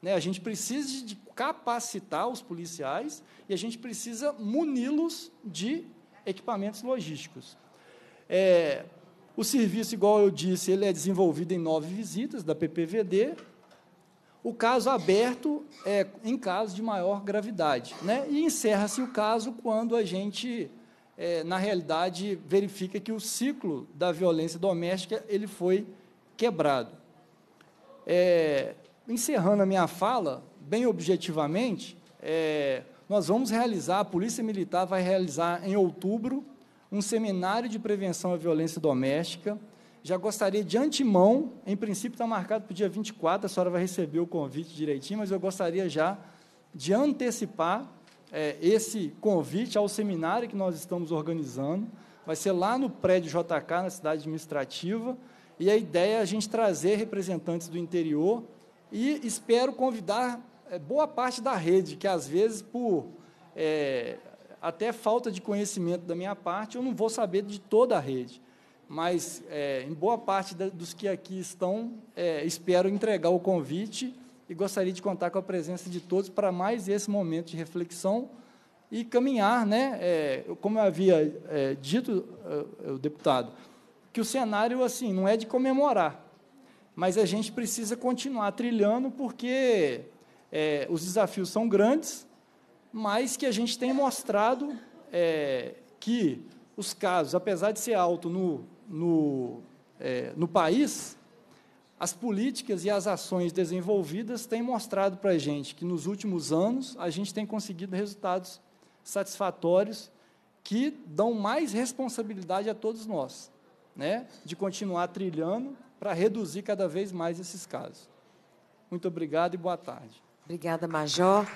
S7: Né? A gente precisa de capacitar os policiais e a gente precisa muni-los de equipamentos logísticos. É, o serviço, igual eu disse, ele é desenvolvido em nove visitas da PPVD. O caso aberto é em caso de maior gravidade. Né? E encerra-se o caso quando a gente, é, na realidade, verifica que o ciclo da violência doméstica ele foi quebrado. É, encerrando a minha fala, bem objetivamente, é, nós vamos realizar, a Polícia Militar vai realizar em outubro um seminário de prevenção à violência doméstica. Já gostaria de antemão, em princípio está marcado para o dia 24, a senhora vai receber o convite direitinho, mas eu gostaria já de antecipar é, esse convite ao seminário que nós estamos organizando. Vai ser lá no prédio JK, na cidade administrativa, e a ideia é a gente trazer representantes do interior e espero convidar é, boa parte da rede, que às vezes, por é, até falta de conhecimento da minha parte, eu não vou saber de toda a rede. Mas, é, em boa parte da, dos que aqui estão, é, espero entregar o convite e gostaria de contar com a presença de todos para mais esse momento de reflexão e caminhar, né, é, como eu havia é, dito, é, o deputado, que o cenário assim não é de comemorar, mas a gente precisa continuar trilhando porque é, os desafios são grandes, mas que a gente tem mostrado é, que os casos, apesar de ser alto no, no, é, no país, as políticas e as ações desenvolvidas têm mostrado para a gente que, nos últimos anos, a gente tem conseguido resultados satisfatórios que dão mais responsabilidade a todos nós, né, de continuar trilhando para reduzir cada vez mais esses casos. Muito obrigado e boa tarde.
S1: Obrigada, Major.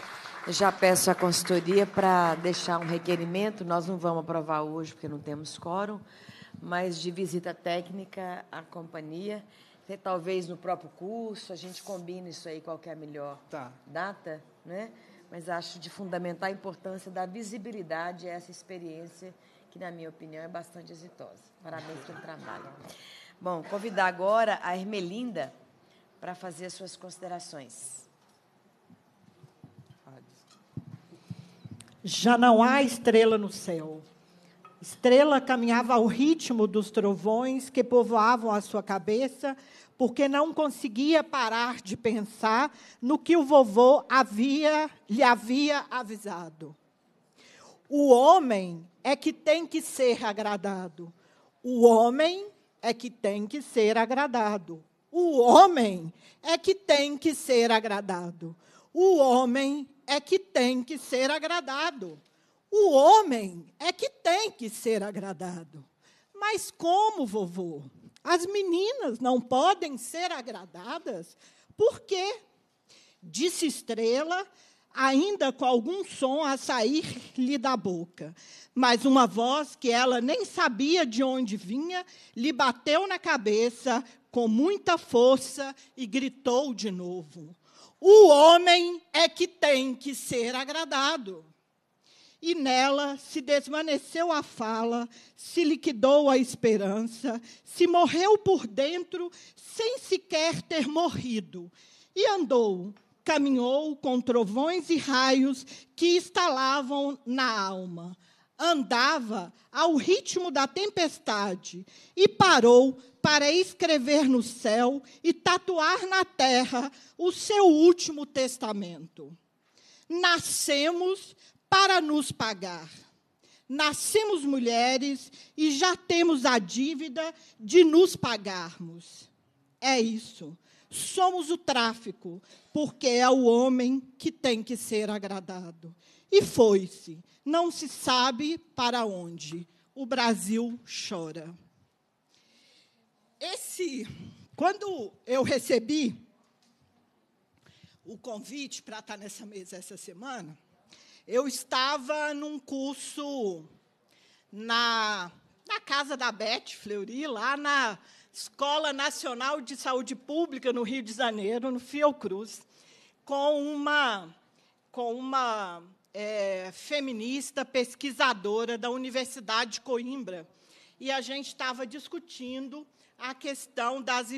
S1: Já peço à consultoria para deixar um requerimento, nós não vamos aprovar hoje porque não temos quórum, mas de visita técnica à companhia, talvez no próprio curso, a gente combine isso aí, qual é a melhor
S7: tá.
S1: data, né? mas acho de fundamental importância da visibilidade a essa experiência, que, na minha opinião, é bastante exitosa. Parabéns pelo trabalho. Bom, convidar agora a Ermelinda para fazer as suas considerações.
S8: já não há estrela no céu. Estrela caminhava ao ritmo dos trovões que povoavam a sua cabeça, porque não conseguia parar de pensar no que o vovô havia, lhe havia avisado. O homem é que tem que ser agradado. O homem é que tem que ser agradado. O homem é que tem que ser agradado. O homem é que tem que ser agradado. O homem é que tem que ser agradado. Mas como, vovô? As meninas não podem ser agradadas? Por quê? Disse Estrela, ainda com algum som a sair-lhe da boca. Mas uma voz que ela nem sabia de onde vinha lhe bateu na cabeça com muita força e gritou de novo: O homem é que tem que ser agradado e nela se desvaneceu a fala, se liquidou a esperança, se morreu por dentro sem sequer ter morrido, e andou, caminhou com trovões e raios que estalavam na alma. Andava ao ritmo da tempestade e parou para escrever no céu e tatuar na terra o seu último testamento. Nascemos para nos pagar. Nascemos mulheres e já temos a dívida de nos pagarmos. É isso. Somos o tráfico, porque é o homem que tem que ser agradado. E foi-se. Não se sabe para onde. O Brasil chora. Esse, quando eu recebi o convite para estar nessa mesa essa semana, eu estava num curso na, na casa da Beth Fleury, lá na Escola Nacional de Saúde Pública, no Rio de Janeiro, no Fiocruz, com uma, com uma é, feminista pesquisadora da Universidade de Coimbra. E a gente estava discutindo a questão das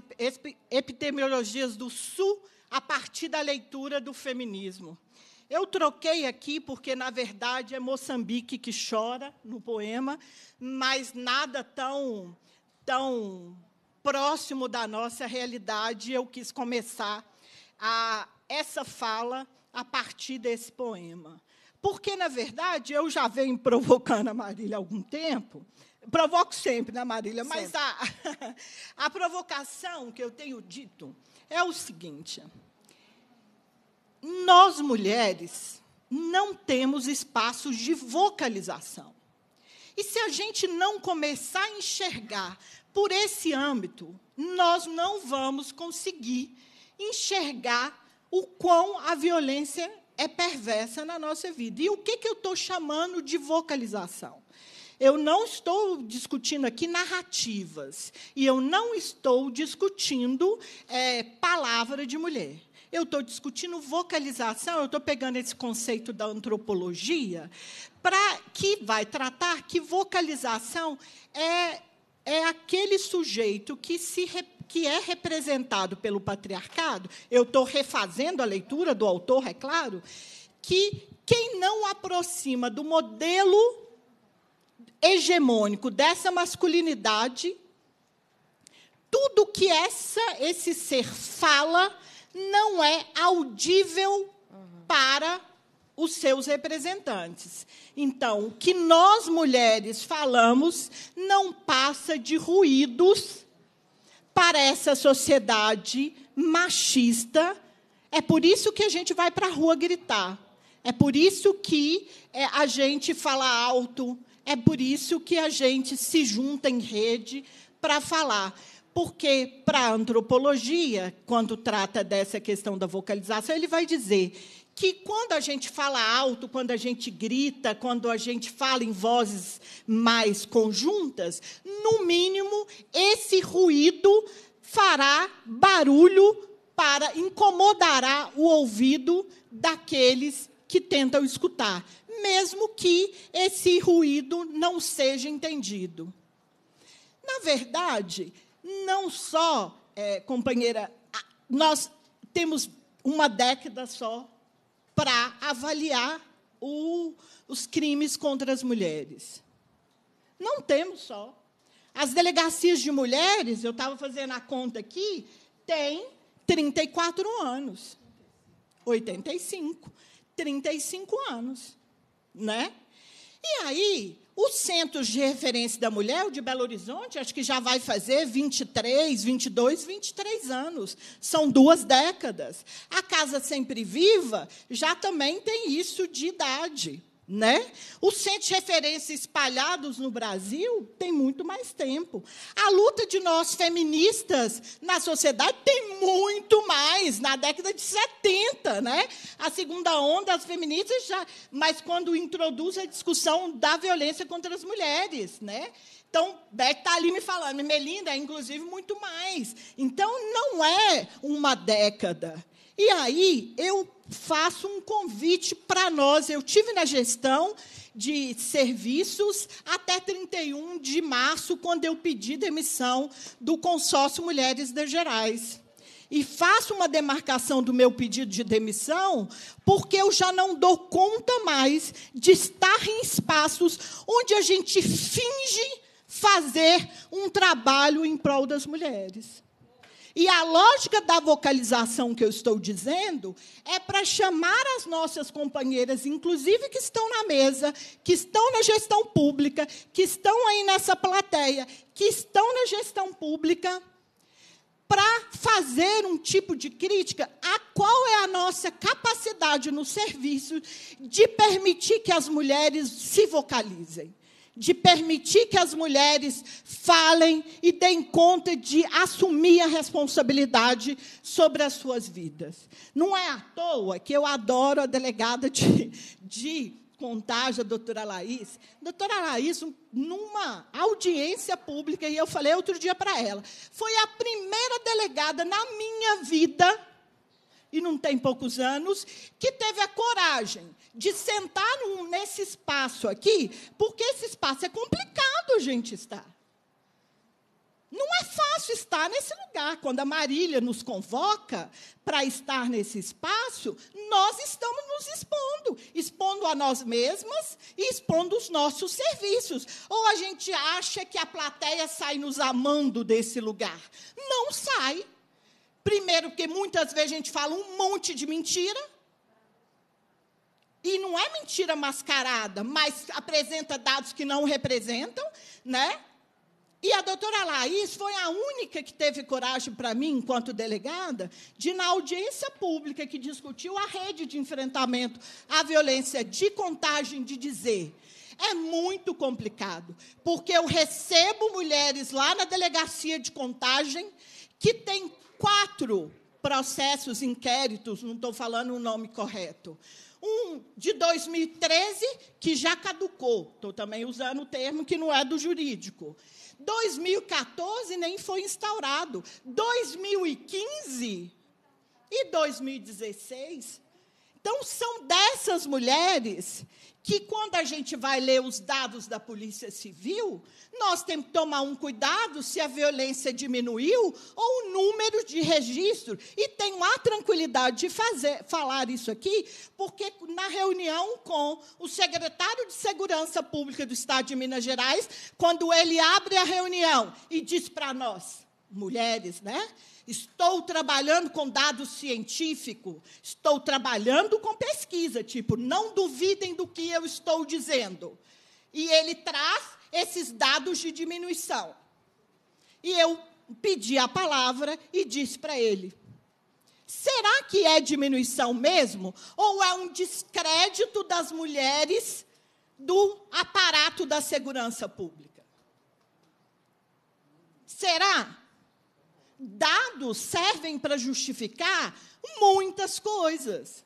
S8: epidemiologias do Sul a partir da leitura do feminismo. Eu troquei aqui porque, na verdade, é Moçambique que chora no poema, mas nada tão, tão próximo da nossa realidade. Eu quis começar a, essa fala a partir desse poema. Porque, na verdade, eu já venho provocando a Marília há algum tempo, provoco sempre, né, Marília? Mas a, a provocação que eu tenho dito é o seguinte: nós mulheres não temos espaços de vocalização. E se a gente não começar a enxergar por esse âmbito, nós não vamos conseguir enxergar o quão a violência é perversa na nossa vida. E o que, que eu estou chamando de vocalização? Eu não estou discutindo aqui narrativas, e eu não estou discutindo é, palavra de mulher. Eu estou discutindo vocalização, eu estou pegando esse conceito da antropologia, para que vai tratar que vocalização é, é aquele sujeito que se que é representado pelo patriarcado, eu estou refazendo a leitura do autor, é claro, que quem não aproxima do modelo hegemônico dessa masculinidade, tudo que essa, esse ser fala não é audível para os seus representantes. Então, o que nós mulheres falamos não passa de ruídos para essa sociedade machista. É por isso que a gente vai para a rua gritar. É por isso que é, a gente fala alto. É por isso que a gente se junta em rede para falar. Porque, para a antropologia, quando trata dessa questão da vocalização, ele vai dizer que quando a gente fala alto, quando a gente grita, quando a gente fala em vozes mais conjuntas, no mínimo, esse ruído fará barulho para incomodará o ouvido daqueles que tentam escutar, mesmo que esse ruído não seja entendido. Na verdade, não só, é, companheira, nós temos uma década só para avaliar o, os crimes contra as mulheres. Não temos só. As delegacias de mulheres, eu estava fazendo a conta aqui, têm 34 anos. 85. 35 anos. Né? E aí, os centros de referência da mulher, o de Belo Horizonte, acho que já vai fazer 23, 22, 23 anos. São duas décadas. A Casa Sempre Viva já também tem isso de idade. Né? Os centros de referência espalhados no Brasil têm muito mais tempo. A luta de nós feministas na sociedade tem muito mais, na década de 70. Né? A segunda onda, as feministas já. Mas quando introduz a discussão da violência contra as mulheres. Né? Então, Beth está ali me falando, Melinda, inclusive muito mais. Então, não é uma década. E aí, eu faço um convite para nós. Eu tive na gestão de serviços até 31 de março, quando eu pedi demissão do consórcio Mulheres das Gerais. E faço uma demarcação do meu pedido de demissão, porque eu já não dou conta mais de estar em espaços onde a gente finge fazer um trabalho em prol das mulheres. E a lógica da vocalização que eu estou dizendo é para chamar as nossas companheiras, inclusive que estão na mesa, que estão na gestão pública, que estão aí nessa plateia, que estão na gestão pública, para fazer um tipo de crítica a qual é a nossa capacidade no serviço de permitir que as mulheres se vocalizem de permitir que as mulheres falem e deem conta de assumir a responsabilidade sobre as suas vidas. Não é à toa que eu adoro a delegada de, de contagem, a doutora Laís. Doutora Laís, numa audiência pública, e eu falei outro dia para ela, foi a primeira delegada na minha vida e não tem poucos anos, que teve a coragem de sentar num, nesse espaço aqui, porque esse espaço é complicado gente estar. Não é fácil estar nesse lugar. Quando a Marília nos convoca para estar nesse espaço, nós estamos nos expondo, expondo a nós mesmas e expondo os nossos serviços. Ou a gente acha que a plateia sai nos amando desse lugar. Não sai. Primeiro, porque muitas vezes a gente fala um monte de mentira. E não é mentira mascarada, mas apresenta dados que não representam, né? E a doutora Laís foi a única que teve coragem para mim, enquanto delegada, de, na audiência pública que discutiu a rede de enfrentamento à violência de contagem, de dizer. É muito complicado, porque eu recebo mulheres lá na delegacia de contagem que têm quatro processos, inquéritos, não estou falando o nome correto. Um de 2013, que já caducou, estou também usando o termo que não é do jurídico. 2014 nem foi instaurado. 2015 e 2016. Então, são dessas mulheres que, quando a gente vai ler os dados da Polícia Civil, nós temos que tomar um cuidado se a violência diminuiu ou o número de registros. E tenho a tranquilidade de fazer, falar isso aqui, porque na reunião com o secretário de Segurança Pública do Estado de Minas Gerais, quando ele abre a reunião e diz para nós, mulheres, né? Estou trabalhando com dado científico, estou trabalhando com pesquisa, tipo, não duvidem do que eu estou dizendo. E ele traz esses dados de diminuição. E eu pedi a palavra e disse para ele: será que é diminuição mesmo? Ou é um descrédito das mulheres do aparato da segurança pública? Será? Dados servem para justificar muitas coisas.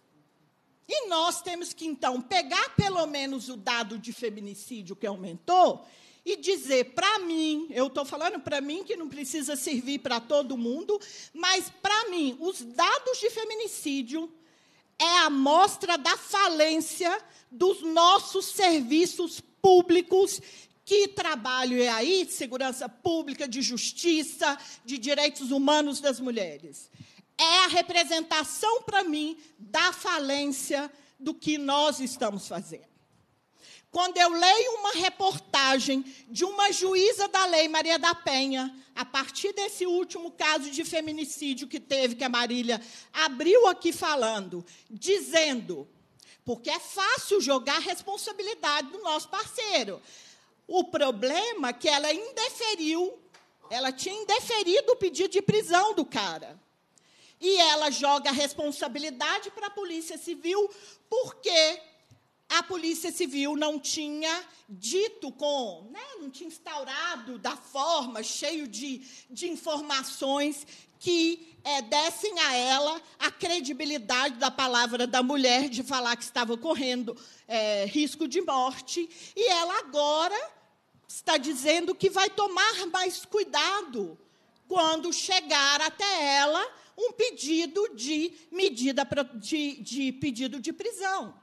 S8: E nós temos que, então, pegar pelo menos o dado de feminicídio que aumentou e dizer para mim, eu estou falando para mim que não precisa servir para todo mundo, mas para mim, os dados de feminicídio é a mostra da falência dos nossos serviços públicos que trabalho é aí? Segurança pública, de justiça, de direitos humanos das mulheres. É a representação para mim da falência do que nós estamos fazendo. Quando eu leio uma reportagem de uma juíza da lei, Maria da Penha, a partir desse último caso de feminicídio que teve, que a Marília abriu aqui falando, dizendo porque é fácil jogar a responsabilidade do nosso parceiro. O problema é que ela indeferiu, ela tinha indeferido o pedido de prisão do cara. E ela joga a responsabilidade para a Polícia Civil, porque a Polícia Civil não tinha dito com, né, não tinha instaurado da forma, cheio de, de informações que é, dessem a ela a credibilidade da palavra da mulher de falar que estava correndo é, risco de morte. E ela agora está dizendo que vai tomar mais cuidado quando chegar até ela um pedido de medida de, de pedido de prisão.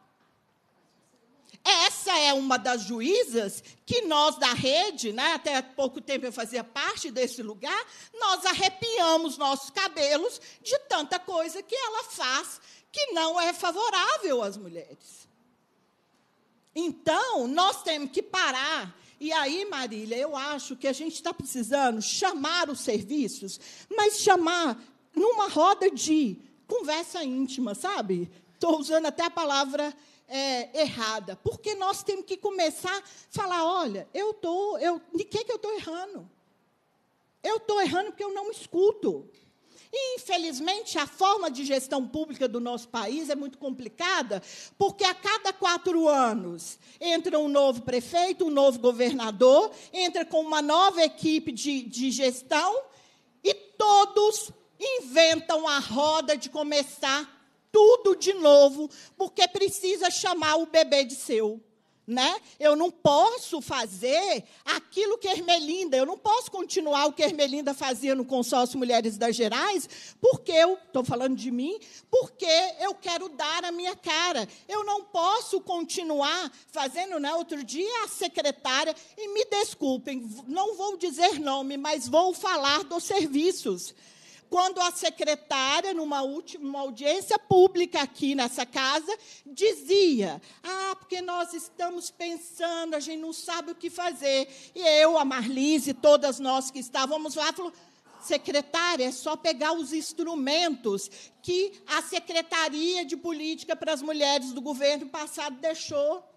S8: Essa é uma das juízas que nós da rede, né, até pouco tempo eu fazia parte desse lugar, nós arrepiamos nossos cabelos de tanta coisa que ela faz que não é favorável às mulheres. Então, nós temos que parar. E aí, Marília, eu acho que a gente está precisando chamar os serviços, mas chamar numa roda de conversa íntima, sabe? Estou usando até a palavra é, errada, porque nós temos que começar a falar: olha, eu tô, eu, de que, que eu estou errando? Eu estou errando porque eu não escuto. E, infelizmente, a forma de gestão pública do nosso país é muito complicada, porque a cada quatro anos entra um novo prefeito, um novo governador, entra com uma nova equipe de, de gestão e todos inventam a roda de começar tudo de novo, porque precisa chamar o bebê de seu. Né? Eu não posso fazer aquilo que Ermelinda, eu não posso continuar o que Ermelinda fazia no consórcio Mulheres das Gerais, porque eu estou falando de mim, porque eu quero dar a minha cara. Eu não posso continuar fazendo, né? Outro dia a secretária, e me desculpem, não vou dizer nome, mas vou falar dos serviços quando a secretária, numa última audiência pública aqui nessa casa, dizia: Ah, porque nós estamos pensando, a gente não sabe o que fazer. E eu, a Marlise, todas nós que estávamos lá, falou. Secretária, é só pegar os instrumentos que a Secretaria de Política para as Mulheres do governo passado deixou.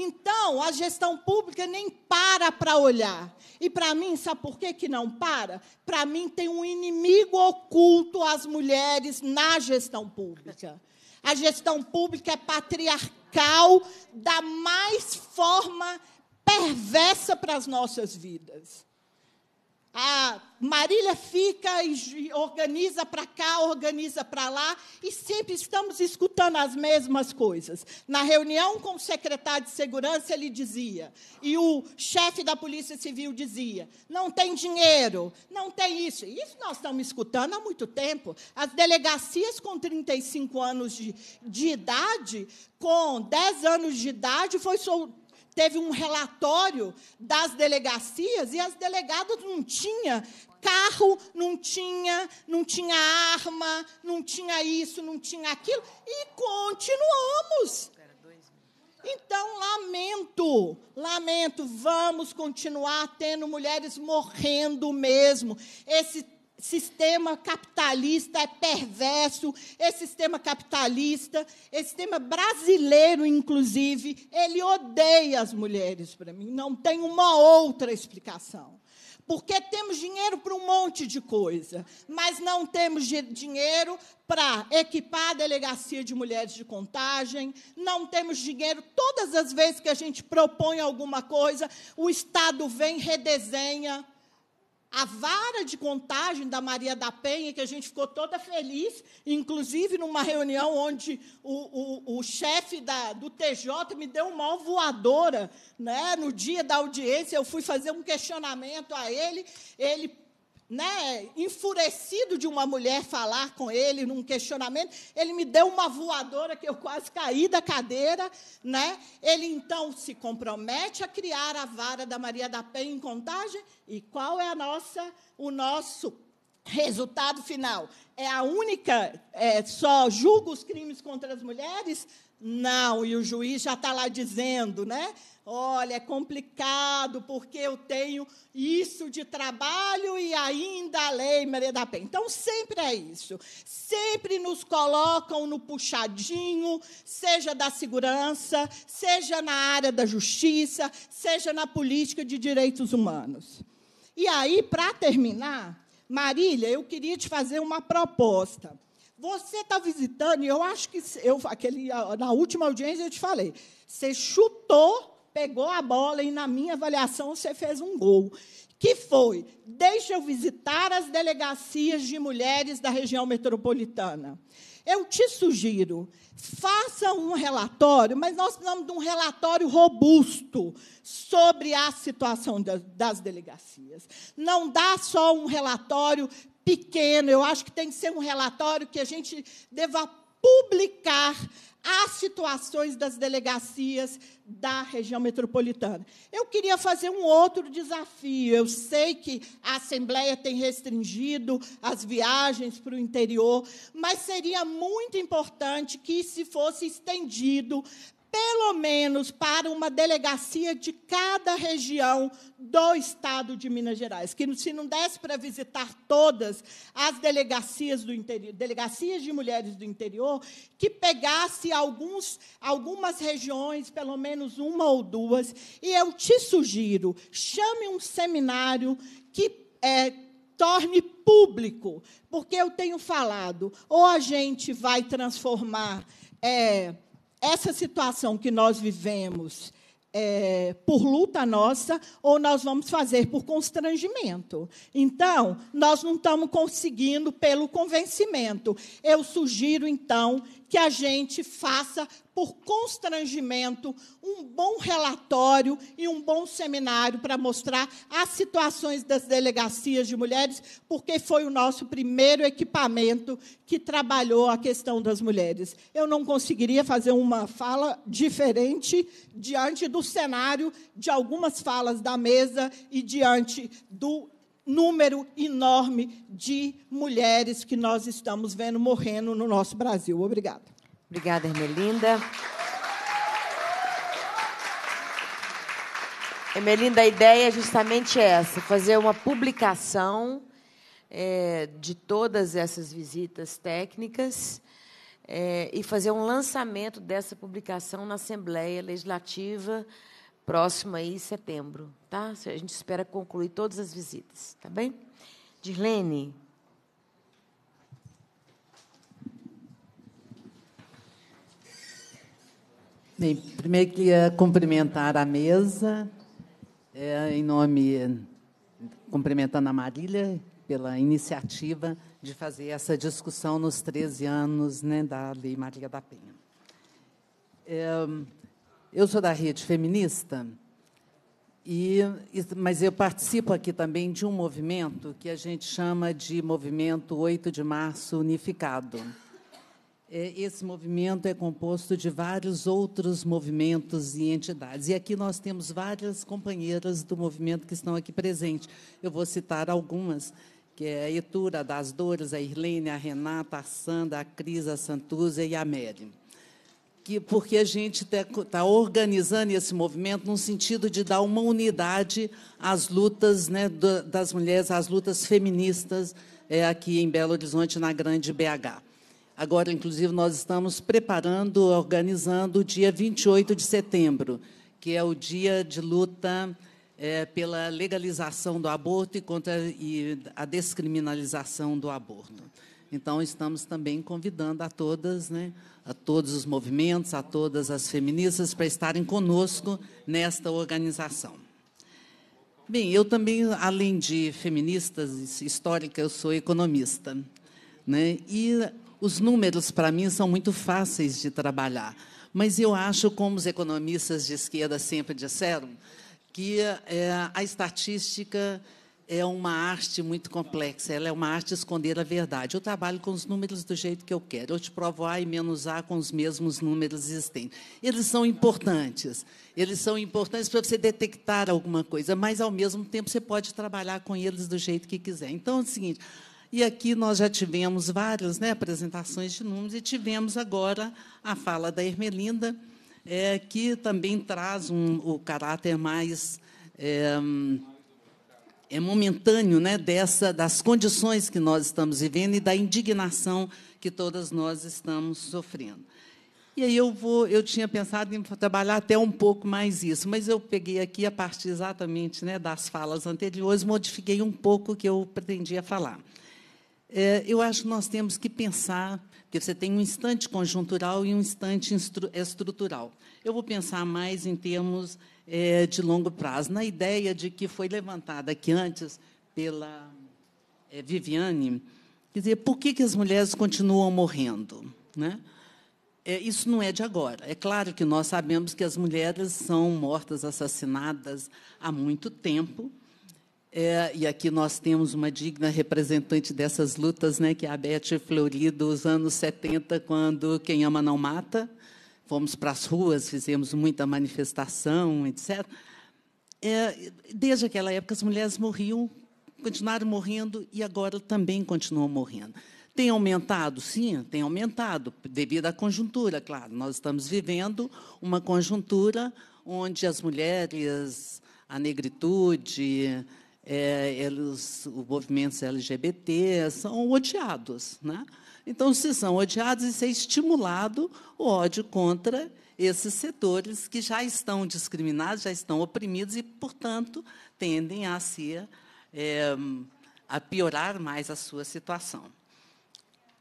S8: Então, a gestão pública nem para para olhar. E para mim, sabe por que, que não para? Para mim, tem um inimigo oculto às mulheres na gestão pública. A gestão pública é patriarcal da mais forma perversa para as nossas vidas. A Marília fica e organiza para cá, organiza para lá, e sempre estamos escutando as mesmas coisas. Na reunião com o secretário de segurança, ele dizia, e o chefe da Polícia Civil dizia: não tem dinheiro, não tem isso. Isso nós estamos escutando há muito tempo. As delegacias com 35 anos de, de idade, com 10 anos de idade, foi sol teve um relatório das delegacias e as delegadas não tinham carro, não tinha, não tinha arma, não tinha isso, não tinha aquilo e continuamos. Então, lamento, lamento, vamos continuar tendo mulheres morrendo mesmo. Esse sistema capitalista é perverso, esse sistema capitalista, esse sistema brasileiro, inclusive, ele odeia as mulheres para mim. Não tem uma outra explicação. Porque temos dinheiro para um monte de coisa, mas não temos dinheiro para equipar a delegacia de mulheres de contagem, não temos dinheiro. Todas as vezes que a gente propõe alguma coisa, o Estado vem, redesenha, a vara de contagem da Maria da Penha, que a gente ficou toda feliz, inclusive numa reunião onde o, o, o chefe da, do TJ me deu uma voadora. Né? No dia da audiência, eu fui fazer um questionamento a ele, ele né, enfurecido de uma mulher falar com ele num questionamento, ele me deu uma voadora que eu quase caí da cadeira, né? Ele então se compromete a criar a vara da Maria da Penha em contagem e qual é a nossa o nosso Resultado final: é a única, é, só julga os crimes contra as mulheres? Não, e o juiz já está lá dizendo, né? Olha, é complicado porque eu tenho isso de trabalho e ainda a lei Maria da Penha. Então, sempre é isso. Sempre nos colocam no puxadinho, seja da segurança, seja na área da justiça, seja na política de direitos humanos. E aí, para terminar, Marília, eu queria te fazer uma proposta. Você está visitando, e eu acho que eu, aquele, na última audiência eu te falei, você chutou pegou a bola e, na minha avaliação, você fez um gol. Que foi: deixa eu visitar as delegacias de mulheres da região metropolitana. Eu te sugiro, faça um relatório, mas nós precisamos de um relatório robusto sobre a situação das, delegacias. Não dá só um relatório pequeno, eu acho que tem que ser um relatório que a gente deva publicar as situações das delegacias da região metropolitana. Eu queria fazer um outro desafio. Eu sei que a Assembleia tem restringido as viagens para o interior, mas seria muito importante que se fosse estendido pelo menos para uma delegacia de cada região do estado de Minas Gerais, que se não desse para visitar todas as delegacias do interior, delegacias de mulheres do interior, que pegasse alguns, algumas regiões, pelo menos uma ou duas, e eu te sugiro, chame um seminário que é, torne público, porque eu tenho falado, ou a gente vai transformar é, essa situação que nós vivemos é, por luta nossa ou nós vamos fazer por constrangimento. Então, nós não estamos conseguindo pelo convencimento. Eu sugiro, então, que a gente faça, por constrangimento, um bom relatório e um bom seminário para mostrar as situações das delegacias de mulheres, porque foi o nosso primeiro equipamento que trabalhou a questão das mulheres. Eu não conseguiria fazer uma fala diferente diante do cenário de algumas falas da mesa e diante do número enorme de mulheres que nós estamos vendo morrendo no nosso Brasil. Obrigada.
S1: Obrigada, Ermelinda. Ermelinda, a ideia é justamente essa: fazer uma publicação é, de todas essas visitas técnicas é, e fazer um lançamento dessa publicação na Assembleia Legislativa próxima aí, setembro, tá? A gente espera concluir todas as visitas, tá bem? Dirlene.
S9: Bem, primeiro queria cumprimentar a mesa, é, em nome, cumprimentando a Marília pela iniciativa de fazer essa discussão nos 13 anos né, da Lei Maria da Penha. É, eu sou da rede feminista, e, mas eu participo aqui também de um movimento que a gente chama de Movimento 8 de Março Unificado. É, esse movimento é composto de vários outros movimentos e entidades. E aqui nós temos várias companheiras do movimento que estão aqui presentes. Eu vou citar algumas, que é a Etura das Dores, a Irlene, a Renata, a Sandra, a Cris, a Santuza e a Mary que, porque a gente está tá organizando esse movimento no sentido de dar uma unidade às lutas né, das mulheres, às lutas feministas é, aqui em Belo Horizonte, na Grande BH. Agora, inclusive, nós estamos preparando, organizando o dia 28 de setembro, que é o dia de luta é, pela legalização do aborto e contra e a descriminalização do aborto. Então, estamos também convidando a todas, né, a todos os movimentos, a todas as feministas para estarem conosco nesta organização. Bem, eu também, além de feminista histórica, eu sou economista. Né? E os números, para mim, são muito fáceis de trabalhar. Mas eu acho, como os economistas de esquerda sempre disseram, que é, a estatística é uma arte muito complexa, ela é uma arte de esconder a verdade. Eu trabalho com os números do jeito que eu quero. Eu te provo A e menos A com os mesmos números existentes. Eles são importantes. Eles são importantes para você detectar alguma coisa, mas, ao mesmo tempo, você pode trabalhar com eles do jeito que quiser. Então, é o seguinte, E aqui nós já tivemos várias né, apresentações de números e tivemos agora a fala da Ermelinda, é, que também traz um, o caráter mais é, é momentâneo né, dessa, das condições que nós estamos vivendo e da indignação que todas nós estamos sofrendo. E aí eu vou, eu tinha pensado em trabalhar até um pouco mais isso, mas eu peguei aqui a partir exatamente né, das falas anteriores, modifiquei um pouco o que eu pretendia falar. É, eu acho que nós temos que pensar, porque você tem um instante conjuntural e um instante estrutural. Eu vou pensar mais em termos é, de longo prazo, na ideia de que foi levantada aqui antes pela é, Viviane, quer dizer, por que, que as mulheres continuam morrendo? Né? É, isso não é de agora. É claro que nós sabemos que as mulheres são mortas, assassinadas há muito tempo. É, e aqui nós temos uma digna representante dessas lutas, né, que é a Beth Flori, dos anos 70, quando Quem Ama Não Mata. Fomos para as ruas, fizemos muita manifestação, etc. É, desde aquela época, as mulheres morriam, continuaram morrendo e agora também continuam morrendo. Tem aumentado? Sim, tem aumentado, devido à conjuntura, claro. Nós estamos vivendo uma conjuntura onde as mulheres, a negritude, é, eles, os movimentos LGBT são odiados. Né? Então, se são odiados, isso é estimulado o ódio contra esses setores que já estão discriminados, já estão oprimidos e, portanto, tendem a ser é, a piorar mais a sua situação.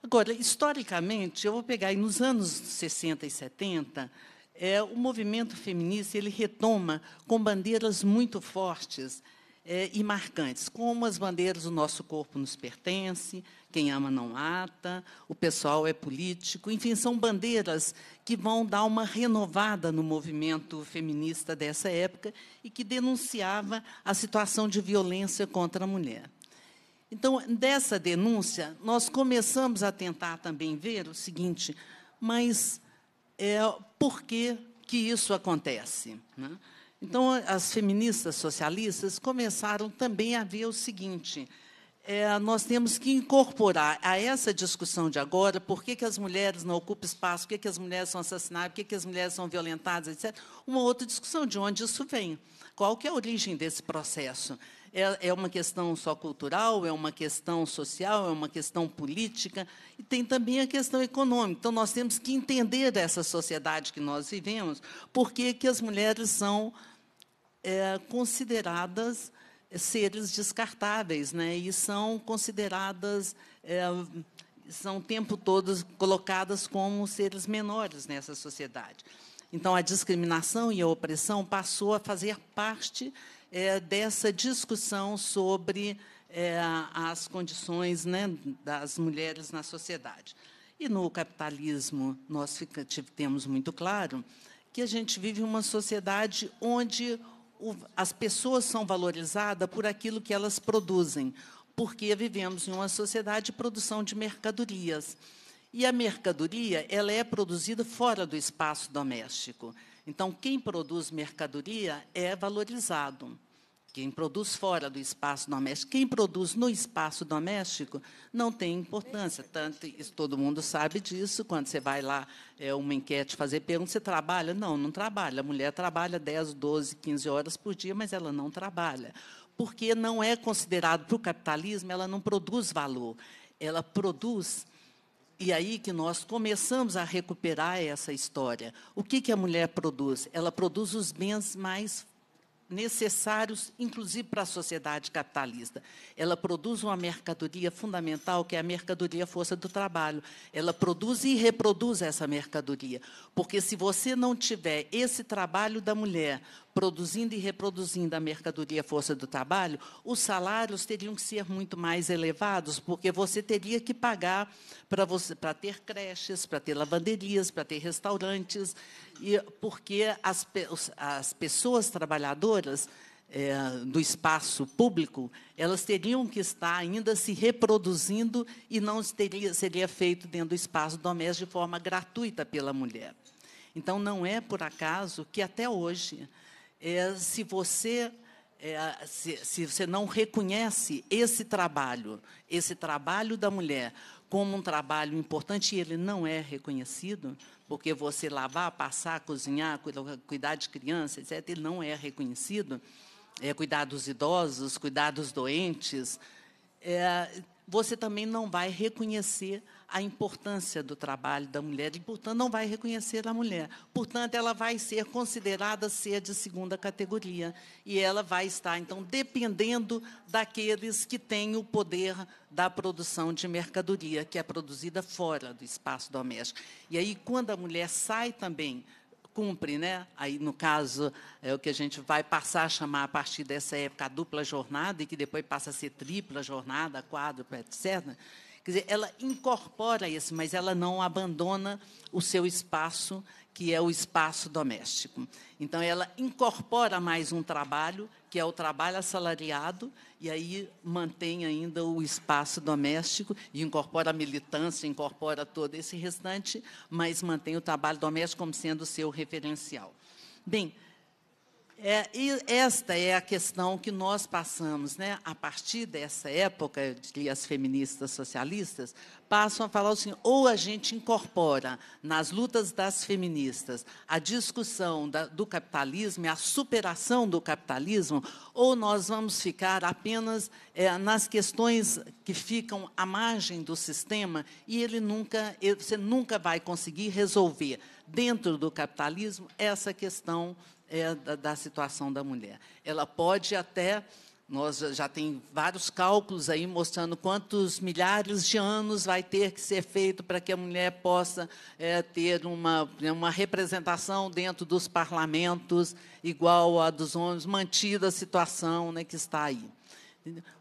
S9: Agora, historicamente, eu vou pegar aí nos anos 60 e 70, é, o movimento feminista ele retoma com bandeiras muito fortes é, e marcantes, como as bandeiras O Nosso Corpo Nos Pertence, Quem Ama Não Ata, O Pessoal é Político, enfim, são bandeiras que vão dar uma renovada no movimento feminista dessa época e que denunciava a situação de violência contra a mulher. Então, dessa denúncia, nós começamos a tentar também ver o seguinte, mas é, por que, que isso acontece? Né? Então, as feministas socialistas começaram também a ver o seguinte, é, nós temos que incorporar a essa discussão de agora, por que, que as mulheres não ocupam espaço, por que, que as mulheres são assassinadas, por que, que as mulheres são violentadas, etc., uma outra discussão de onde isso vem. Qual que é a origem desse processo? É, é uma questão só cultural, é uma questão social, é uma questão política, e tem também a questão econômica. Então, nós temos que entender dessa sociedade que nós vivemos, por que, que as mulheres são é, consideradas seres descartáveis, né? e são consideradas, é, são o tempo todo colocadas como seres menores nessa sociedade. Então, a discriminação e a opressão passou a fazer parte é, dessa discussão sobre é, as condições né, das mulheres na sociedade. E no capitalismo, nós fica, temos muito claro que a gente vive uma sociedade onde as pessoas são valorizadas por aquilo que elas produzem, porque vivemos em uma sociedade de produção de mercadorias. E a mercadoria ela é produzida fora do espaço doméstico. Então, quem produz mercadoria é valorizado. Quem produz fora do espaço doméstico, quem produz no espaço doméstico, não tem importância. Tanto isso, todo mundo sabe disso. Quando você vai lá, é, uma enquete, fazer pergunta, você trabalha? Não, não trabalha. A mulher trabalha 10, 12, 15 horas por dia, mas ela não trabalha. Porque não é considerado, para o capitalismo, ela não produz valor. Ela produz e aí que nós começamos a recuperar essa história. O que, que a mulher produz? Ela produz os bens mais necessários, inclusive para a sociedade capitalista. Ela produz uma mercadoria fundamental, que é a mercadoria força do trabalho. Ela produz e reproduz essa mercadoria. Porque se você não tiver esse trabalho da mulher produzindo e reproduzindo a mercadoria força do trabalho, os salários teriam que ser muito mais elevados, porque você teria que pagar para ter creches, para ter lavanderias, para ter restaurantes, e porque as, as pessoas trabalhadoras é, do espaço público, elas teriam que estar ainda se reproduzindo e não teria, seria feito dentro do espaço doméstico de forma gratuita pela mulher. Então, não é por acaso que, até hoje, é, se você é, se, se você não reconhece esse trabalho, esse trabalho da mulher, como um trabalho importante e ele não é reconhecido, porque você lavar, passar, cozinhar, cuidar de criança, etc., ele não é reconhecido, é, cuidar dos idosos, cuidar dos doentes, é, você também não vai reconhecer a importância do trabalho da mulher e, portanto, não vai reconhecer a mulher. Portanto, ela vai ser considerada ser de segunda categoria e ela vai estar, então, dependendo daqueles que têm o poder da produção de mercadoria, que é produzida fora do espaço doméstico. E aí, quando a mulher sai também cumpre, né? Aí, no caso, é o que a gente vai passar a chamar a partir dessa época a dupla jornada, e que depois passa a ser tripla jornada, quádrupla, etc. Quer dizer, ela incorpora isso, mas ela não abandona o seu espaço, que é o espaço doméstico. Então, ela incorpora mais um trabalho, que é o trabalho assalariado, e aí mantém ainda o espaço doméstico, e incorpora a militância, incorpora todo esse restante, mas mantém o trabalho doméstico como sendo o seu referencial. Bem, é, esta é a questão que nós passamos, né? a partir dessa época, de as feministas socialistas passam a falar assim: ou a gente incorpora nas lutas das feministas a discussão da, do capitalismo e a superação do capitalismo, ou nós vamos ficar apenas é, nas questões que ficam à margem do sistema e ele nunca, você nunca vai conseguir resolver dentro do capitalismo essa questão é, da, da situação da mulher. Ela pode até nós já tem vários cálculos aí mostrando quantos milhares de anos vai ter que ser feito para que a mulher possa é, ter uma, uma representação dentro dos parlamentos igual a dos homens, mantida a situação né, que está aí.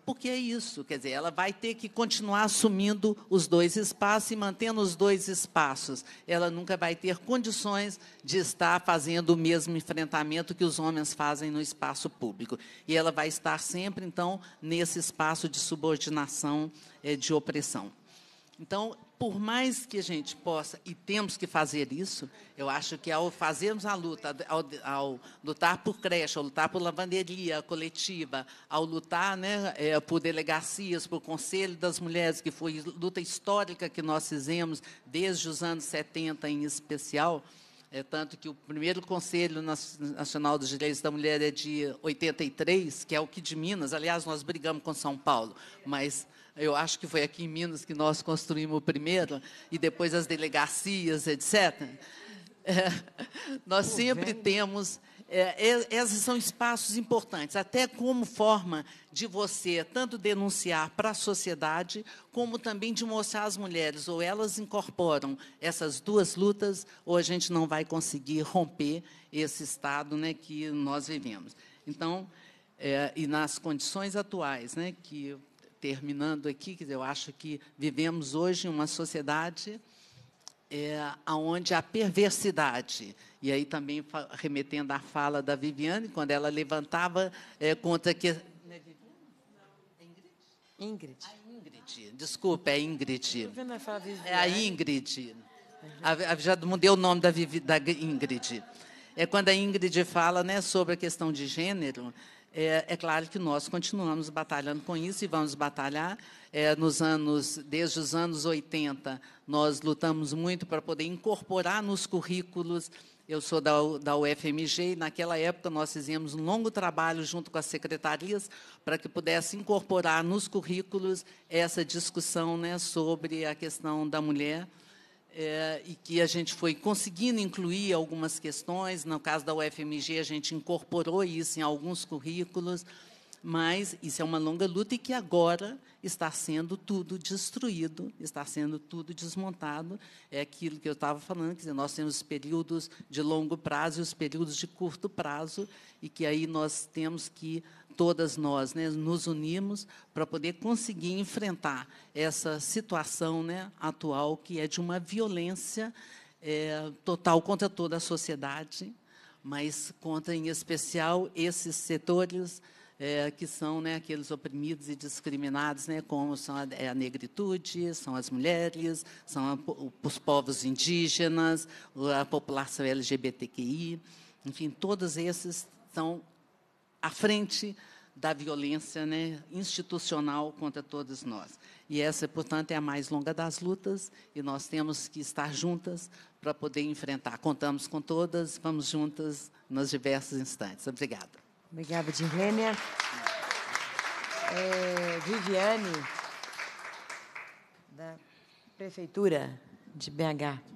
S9: Porque é isso, quer dizer, ela vai ter que continuar assumindo os dois espaços e mantendo os dois espaços. Ela nunca vai ter condições de estar fazendo o mesmo enfrentamento que os homens fazem no espaço público. E ela vai estar sempre, então, nesse espaço de subordinação, eh, de opressão. Então, por mais que a gente possa, e temos que fazer isso, eu acho que ao fazermos a luta, ao, ao lutar por creche, ao lutar por lavanderia coletiva, ao lutar né, é, por delegacias, por Conselho das Mulheres, que foi luta histórica que nós fizemos desde os anos 70 em especial, é, tanto que o primeiro Conselho Nacional dos Direitos da Mulher é de 83, que é o que de Minas. Aliás, nós brigamos com São Paulo, mas eu acho que foi aqui em Minas que nós construímos o primeiro, e depois as delegacias, etc. É, nós sempre temos. É, esses são espaços importantes, até como forma de você tanto denunciar para a sociedade, como também de mostrar às mulheres, ou elas incorporam essas duas lutas, ou a gente não vai conseguir romper esse estado né, que nós vivemos. Então, é, e nas condições atuais, né, que terminando aqui, eu acho que vivemos hoje uma sociedade é, onde a perversidade, e aí também remetendo à fala da Viviane, quando ela levantava é, contra que.
S4: É Ingrid.
S9: A Ingrid, desculpa, é Ingrid. É a Ingrid. A, já mudei o nome da, da Ingrid. É quando a Ingrid fala né, sobre a questão de gênero, é, é, claro que nós continuamos batalhando com isso e vamos batalhar. É, nos anos, desde os anos 80, nós lutamos muito para poder incorporar nos currículos. Eu sou da, da UFMG e, naquela época, nós fizemos um longo trabalho junto com as secretarias para que pudesse incorporar nos currículos essa discussão né, sobre a questão da mulher é, e que a gente foi conseguindo incluir algumas questões. No caso da UFMG, a gente incorporou isso em alguns currículos, mas isso é uma longa luta e que agora está sendo tudo destruído, está sendo tudo desmontado. É aquilo que eu estava falando, quer dizer, nós temos períodos de longo prazo e os períodos de curto prazo, e que aí nós temos que todas nós né, nos unimos para poder conseguir enfrentar essa situação né, atual, que é de uma violência é, total contra toda a sociedade, mas contra, em especial, esses setores é, que são né, aqueles oprimidos e discriminados, né, como são a, é a negritude, são as mulheres, são a, os povos indígenas, a população LGBTQI, enfim, todos esses estão à frente da violência né, institucional contra todos nós. E essa, portanto, é a mais longa das lutas, e nós temos que estar juntas para poder enfrentar. Contamos com todas, vamos juntas nos diversos instantes. Obrigada.
S4: Obrigada, Dirlênia. É, Viviane, da Prefeitura de BH.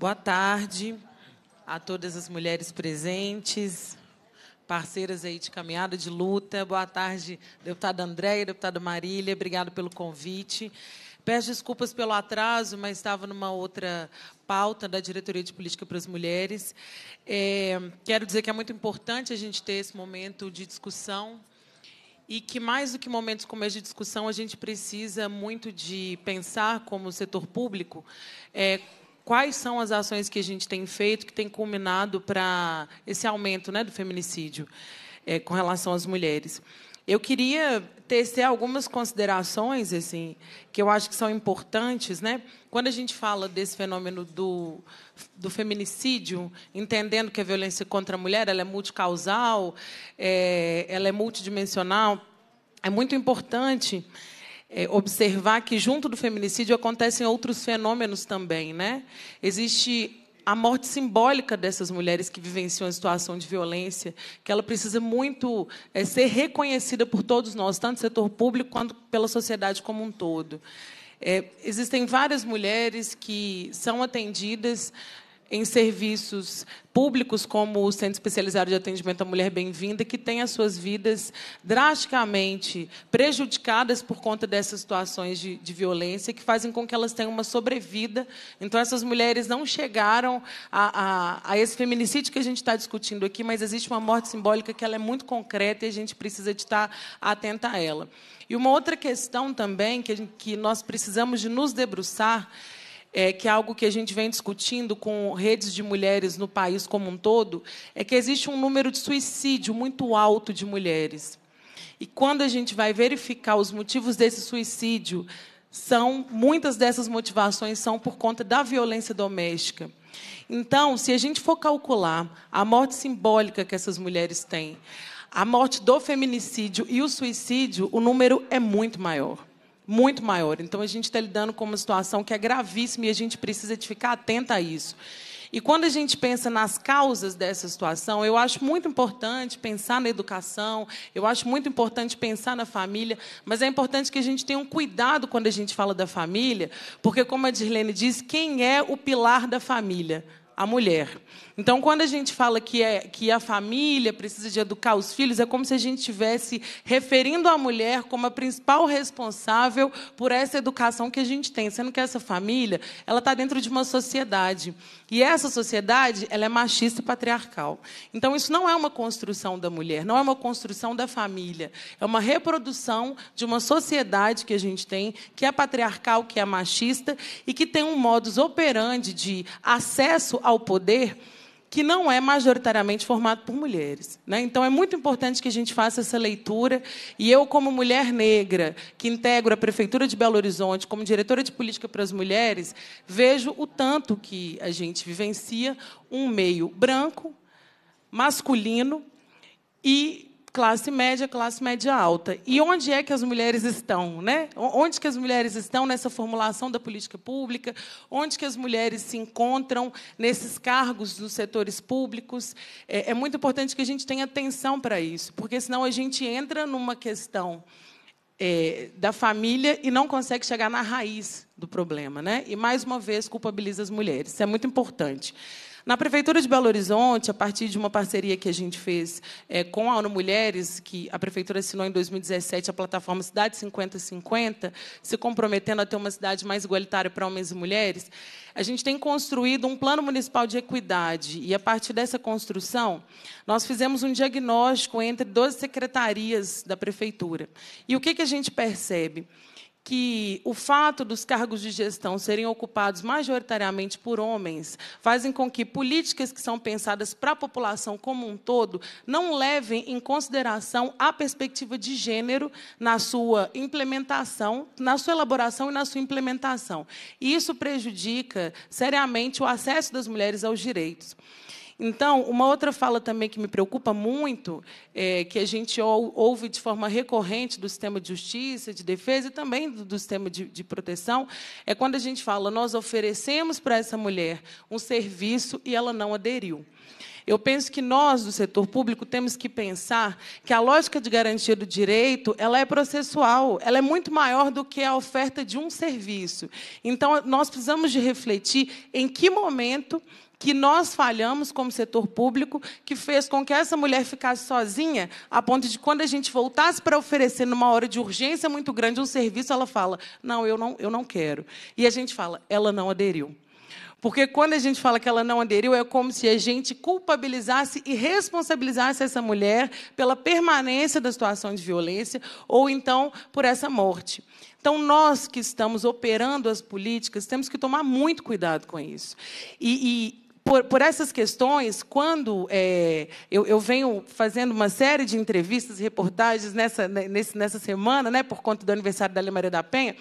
S10: Boa tarde a todas as mulheres presentes, parceiras aí de caminhada de luta. Boa tarde, deputada Andréia, deputada Marília, obrigado pelo convite. Peço desculpas pelo atraso, mas estava numa outra pauta da Diretoria de Política para as Mulheres. É, quero dizer que é muito importante a gente ter esse momento de discussão e que mais do que momentos como esse de discussão, a gente precisa muito de pensar como setor público é, quais são as ações que a gente tem feito que tem culminado para esse aumento né, do feminicídio é, com relação às mulheres. Eu queria tecer algumas considerações assim que eu acho que são importantes, né? Quando a gente fala desse fenômeno do, do feminicídio, entendendo que a violência contra a mulher ela é multicausal, é, ela é multidimensional, é muito importante é, observar que junto do feminicídio acontecem outros fenômenos também, né? Existe a morte simbólica dessas mulheres que vivenciam a situação de violência, que ela precisa muito é, ser reconhecida por todos nós, tanto no setor público quanto pela sociedade como um todo. É, existem várias mulheres que são atendidas em serviços públicos como o Centro Especializado de Atendimento à Mulher Bem-vinda, que tem as suas vidas drasticamente prejudicadas por conta dessas situações de, de, violência, que fazem com que elas tenham uma sobrevida. Então, essas mulheres não chegaram a, a, a esse feminicídio que a gente está discutindo aqui, mas existe uma morte simbólica que ela é muito concreta e a gente precisa de estar atenta a ela. E uma outra questão também que, gente, que nós precisamos de nos debruçar é, que é algo que a gente vem discutindo com redes de mulheres no país como um todo, é que existe um número de suicídio muito alto de mulheres. E quando a gente vai verificar os motivos desse suicídio, são muitas dessas motivações são por conta da violência doméstica. Então, se a gente for calcular a morte simbólica que essas mulheres têm, a morte do feminicídio e o suicídio, o número é muito maior muito maior. Então, a gente está lidando com uma situação que é gravíssima e a gente precisa de ficar atenta a isso. E quando a gente pensa nas causas dessa situação, eu acho muito importante pensar na educação, eu acho muito importante pensar na família, mas é importante que a gente tenha um cuidado quando a gente fala da família, porque, como a Dirlene diz, quem é o pilar da família? A mulher. Então, quando a gente fala que, é, que a família precisa de educar os filhos, é como se a gente estivesse referindo a mulher como a principal responsável por essa educação que a gente tem, sendo que essa família ela está dentro de uma sociedade. E essa sociedade ela é machista e patriarcal. Então, isso não é uma construção da mulher, não é uma construção da família. É uma reprodução de uma sociedade que a gente tem, que é patriarcal, que é machista, e que tem um modus operandi de acesso ao poder que não é majoritariamente formado por mulheres. Né? Então, é muito importante que a gente faça essa leitura. E eu, como mulher negra, que integro a Prefeitura de Belo Horizonte, como diretora de política para as mulheres, vejo o tanto que a gente vivencia um meio branco, masculino e classe média, classe média alta. E onde é que as mulheres estão, né? Onde que as mulheres estão nessa formulação da política pública? Onde que as mulheres se encontram nesses cargos nos setores públicos? É, é muito importante que a gente tenha atenção para isso, porque senão a gente entra numa questão é, da família e não consegue chegar na raiz do problema, né? E mais uma vez culpabiliza as mulheres. Isso é muito importante. Na Prefeitura de Belo Horizonte, a partir de uma parceria que a gente fez é, com a ONU Mulheres, que a Prefeitura assinou em 2017 a plataforma Cidade 5050, se comprometendo a ter uma cidade mais igualitária para homens e mulheres, a gente tem construído um plano municipal de equidade. E, a partir dessa construção, nós fizemos um diagnóstico entre 12 secretarias da Prefeitura. E o que, que a gente percebe? Que o fato dos cargos de gestão serem ocupados majoritariamente por homens fazem com que políticas que são pensadas para a população como um todo não levem em consideração a perspectiva de gênero na sua implementação, na sua elaboração e na sua implementação. E isso prejudica seriamente o acesso das mulheres aos direitos. Então, uma outra fala também que me preocupa muito, é, que a gente ouve de forma recorrente do sistema de justiça, de defesa e também do, do sistema de, de proteção, é quando a gente fala, nós oferecemos para essa mulher um serviço e ela não aderiu. Eu penso que nós, do setor público, temos que pensar que a lógica de garantia do direito ela é processual, ela é muito maior do que a oferta de um serviço. Então, nós precisamos de refletir em que momento que nós falhamos como setor público, que fez com que essa mulher ficasse sozinha, a ponto de quando a gente voltasse para oferecer numa hora de urgência muito grande um serviço, ela fala: "Não, eu não, eu não quero". E a gente fala: "Ela não aderiu". Porque quando a gente fala que ela não aderiu, é como se a gente culpabilizasse e responsabilizasse essa mulher pela permanência da situação de violência ou então por essa morte. Então, nós que estamos operando as políticas, temos que tomar muito cuidado com isso. E, por, por, essas questões, quando é, eu, eu, venho fazendo uma série de entrevistas e reportagens nessa, nesse, nessa semana, né, por conta do aniversário da Lei Maria da Penha,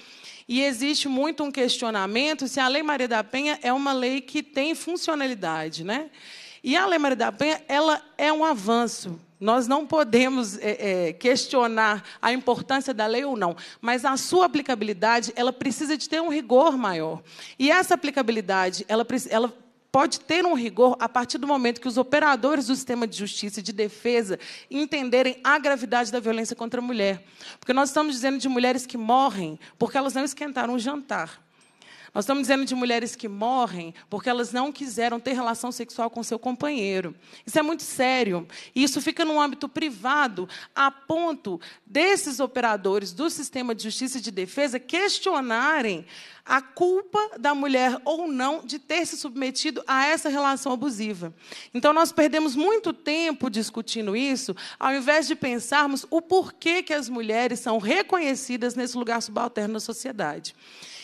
S10: e existe muito um questionamento se a Lei Maria da Penha é uma lei que tem funcionalidade. Né? E a Lei Maria da Penha ela é um avanço. Nós não podemos é, é, questionar a importância da lei ou não, mas a sua aplicabilidade ela precisa de ter um rigor maior. E essa aplicabilidade ela, ela pode ter um rigor a partir do momento que os operadores do sistema de justiça e de defesa entenderem a gravidade da violência contra a mulher. Porque nós estamos dizendo de mulheres que morrem porque elas não esquentaram o jantar. Nós estamos dizendo de mulheres que morrem porque elas não quiseram ter relação sexual com seu companheiro. Isso é muito sério. E isso fica no âmbito privado, a ponto desses operadores do sistema de justiça e de defesa questionarem a culpa da mulher ou não de ter se submetido a essa relação abusiva. Então, nós perdemos muito tempo discutindo isso, ao invés de pensarmos o porquê que as mulheres são reconhecidas nesse lugar subalterno na sociedade.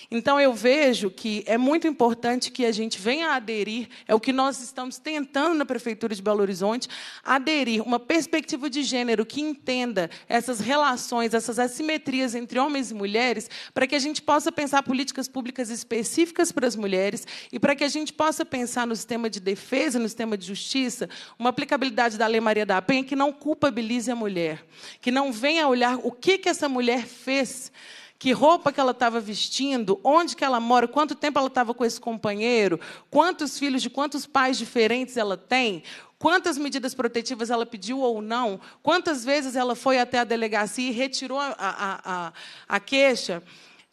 S10: Então, eu vejo que é muito importante que a gente venha aderir, é o que nós estamos tentando na Prefeitura de Belo Horizonte, aderir uma perspectiva de gênero que entenda essas relações, essas assimetrias entre homens e mulheres, para que a gente possa pensar políticas públicas específicas para as mulheres e para que a gente possa pensar no sistema de defesa, no sistema de justiça, uma aplicabilidade da Lei Maria da Penha que não culpabilize a mulher, que não venha olhar o que, que essa mulher fez que roupa que ela estava vestindo, onde que ela mora, quanto tempo ela estava com esse companheiro, quantos filhos de quantos pais diferentes ela tem, quantas medidas protetivas ela pediu ou não, quantas vezes ela foi até a delegacia e retirou a, a, a, a queixa.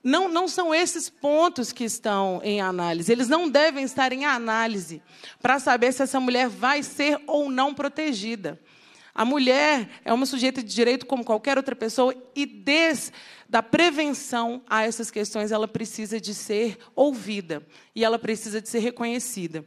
S10: Não, não são esses pontos que estão em análise. Eles não devem estar em análise para saber se essa mulher vai ser ou não protegida. A mulher é uma sujeita de direito como qualquer outra pessoa e desde da prevenção a essas questões ela precisa de ser ouvida e ela precisa de ser reconhecida.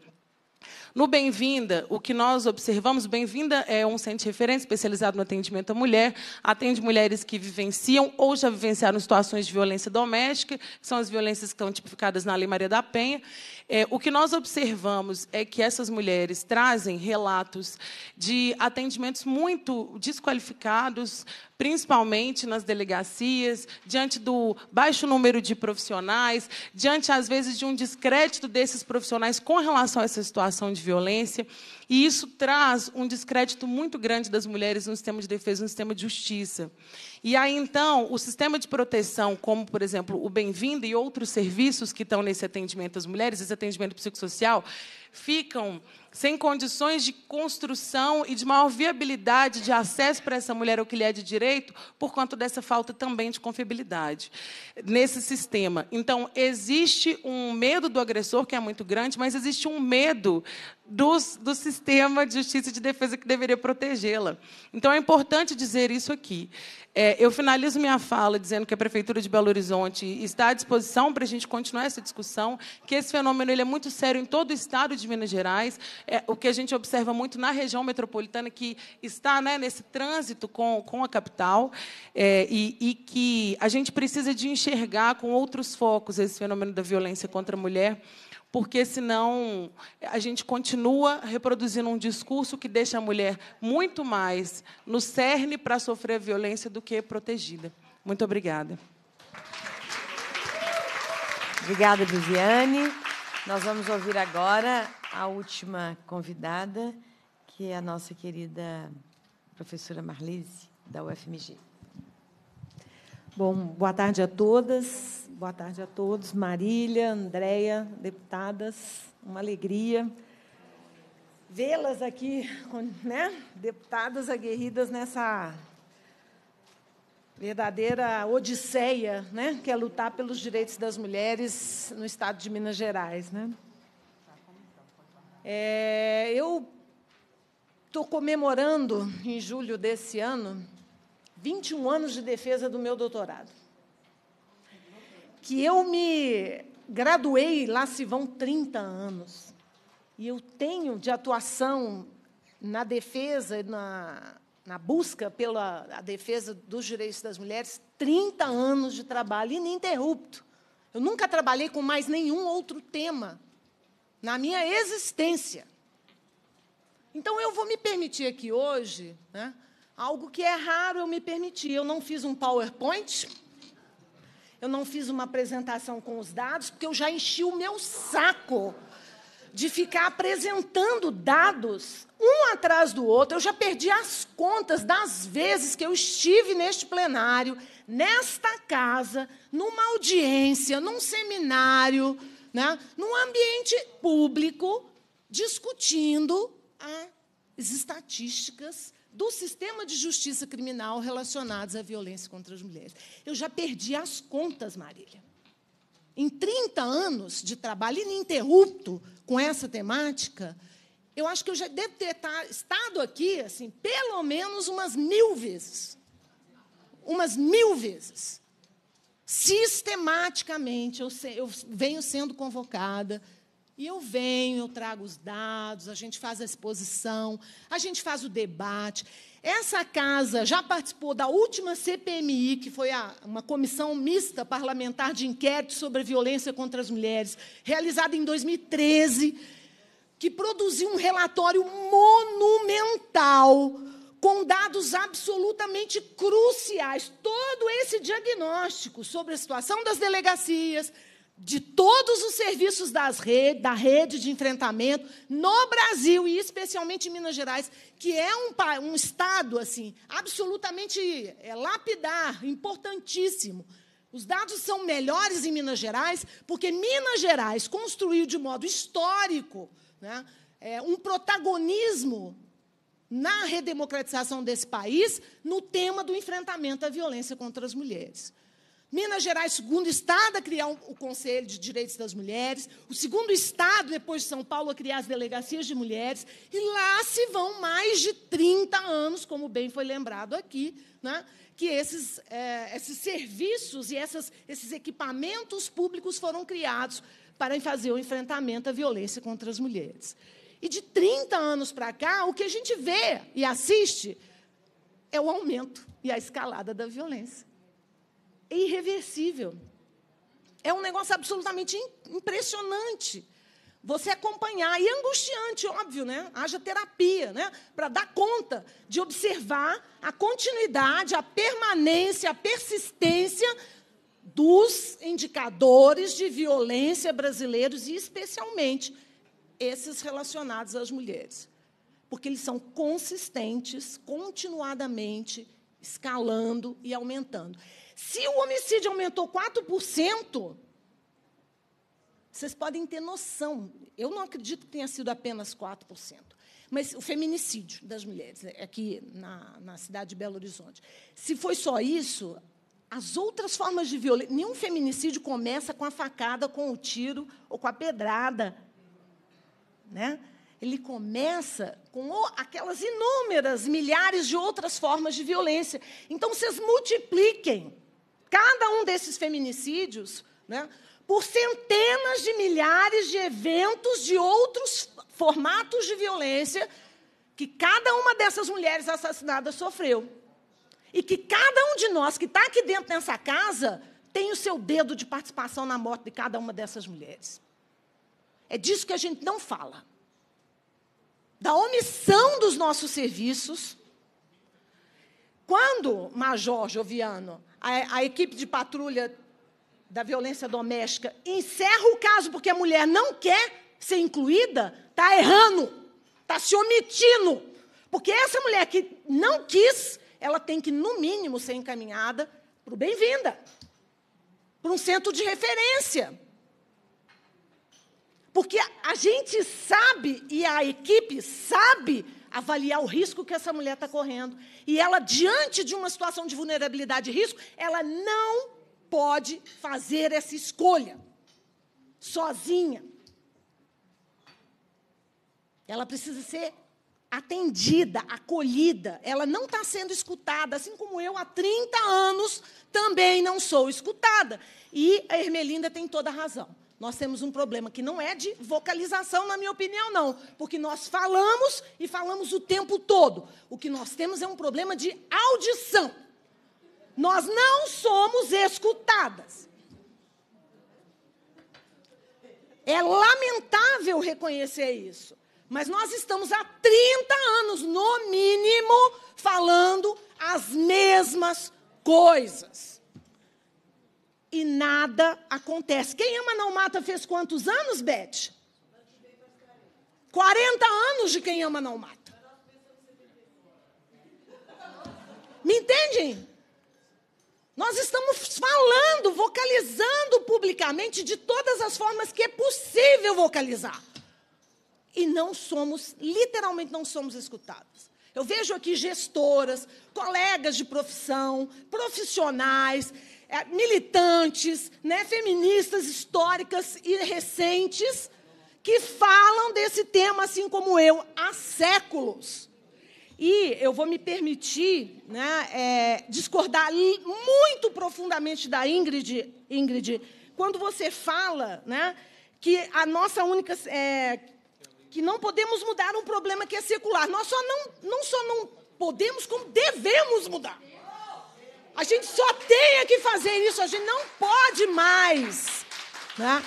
S10: No Bem-vinda, o que nós observamos, Bem-vinda é um centro de referência especializado no atendimento à mulher, atende mulheres que vivenciam ou já vivenciaram situações de violência doméstica, que são as violências que estão tipificadas na Lei Maria da Penha. É, o que nós observamos é que essas mulheres trazem relatos de atendimentos muito desqualificados, principalmente nas delegacias, diante do baixo número de profissionais, diante, às vezes, de um descrédito desses profissionais com relação a essa situação de violência. E isso traz um descrédito muito grande das mulheres no sistema de defesa, no sistema de justiça. E aí, então, o sistema de proteção, como, por exemplo, o Bem-vindo e outros serviços que estão nesse atendimento às mulheres, esse atendimento psicossocial, ficam sem condições de construção e de maior viabilidade de acesso para essa mulher ao que lhe é de direito, por conta dessa falta também de confiabilidade nesse sistema. Então, existe um medo do agressor, que é muito grande, mas existe um medo dos, do sistema de justiça e de defesa que deveria protegê-la. Então, é importante dizer isso aqui. É, eu finalizo minha fala dizendo que a Prefeitura de Belo Horizonte está à disposição para a gente continuar essa discussão, que esse fenômeno ele é muito sério em todo o estado de Minas Gerais, é, o que a gente observa muito na região metropolitana, que está né, nesse trânsito com, com a capital, é, e, e que a gente precisa de enxergar com outros focos esse fenômeno da violência contra a mulher, porque senão a gente continua reproduzindo um discurso que deixa a mulher muito mais no cerne para sofrer violência do que protegida. Muito obrigada.
S4: Obrigada, Viviane. Nós vamos ouvir agora a última convidada, que é a nossa querida professora Marlise, da UFMG.
S11: Bom, boa tarde a todas, boa tarde a todos. Marília, Andréia, deputadas, uma alegria vê-las aqui, né? deputadas aguerridas nessa verdadeira odisseia, né? que é lutar pelos direitos das mulheres no estado de Minas Gerais. Né? É, eu estou comemorando, em julho desse ano, 21 anos de defesa do meu doutorado. Que eu me graduei, lá se vão 30 anos. E eu tenho de atuação na defesa, na, na busca pela defesa dos direitos das mulheres, 30 anos de trabalho ininterrupto. Eu nunca trabalhei com mais nenhum outro tema na minha existência. Então, eu vou me permitir aqui hoje né, Algo que é raro eu me permitir. Eu não fiz um PowerPoint, eu não fiz uma apresentação com os dados, porque eu já enchi o meu saco de ficar apresentando dados um atrás do outro. Eu já perdi as contas das vezes que eu estive neste plenário, nesta casa, numa audiência, num seminário, né, num ambiente público, discutindo as estatísticas do sistema de justiça criminal relacionados à violência contra as mulheres. Eu já perdi as contas, Marília. Em 30 anos de trabalho ininterrupto com essa temática, eu acho que eu já devo ter estado aqui, assim, pelo menos umas mil vezes. Umas mil vezes. Sistematicamente, eu, eu venho sendo convocada e eu venho, eu trago os dados, a gente faz a exposição, a gente faz o debate. Essa casa já participou da última CPMI, que foi a, uma comissão mista parlamentar de inquérito sobre a violência contra as mulheres, realizada em 2013, que produziu um relatório monumental, com dados absolutamente cruciais. Todo esse diagnóstico sobre a situação das delegacias, de todos os serviços das rede, da rede de enfrentamento no Brasil e especialmente em Minas Gerais, que é um, um estado assim absolutamente é, lapidar, importantíssimo. Os dados são melhores em Minas Gerais porque Minas Gerais construiu de modo histórico né, é, um protagonismo na redemocratização desse país no tema do enfrentamento à violência contra as mulheres. Minas Gerais, segundo estado a criar o Conselho de Direitos das Mulheres, o segundo estado, depois de São Paulo, a criar as delegacias de mulheres, e lá se vão mais de 30 anos, como bem foi lembrado aqui, né, que esses, é, esses serviços e essas, esses equipamentos públicos foram criados para fazer o enfrentamento à violência contra as mulheres. E de 30 anos para cá, o que a gente vê e assiste é o aumento e a escalada da violência é irreversível. É um negócio absolutamente impressionante. Você acompanhar, e angustiante, óbvio, né? Haja terapia, né? Para dar conta de observar a continuidade, a permanência, a persistência dos indicadores de violência brasileiros, e especialmente esses relacionados às mulheres. Porque eles são consistentes, continuadamente, escalando e aumentando. Se o homicídio aumentou 4%, vocês podem ter noção. Eu não acredito que tenha sido apenas 4%. Mas o feminicídio das mulheres, né, aqui na, na cidade de Belo Horizonte. Se foi só isso, as outras formas de violência. Nenhum feminicídio começa com a facada, com o tiro ou com a pedrada. Né? ele começa com aquelas inúmeras, milhares de outras formas de violência. Então, vocês multipliquem cada um desses feminicídios né, por centenas de milhares de eventos de outros formatos de violência que cada uma dessas mulheres assassinadas sofreu. E que cada um de nós que está aqui dentro dessa casa tem o seu dedo de participação na morte de cada uma dessas mulheres. É disso que a gente não fala. Da omissão dos nossos serviços. Quando, Major Joviano, a, a equipe de patrulha da violência doméstica encerra o caso porque a mulher não quer ser incluída, está errando, está se omitindo. Porque essa mulher que não quis, ela tem que, no mínimo, ser encaminhada para o bem-vinda, para um centro de referência. Porque a gente sabe e a equipe sabe avaliar o risco que essa mulher está correndo. E ela, diante de uma situação de vulnerabilidade e risco, ela não pode fazer essa escolha sozinha. Ela precisa ser atendida, acolhida. Ela não está sendo escutada, assim como eu, há 30 anos, também não sou escutada. E a Ermelinda tem toda a razão. Nós temos um problema que não é de vocalização, na minha opinião, não. Porque nós falamos e falamos o tempo todo. O que nós temos é um problema de audição. Nós não somos escutadas. É lamentável reconhecer isso. Mas nós estamos há 30 anos, no mínimo, falando as mesmas coisas. E nada acontece. Quem ama não mata fez quantos anos, Beth? 40 anos de quem ama não mata. Me entendem? Nós estamos falando, vocalizando publicamente de todas as formas que é possível vocalizar. E não somos, literalmente não somos escutadas. Eu vejo aqui gestoras, colegas de profissão, profissionais, militantes, né, feministas históricas e recentes, que falam desse tema, assim como eu, há séculos. E eu vou me permitir né, é, discordar muito profundamente da Ingrid, Ingrid, quando você fala né, que a nossa única. é, que não podemos mudar um problema que é secular. Nós só não, não só não podemos, como devemos mudar. A gente só tem que fazer isso, a gente não pode mais. Né?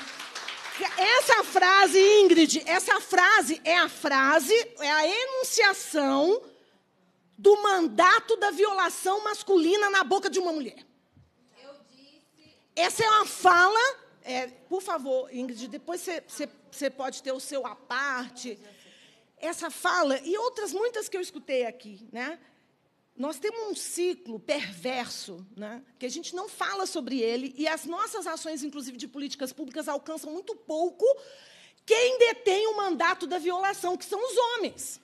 S11: Essa frase, Ingrid, essa frase é a frase, é a enunciação do mandato da violação masculina na boca de uma mulher. Essa é uma fala. é, por favor, Ingrid, depois você pode ter o seu à parte. Essa fala, e outras muitas que eu escutei aqui, né? Nós temos um ciclo perverso, né, que a gente não fala sobre ele, e as nossas ações, inclusive de políticas públicas, alcançam muito pouco quem detém o mandato da violação, que são os homens.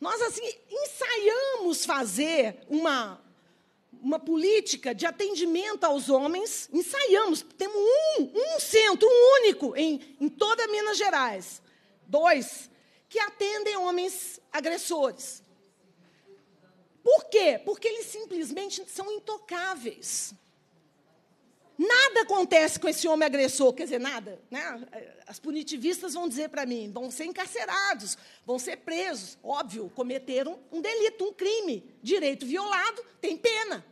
S11: Nós, assim, ensaiamos fazer uma, uma política de atendimento aos homens, ensaiamos, temos um, um centro, um único, em, em toda Minas Gerais. Dois, que atendem homens agressores. Por quê? Porque eles simplesmente são intocáveis. Nada acontece com esse homem agressor, quer dizer, nada. Né? As punitivistas vão dizer para mim, vão ser encarcerados, vão ser presos. Óbvio, cometeram um delito, um crime. Direito violado, tem pena.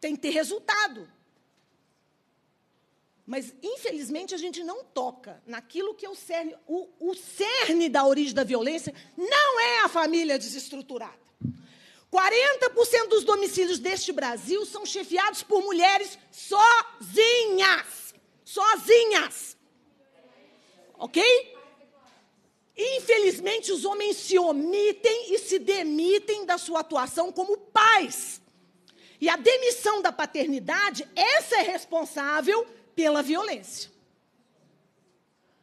S11: Tem que ter resultado. Mas, infelizmente, a gente não toca naquilo que é o cerne. O, o cerne da origem da violência não é a família desestruturada. 40% dos domicílios deste Brasil são chefiados por mulheres sozinhas. Sozinhas. Ok? Infelizmente, os homens se omitem e se demitem da sua atuação como pais. E a demissão da paternidade, essa é responsável pela violência.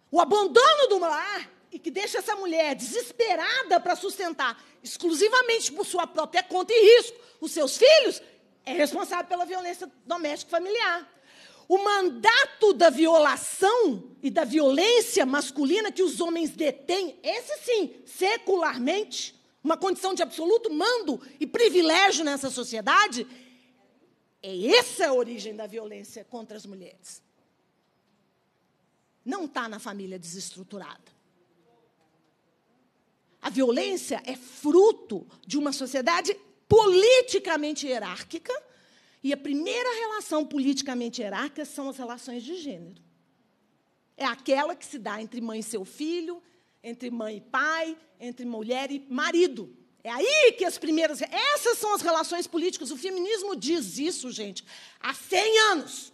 S11: O abandono do lar e que deixa essa mulher desesperada para sustentar exclusivamente por sua própria conta e risco os seus filhos, é responsável pela violência doméstica familiar. o mandato da violação e da violência masculina que os homens detêm, esse sim, secularmente, uma condição de absoluto mando e privilégio nessa sociedade, é essa a origem da violência contra as mulheres. Não está na família desestruturada. A violência é fruto de uma sociedade politicamente hierárquica, e a primeira relação politicamente hierárquica são as relações de gênero. É aquela que se dá entre mãe e seu filho, entre mãe e pai, entre mulher e marido. É aí que as primeiras. Essas são as relações políticas. O feminismo diz isso, gente, há 100 anos.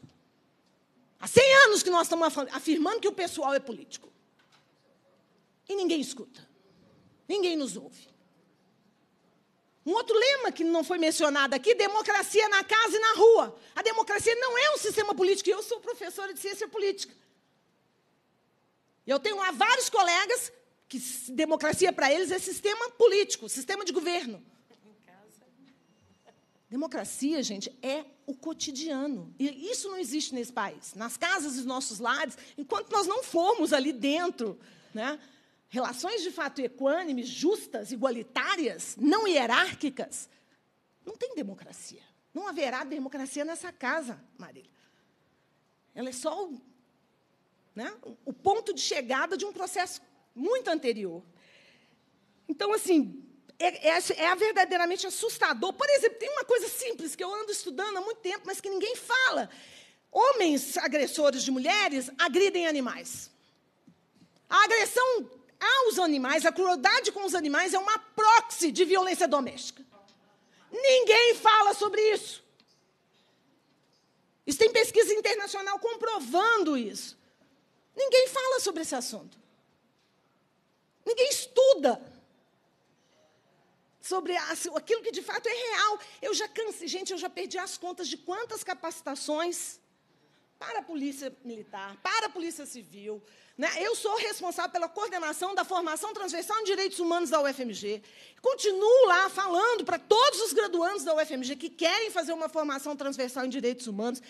S11: Há 100 anos que nós estamos afirmando que o pessoal é político. E ninguém escuta. Ninguém nos ouve. Um outro lema que não foi mencionado aqui: democracia na casa e na rua. A democracia não é um sistema político. Eu sou professora de ciência política. Eu tenho lá vários colegas que democracia para eles é sistema político, sistema de governo. Democracia, gente, é o cotidiano. E isso não existe nesse país. Nas casas dos nossos lares, enquanto nós não formos ali dentro, né, relações de fato equânimes, justas, igualitárias, não hierárquicas, não tem democracia. Não haverá democracia nessa casa, Marília. Ela é só o, né, o ponto de chegada de um processo muito anterior. Então, assim, é, é, é, verdadeiramente assustador. Por exemplo, tem uma coisa simples que eu ando estudando há muito tempo, mas que ninguém fala. Homens agressores de mulheres agridem animais. A agressão aos animais, a crueldade com os animais é uma proxy de violência doméstica. Ninguém fala sobre isso. Isso tem pesquisa internacional comprovando isso. Ninguém fala sobre esse assunto. Ninguém estuda sobre aquilo que de fato é real. Eu já cansei, gente, eu já perdi as contas de quantas capacitações para a Polícia Militar, para a Polícia Civil. Né? Eu sou responsável pela coordenação da formação transversal em direitos humanos da UFMG. Continuo lá falando para todos os graduandos da UFMG que querem fazer uma formação transversal em direitos humanos.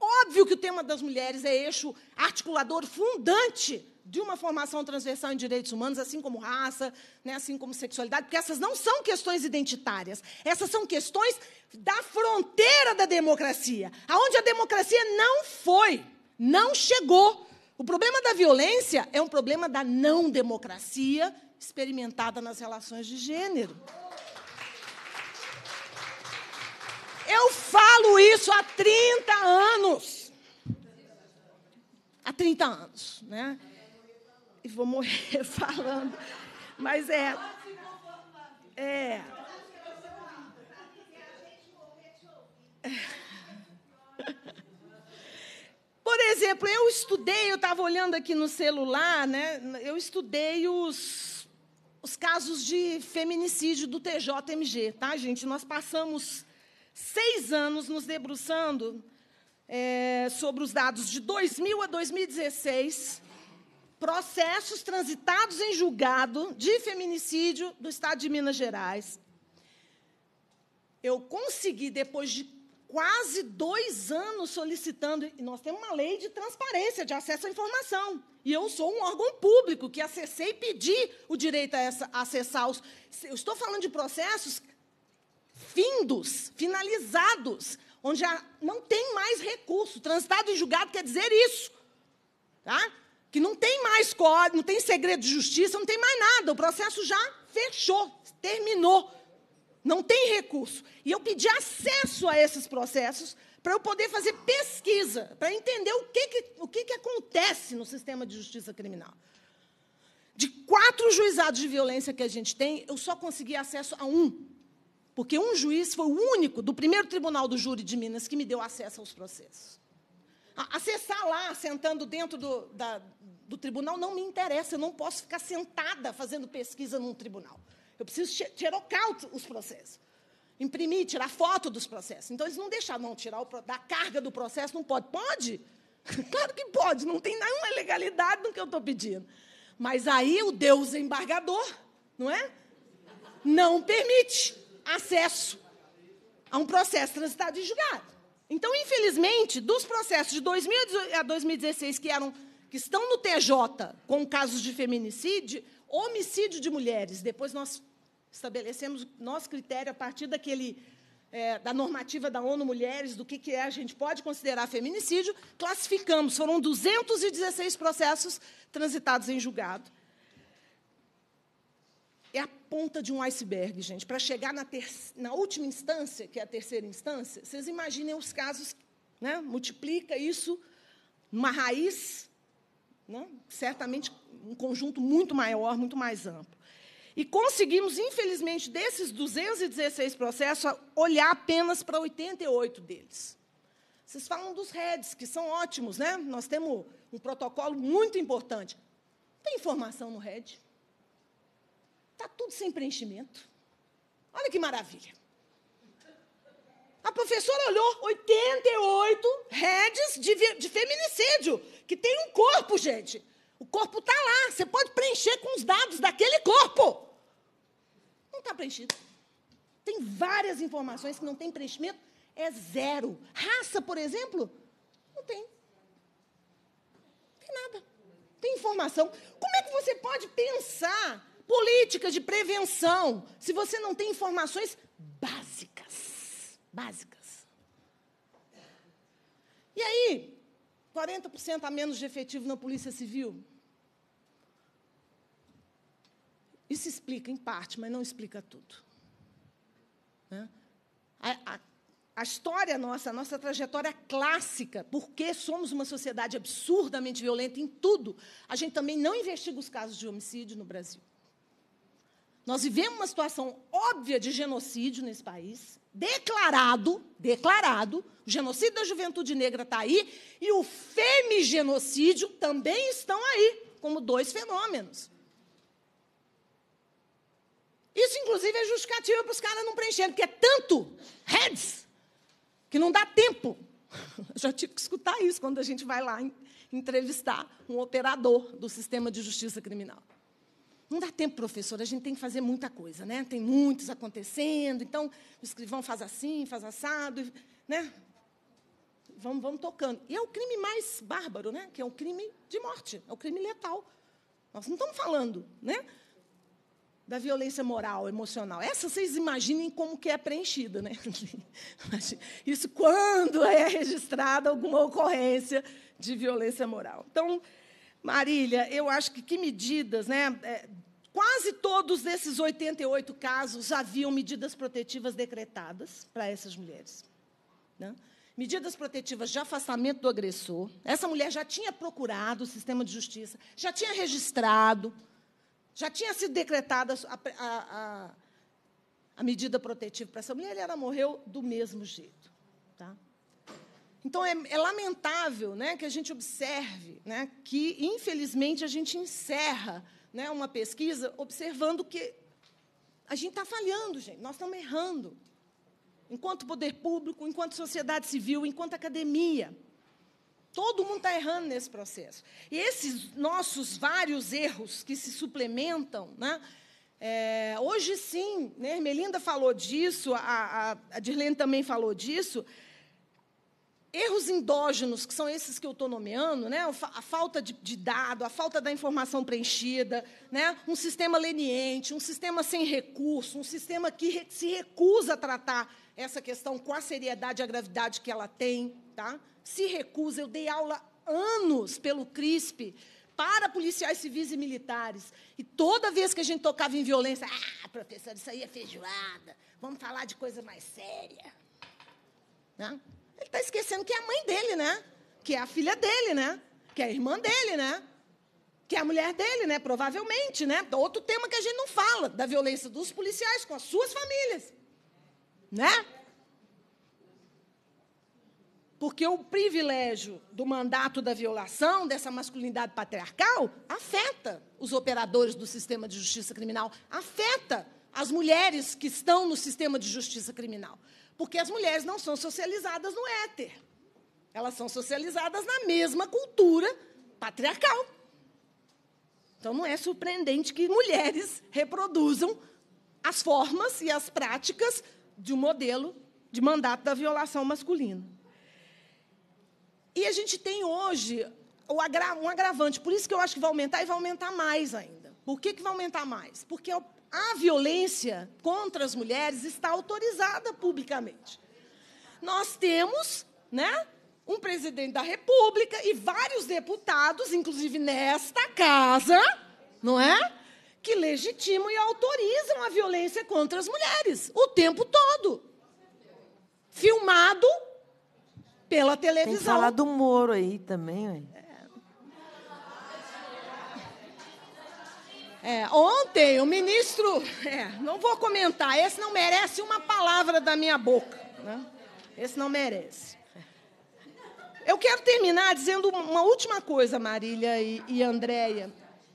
S11: Óbvio que o tema das mulheres é eixo articulador fundante de uma formação transversal em direitos humanos, assim como raça, né, assim como sexualidade, porque essas não são questões identitárias, essas são questões da fronteira da democracia, aonde a democracia não foi, não chegou. O problema da violência é um problema da não democracia experimentada nas relações de gênero. Eu falo isso há 30 anos. Há 30 anos, né? e vou morrer falando. Mas é. É. Por exemplo, eu estudei, eu estava olhando aqui no celular, né? Eu estudei os, os casos de feminicídio do TJMG, tá, gente? Nós passamos seis anos nos debruçando é, sobre os dados de 2000 a 2016 processos transitados em julgado de feminicídio do Estado de Minas Gerais. Eu consegui, depois de quase dois anos solicitando, e nós temos uma lei de transparência, de acesso à informação. E eu sou um órgão público que acessei e pedi o direito a, essa, a acessar os. Eu estou falando de processos findos, finalizados, onde já não tem mais recurso. Transitado em julgado quer dizer isso. Tá? que não tem mais código, não tem segredo de justiça, não tem mais nada. O processo já fechou, terminou. Não tem recurso. E eu pedi acesso a esses processos para eu poder fazer pesquisa, para entender o, que, que, o que, que acontece no sistema de justiça criminal. De quatro juizados de violência que a gente tem, eu só consegui acesso a um. Porque um juiz foi o único do primeiro tribunal do júri de Minas que me deu acesso aos processos. Acessar lá, sentando dentro do, da, do tribunal, não me interessa. Eu não posso ficar sentada fazendo pesquisa num tribunal. Eu preciso tirocar os processos. Imprimir, tirar foto dos processos. Então, eles não deixaram, não, tirar o, da carga do processo, não pode. Pode? Claro que pode, não tem nenhuma ilegalidade no que eu estou pedindo. Mas aí o Deus embargador, não é? Não permite acesso a um processo transitado e julgado. Então, infelizmente, dos processos de 2000 a 2016 que eram que estão no TJ com casos de feminicídio, homicídio de mulheres, depois nós estabelecemos nosso critério a partir daquele é, da normativa da ONU Mulheres, do que, que é, a gente pode considerar feminicídio, classificamos. Foram 216 processos transitados em julgado. É a ponta de um iceberg, gente. Para chegar na, na última instância, que é a terceira instância, vocês imaginem os casos, né? multiplica isso numa raiz, né? certamente um conjunto muito maior, muito mais amplo. E conseguimos, infelizmente, desses 216 processos, olhar apenas para 88 deles. Vocês falam dos REDs, que são ótimos, né? Nós temos um protocolo muito importante. Tem informação no RED. Está tudo sem preenchimento. Olha que maravilha. A professora olhou 88 redes de, de feminicídio, que tem um corpo, gente. O corpo está lá. Você pode preencher com os dados daquele corpo. Não está preenchido. Tem várias informações que não tem preenchimento. É zero. Raça, por exemplo, não tem. Não tem nada. Tem informação. Como é que você pode pensar políticas de prevenção se você não tem informações básicas? Básicas. E aí, 40% a menos de efetivo na Polícia Civil? Isso explica em parte, mas não explica tudo. Né? A, a, a, história nossa, a nossa trajetória clássica, porque somos uma sociedade absurdamente violenta em tudo, a gente também não investiga os casos de homicídio no Brasil. Nós vivemos uma situação óbvia de genocídio nesse país, declarado, declarado, o genocídio da juventude negra está aí, e o femigenocídio também estão aí, como dois fenômenos. Isso, inclusive, é justificativa para os caras não preencherem, porque é tanto heads que não dá tempo. Eu já tive que escutar isso quando a gente vai lá entrevistar um operador do sistema de justiça criminal. Não dá tempo, professor, a gente tem que fazer muita coisa, né? Tem muitos acontecendo, então o escrivão faz assim, faz assado, né? Vamos, vamos tocando. E é o crime mais bárbaro, né? Que é o crime de morte, é o crime letal. Nós não estamos falando, né? da violência moral, emocional. Essa vocês imaginem como que é preenchida, né? Isso quando é registrada alguma ocorrência de violência moral. Então, Marília, eu acho que que medidas, né? Quase todos esses 88 casos haviam medidas protetivas decretadas para essas mulheres. Né? Medidas protetivas de afastamento do agressor. Essa mulher já tinha procurado o sistema de justiça, já tinha registrado, já tinha sido decretada a, a, a, a medida protetiva para essa mulher e ela morreu do mesmo jeito. Tá? Então, é, é, lamentável né, que a gente observe né, que, infelizmente, a gente encerra né, uma pesquisa observando que a gente está falhando, gente, nós estamos errando. Enquanto poder público, enquanto sociedade civil, enquanto academia. Todo mundo está errando nesse processo. E esses nossos vários erros que se suplementam, né? É, hoje sim, né, Ermelinda falou disso, a, a, a Dirlene também falou disso. Erros endógenos, que são esses que eu estou nomeando, né, a falta de, de, dado, a falta da informação preenchida, né, um sistema leniente, um sistema sem recurso, um sistema que re, se recusa a tratar essa questão com a seriedade e a gravidade que ela tem. Tá? se recusa. Eu dei aula anos pelo CRISP para policiais civis e militares. E toda vez que a gente tocava em violência, ah, professor, isso aí é feijoada, vamos falar de coisa mais séria. Né? Ele está esquecendo que é a mãe dele, né? Que é a filha dele, né? Que é a irmã dele, né? Que é a mulher dele, né? Provavelmente, né? Outro tema que a gente não fala, da violência dos policiais com as suas famílias. Né? Porque o privilégio do mandato da violação, dessa masculinidade patriarcal, afeta os operadores do sistema de justiça criminal, afeta as mulheres que estão no sistema de justiça criminal. Porque as mulheres não são socializadas no éter. Elas são socializadas na mesma cultura patriarcal. Então, não é surpreendente que mulheres reproduzam as formas e as práticas de um modelo de mandato da violação masculina. E a gente tem hoje um agravante, por isso que eu acho que vai aumentar e vai aumentar mais ainda. Por que, que vai aumentar mais? Porque a violência contra as mulheres está autorizada publicamente. Nós temos né, um presidente da República e vários deputados, inclusive nesta casa, não é? Que legitimam e autorizam a violência contra as mulheres o tempo todo. Filmado pela televisão. Tem que
S1: falar do Moro aí também, ué.
S11: É, ontem o ministro, é, não vou comentar, esse não merece uma palavra da minha boca. Né? Esse não merece. Eu quero terminar dizendo uma última coisa, Marília e, e Andréia.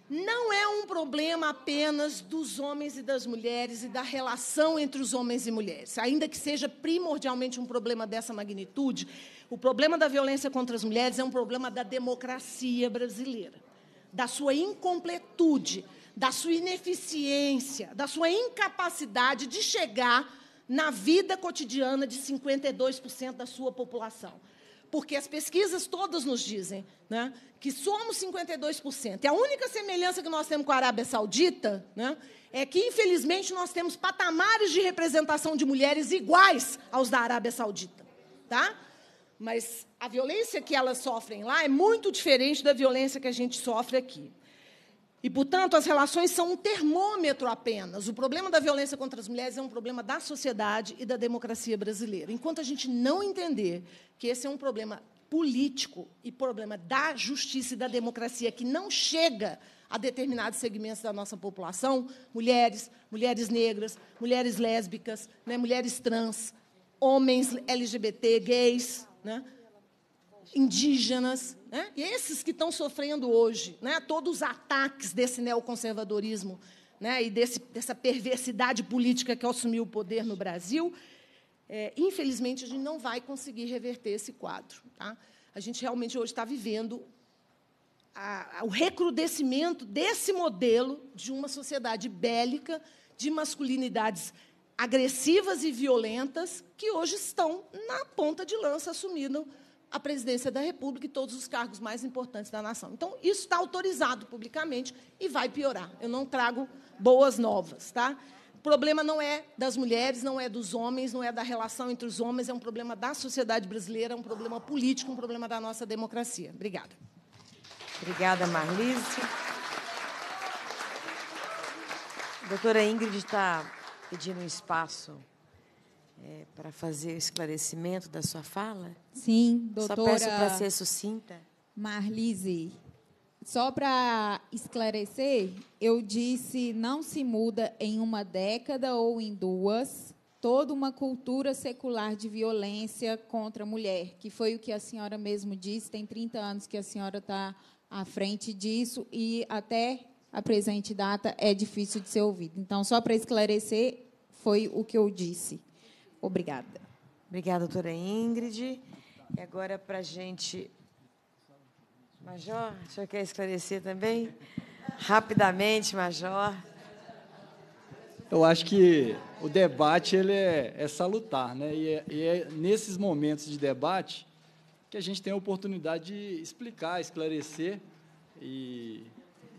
S11: Não é um problema apenas dos homens e das mulheres e da relação entre os homens e mulheres. Ainda que seja primordialmente um problema dessa magnitude, o problema da violência contra as mulheres é um problema da democracia brasileira, da sua incompletude, da sua ineficiência, da sua incapacidade de chegar na vida cotidiana de 52% da sua população. Porque as pesquisas todas nos dizem né, que somos 52%. E a única semelhança que nós temos com a Arábia Saudita né, é que, infelizmente, nós temos patamares de representação de mulheres iguais aos da Arábia Saudita. Tá? Mas a violência que elas sofrem lá é muito diferente da violência que a gente sofre aqui. E, portanto, as relações são um termômetro apenas. O problema da violência contra as mulheres é um problema da sociedade e da democracia brasileira. Enquanto a gente não entender que esse é um problema político e problema da justiça e da democracia que não chega a determinados segmentos da nossa população, mulheres, mulheres negras, mulheres lésbicas, né, mulheres trans, homens LGBT, gays, né, indígenas, né? esses que estão sofrendo hoje né? todos os ataques desse neoconservadorismo né? e desse, dessa perversidade política que assumiu o poder no Brasil, é, infelizmente, a gente não vai conseguir reverter esse quadro. Tá? A gente realmente hoje está vivendo a, a, o recrudescimento desse modelo de uma sociedade bélica, de masculinidades agressivas e violentas, que hoje estão na ponta de lança, assumindo a presidência da República e todos os cargos mais importantes da nação. Então, isso está autorizado publicamente e vai piorar. Eu não trago boas novas. Tá? O problema não é das mulheres, não é dos homens, não é da relação entre os homens, é um problema da sociedade brasileira, é um problema político, um problema da nossa democracia. Obrigada.
S1: Obrigada, Marlise. A doutora Ingrid está pedindo um espaço é, para fazer o esclarecimento da sua fala?
S6: Sim, doutora.
S1: Só peço para ser sucinta.
S6: Marlise, só para esclarecer, eu disse não se muda em uma década ou em duas toda uma cultura secular de violência contra a mulher, que foi o que a senhora mesmo disse, tem 30 anos que a senhora está à frente disso e até a presente data é difícil de ser ouvido. Então, só para esclarecer, foi o que eu disse. Obrigada.
S1: Obrigada, doutora Ingrid. E agora, para a gente. Major, o senhor quer esclarecer também? Rapidamente, Major.
S7: Eu acho que o debate ele é, é salutar, né? E é, e é, nesses momentos de debate que a gente tem a oportunidade de explicar, esclarecer. E,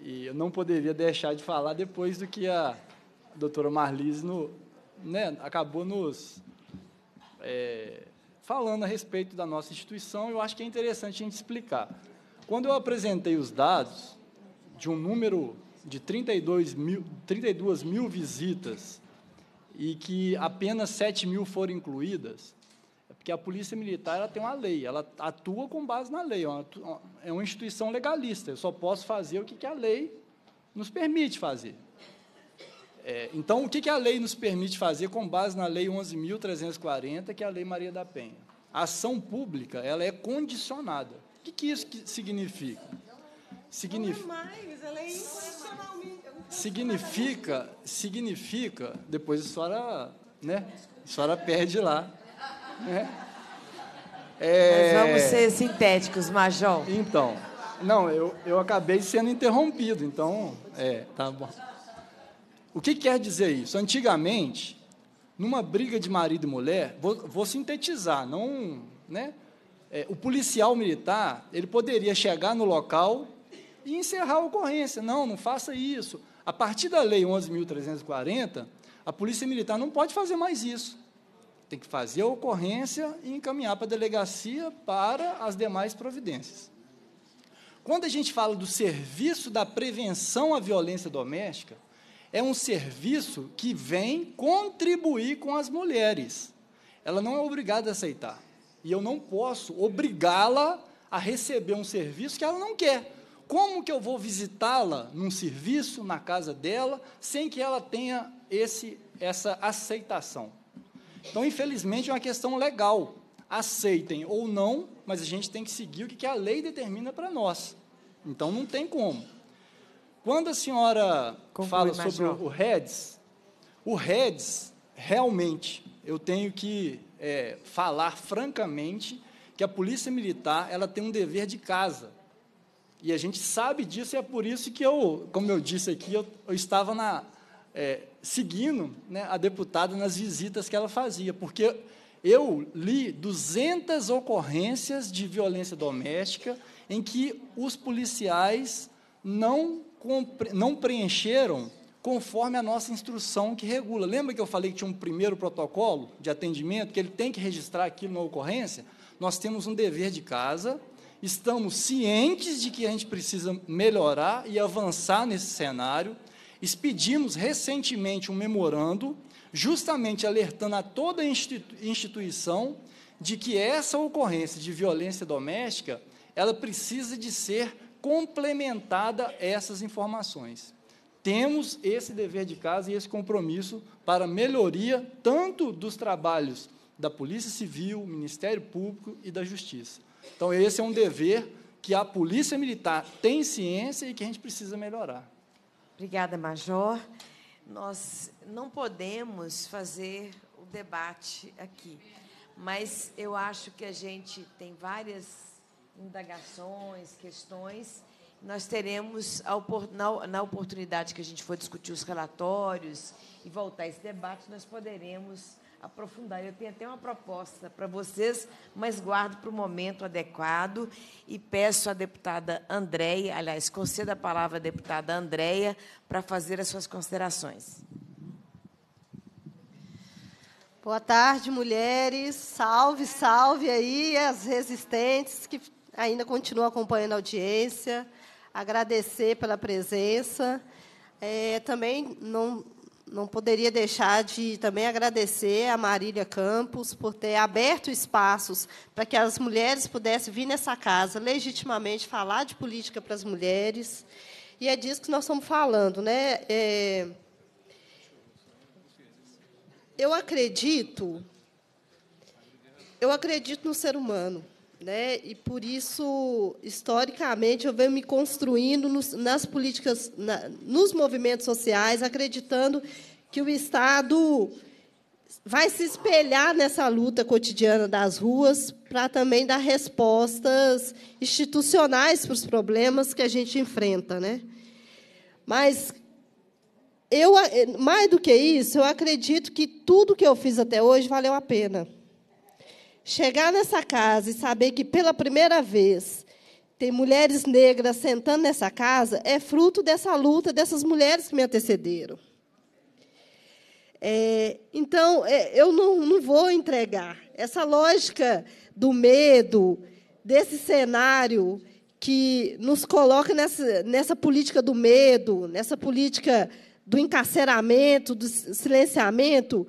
S7: e eu não poderia deixar de falar depois do que a doutora Marlise no, né, acabou nos é, falando a respeito da nossa instituição, eu acho que é interessante a gente explicar. Quando eu apresentei os dados de um número de 32 mil, 32 mil visitas e que apenas 7 mil foram incluídas, é porque a Polícia Militar ela tem uma lei, ela atua com base na lei, é uma, é instituição legalista, eu só posso fazer o que a lei nos permite fazer. É, então, o que, que a lei nos permite fazer com base na Lei 11.340, que é a Lei Maria da Penha? A ação pública ela é condicionada. O que, que isso significa? Significa, significa, significa, depois a senhora, né, a senhora perde lá. Né?
S1: É, Mas vamos ser sintéticos, Major.
S7: Então, não, eu, eu acabei sendo interrompido, então, é, tá bom. O que quer dizer isso? Antigamente, numa briga de marido e mulher, vou, vou sintetizar, não, né? é, o policial militar ele poderia chegar no local e encerrar a ocorrência. Não, não faça isso. A partir da Lei 11.340, a Polícia Militar não pode fazer mais isso. Tem que fazer a ocorrência e encaminhar para a delegacia para as demais providências. Quando a gente fala do serviço da prevenção à violência doméstica, é um serviço que vem contribuir com as mulheres. Ela não é obrigada a aceitar. E eu não posso obrigá-la a receber um serviço que ela não quer. Como que eu vou visitá-la num serviço, na casa dela, sem que ela tenha esse, essa aceitação? Então, infelizmente, é uma questão legal. Aceitem ou não, mas a gente tem que seguir o que a lei determina para nós. Então, não tem como. Quando a senhora Conclui, fala sobre o, o REDS, o REDS, realmente, eu tenho que é, falar francamente que a Polícia Militar ela tem um dever de casa. E a gente sabe disso e é por isso que eu, como eu disse aqui, eu, eu estava na, é, seguindo né, a deputada nas visitas que ela fazia, porque eu li 200 ocorrências de violência doméstica em que os policiais não, não preencheram conforme a nossa instrução que regula. Lembra que eu falei que tinha um primeiro protocolo de atendimento, que ele tem que registrar aquilo na ocorrência? Nós temos um dever de casa, estamos cientes de que a gente precisa melhorar e avançar nesse cenário. Expedimos recentemente um memorando, justamente alertando a toda instituição de que essa ocorrência de violência doméstica, ela precisa de ser complementada essas informações. Temos esse dever de casa e esse compromisso para melhoria tanto dos trabalhos da Polícia Civil, Ministério Público e da Justiça. Então, esse é um dever que a Polícia Militar tem ciência e que a gente precisa melhorar.
S4: Obrigada, Major. Nós não podemos fazer o debate aqui, mas eu acho que a gente tem várias indagações, questões. Nós teremos, na, oportunidade que a gente for discutir os relatórios e voltar a esse debate, nós poderemos aprofundar. Eu tenho até uma proposta para vocês, mas guardo para o momento adequado e peço à deputada Andréia, aliás, conceda a palavra à deputada Andréia para fazer as suas considerações.
S12: Boa tarde, mulheres. Salve, salve aí as resistentes que ainda continuam acompanhando a audiência. Agradecer pela presença. É, também não não poderia deixar de também agradecer a Marília Campos por ter aberto espaços para que as mulheres pudessem vir nessa casa legitimamente falar de política para as mulheres. E é disso que nós estamos falando. Né? É... Eu acredito, eu acredito no ser humano. Né? E por isso, historicamente, eu venho me construindo nos, nas políticas, na, nos movimentos sociais, acreditando que o Estado vai se espelhar nessa luta cotidiana das ruas para também dar respostas institucionais para os problemas que a gente enfrenta, né? Mas eu, mais do que isso, eu acredito que tudo que eu fiz até hoje valeu a pena. Chegar nessa casa e saber que pela primeira vez tem mulheres negras sentando nessa casa é fruto dessa luta dessas mulheres que me antecederam. É, então, é, eu não, não vou entregar. Essa lógica do medo, desse cenário que nos coloca nessa, nessa política do medo, nessa política do encarceramento, do silenciamento,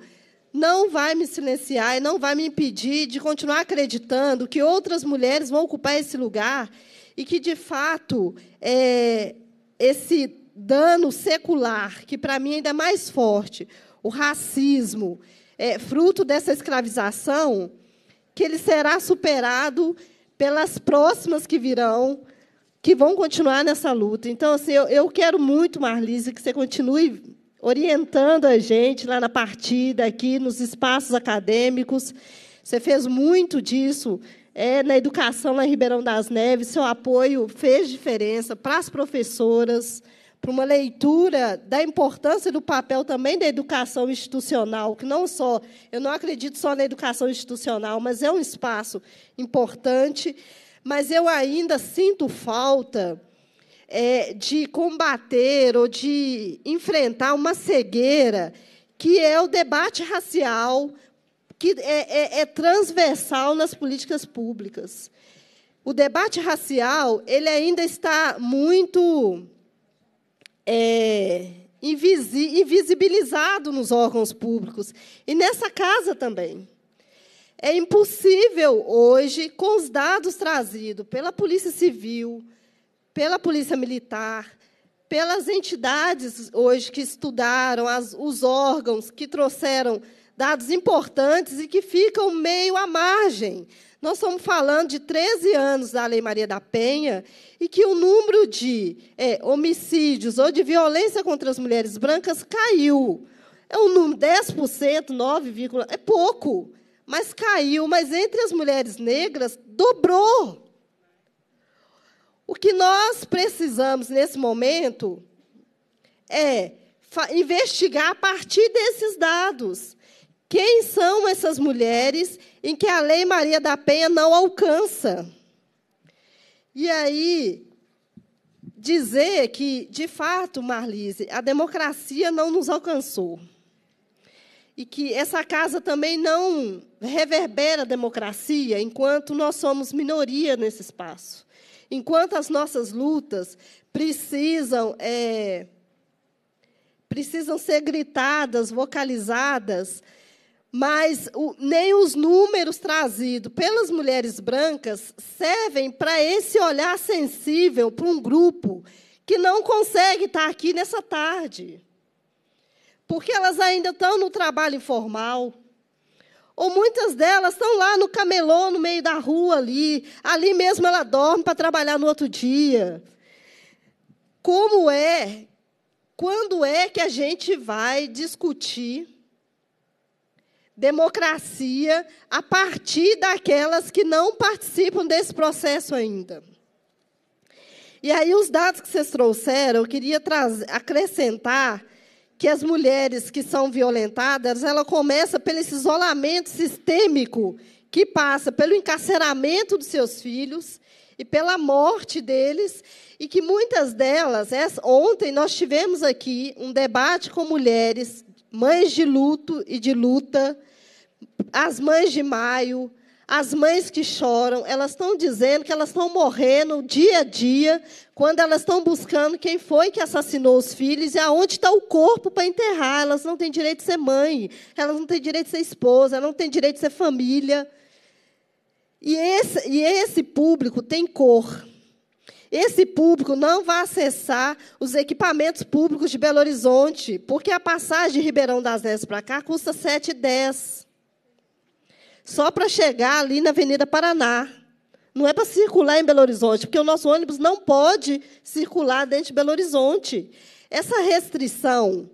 S12: não vai me silenciar e não vai me impedir de continuar acreditando que outras mulheres vão ocupar esse lugar e que, de fato, é, esse dano secular, que para mim ainda é mais forte, o racismo, é, fruto dessa escravização, que ele será superado pelas próximas que virão, que vão continuar nessa luta. Então, assim, eu, eu quero muito, Marlise, que você continue orientando a gente lá na partida, aqui nos espaços acadêmicos. Você fez muito disso é, na educação lá em Ribeirão das Neves. Seu apoio fez diferença para as professoras, para uma leitura da importância do papel também da educação institucional, que não só, eu não acredito só na educação institucional, mas é um espaço importante, mas eu ainda sinto falta é, de combater ou de enfrentar uma cegueira que é o debate racial, que é, é, é transversal nas políticas públicas. O debate racial ele ainda está muito é, invisibilizado nos órgãos públicos e nessa casa também. É impossível hoje, com os dados trazidos pela Polícia Civil, pela Polícia Militar, pelas entidades hoje que estudaram, as, os órgãos que trouxeram dados importantes e que ficam meio à margem nós estamos falando de 13 anos da Lei Maria da Penha e que o número de é, homicídios ou de violência contra as mulheres brancas caiu. É um número 10%, 9, é pouco, mas caiu. Mas entre as mulheres negras, dobrou. O que nós precisamos nesse momento é investigar a partir desses dados. Quem são essas mulheres em que a Lei Maria da Penha não alcança? E aí, dizer que, de fato, Marlise, a democracia não nos alcançou. E que essa casa também não reverbera a democracia enquanto nós somos minoria nesse espaço. Enquanto as nossas lutas precisam, é, precisam ser gritadas, vocalizadas, mas o, nem os números trazidos pelas mulheres brancas servem para esse olhar sensível para um grupo que não consegue estar aqui nessa tarde. Porque elas ainda estão no trabalho informal. Ou muitas delas estão lá no camelô, no meio da rua ali. Ali mesmo ela dorme para trabalhar no outro dia. Como é? Quando é que a gente vai discutir democracia a partir daquelas que não participam desse processo ainda. E aí, os dados que vocês trouxeram, eu queria acrescentar que as mulheres que são violentadas, ela começa pelo isolamento sistêmico que passa pelo encarceramento dos seus filhos e pela morte deles, e que muitas delas, essa, ontem nós tivemos aqui um debate com mulheres, mães de luto e de luta, as mães de maio, as mães que choram, elas estão dizendo que elas estão morrendo dia a dia, quando elas estão buscando quem foi que assassinou os filhos e aonde está o corpo para enterrar. Elas não têm direito de ser mãe, elas não têm direito de ser esposa, elas não têm direito de ser família. E esse, e esse público tem cor. Esse público não vai acessar os equipamentos públicos de Belo Horizonte, porque a passagem de Ribeirão das Neves para cá custa R$ 7,10 só para chegar ali na Avenida Paraná. Não é para circular em Belo Horizonte, porque o nosso ônibus não pode circular dentro de Belo Horizonte. Essa restrição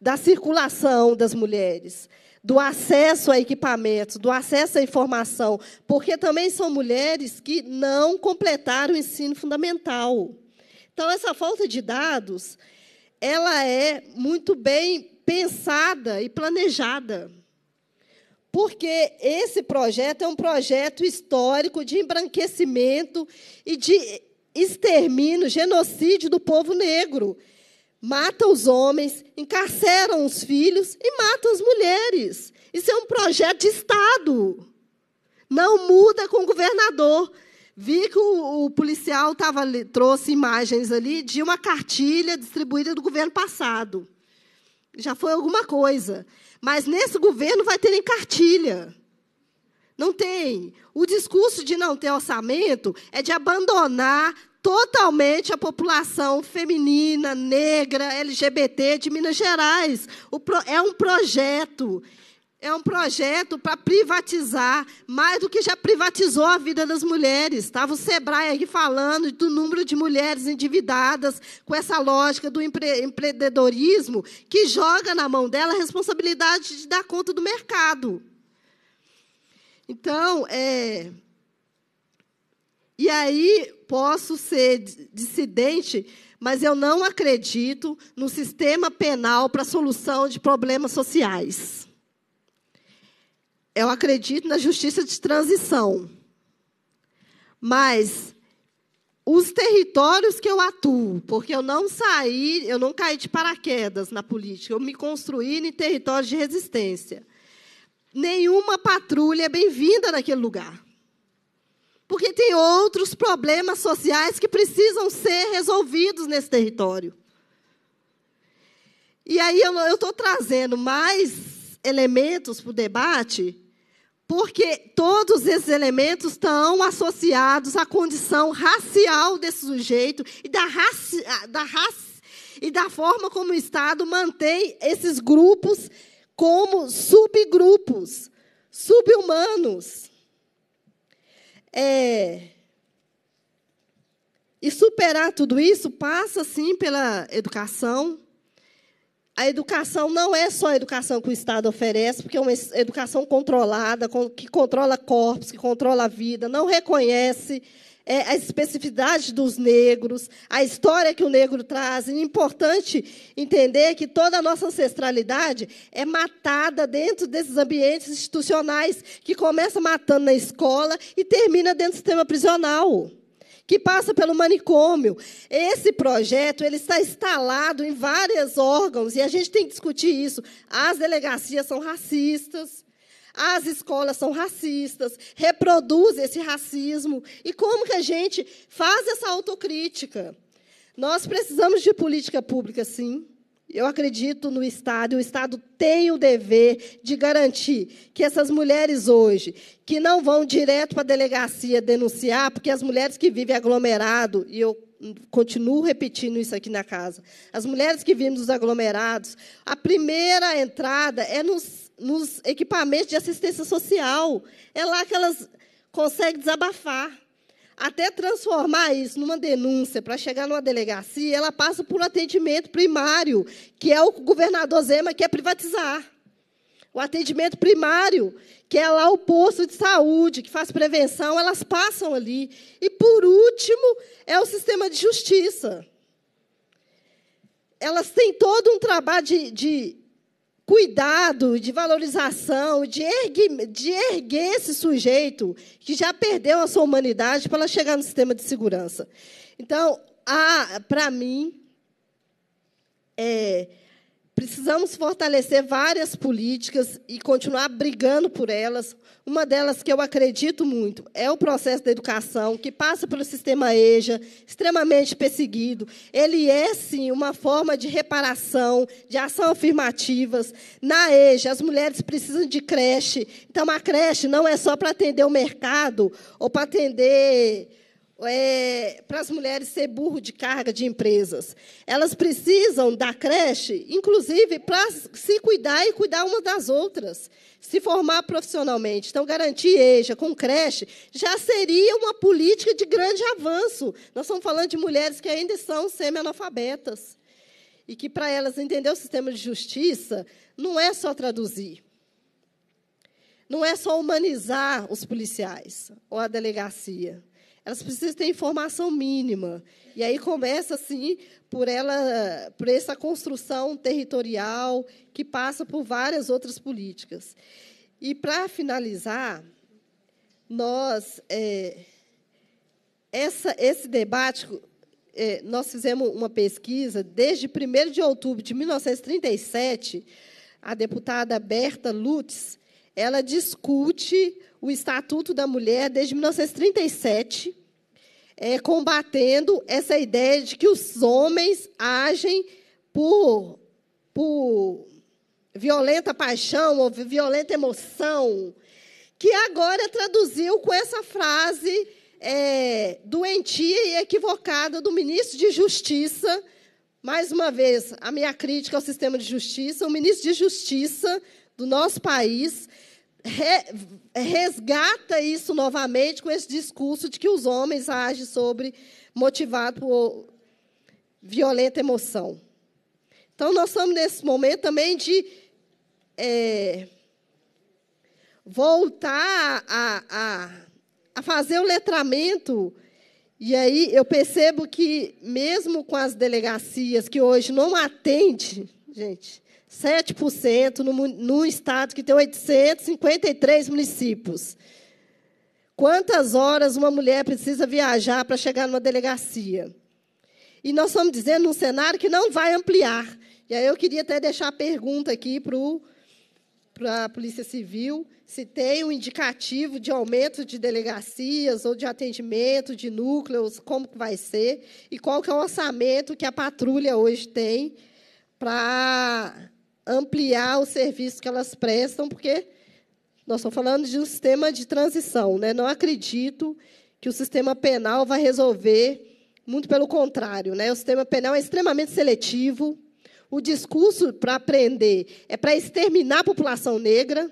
S12: da circulação das mulheres, do acesso a equipamentos, do acesso à informação, porque também são mulheres que não completaram o ensino fundamental. Então, essa falta de dados, ela é muito bem pensada e planejada porque esse projeto é um projeto histórico de embranquecimento e de extermínio, genocídio do povo negro. Mata os homens, encarceram os filhos e mata as mulheres. Isso é um projeto de Estado. Não muda com o governador. Vi que o, o policial tava, trouxe imagens ali de uma cartilha distribuída do governo passado. Já foi alguma coisa. Mas nesse governo vai ter nem cartilha. Não tem. O discurso de não ter orçamento é de abandonar totalmente a população feminina, negra, LGBT de Minas Gerais. é um projeto. É um projeto para privatizar, mais do que já privatizou a vida das mulheres. Estava o Sebrae aqui falando do número de mulheres endividadas, com essa lógica do empre empreendedorismo, que joga na mão dela a responsabilidade de dar conta do mercado. Então, é, E aí posso ser dissidente, mas eu não acredito no sistema penal para solução de problemas sociais. Eu acredito na justiça de transição. Mas os territórios que eu atuo, porque eu não saí, eu não caí de paraquedas na política, eu me construí em territórios de resistência. Nenhuma patrulha é bem-vinda naquele lugar. Porque tem outros problemas sociais que precisam ser resolvidos nesse território. E aí eu estou trazendo mais elementos para o debate, porque todos esses elementos estão associados à condição racial desse sujeito e da, raci, da, raci, e da forma como o Estado mantém esses grupos como subgrupos, subhumanos. É, e superar tudo isso passa, sim, pela educação. A educação não é só a educação que o Estado oferece, porque é uma educação controlada, que controla corpos, que controla a vida, não reconhece é, a especificidade dos negros, a história que o negro traz. É importante entender que toda a nossa ancestralidade é matada dentro desses ambientes institucionais, que começa matando na escola e termina dentro do sistema prisional que passa pelo manicômio. Esse projeto ele está instalado em vários órgãos e a gente tem que discutir isso. As delegacias são racistas, as escolas são racistas, reproduzem esse racismo. E como que a gente faz essa autocrítica? Nós precisamos de política pública, sim. Eu acredito no Estado, e o Estado tem o dever de garantir que essas mulheres hoje, que não vão direto para a delegacia denunciar, porque as mulheres que vivem aglomerado, e eu continuo repetindo isso aqui na casa, as mulheres que vivem nos aglomerados, a primeira entrada é nos nos equipamentos de assistência social. É lá que elas conseguem desabafar. Até transformar isso numa denúncia para chegar numa delegacia, ela passa por um atendimento primário, que é o governador Zema quer privatizar. O atendimento primário, que é lá o posto de saúde, que faz prevenção, elas passam ali. E, por último, é o sistema de justiça. Elas têm todo um trabalho de, de cuidado, de valorização, de erguer, de erguer esse sujeito que já perdeu a sua humanidade para chegar no sistema de segurança. Então, para mim, é, Precisamos fortalecer várias políticas e continuar brigando por elas. Uma delas que eu acredito muito é o processo da educação, que passa pelo sistema EJA, extremamente perseguido. Ele é, sim, uma forma de reparação, de ação afirmativas. Na EJA, as mulheres precisam de creche. Então, a creche não é só para atender o mercado ou para atender é, para as mulheres ser burro de carga de empresas. Elas precisam da creche, inclusive, para se cuidar e cuidar umas das outras, se formar profissionalmente. Então, garantir EJA com creche já seria uma política de grande avanço. Nós estamos falando de mulheres que ainda são semi-analfabetas. E que, para elas entender o sistema de justiça, não é só traduzir. Não é só humanizar os policiais ou a delegacia elas precisam ter informação mínima. E aí começa assim por ela, por essa construção territorial que passa por várias outras políticas. E para finalizar, nós é, essa, esse debate é, nós fizemos uma pesquisa desde 1 de outubro de 1937, a deputada Berta Lutz, ela discute o Estatuto da Mulher desde 1937, é, combatendo essa ideia de que os homens agem por, por violenta paixão ou violenta emoção, que agora traduziu com essa frase é, doentia e equivocada do ministro de Justiça. Mais uma vez, a minha crítica ao sistema de justiça. O ministro de Justiça do nosso país resgata isso novamente com esse discurso de que os homens agem sobre motivado por violenta emoção. Então, nós estamos nesse momento também de é, voltar a, a, a fazer o letramento E aí eu percebo que, mesmo com as delegacias que hoje não atendem, gente, 7% no, no estado que tem 853 municípios. Quantas horas uma mulher precisa viajar para chegar numa delegacia? E nós estamos dizendo num cenário que não vai ampliar. E aí eu queria até deixar a pergunta aqui para a Polícia Civil, se tem um indicativo de aumento de delegacias ou de atendimento de núcleos, como que vai ser, e qual que é o orçamento que a patrulha hoje tem para ampliar o serviço que elas prestam, porque nós estamos falando de um sistema de transição. Né? Não acredito que o sistema penal vai resolver, muito pelo contrário. Né? O sistema penal é extremamente seletivo. O discurso para prender é para exterminar a população negra.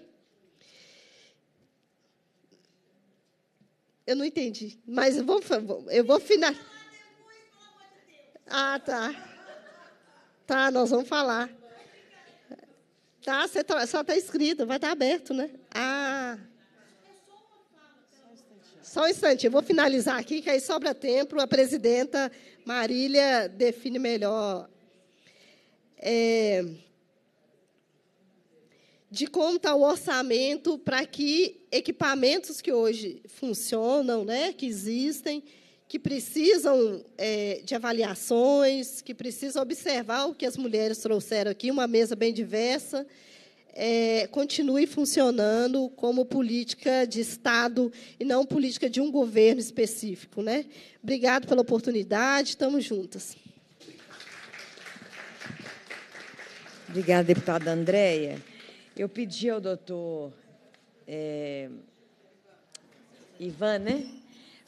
S12: Eu não entendi, mas eu vou, eu vou finalizar. Ah, tá. Tá, nós vamos falar. Tá, você tá, só está escrito, vai estar tá aberto, né? Ah. Só um instante, eu vou finalizar aqui, que aí sobra tempo. A presidenta Marília define melhor. É, de como está o orçamento para que equipamentos que hoje funcionam, né, que existem, que precisam é, de avaliações, que precisam observar o que as mulheres trouxeram aqui, uma mesa bem diversa, é, continue funcionando como política de Estado e não política de um governo específico. Né? Obrigado pela oportunidade, estamos juntas.
S1: Obrigada, deputada Andréia. Eu pedi ao doutor é, Ivan, né?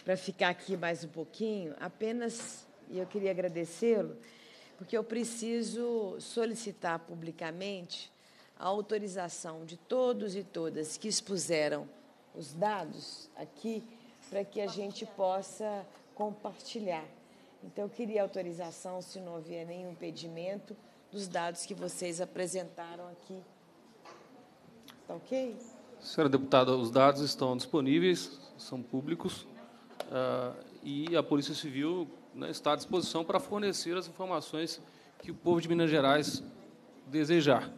S1: Para ficar aqui mais um pouquinho, apenas, e eu queria agradecê-lo, porque eu preciso solicitar publicamente a autorização de todos e todas que expuseram os dados aqui, para que a gente possa compartilhar. Então, eu queria autorização, se não houver nenhum impedimento, dos dados que vocês apresentaram aqui. Está ok?
S5: Senhora deputada, os dados estão disponíveis, são públicos. Uh, e a Polícia Civil né, está à disposição para fornecer as informações que o povo de Minas Gerais desejar.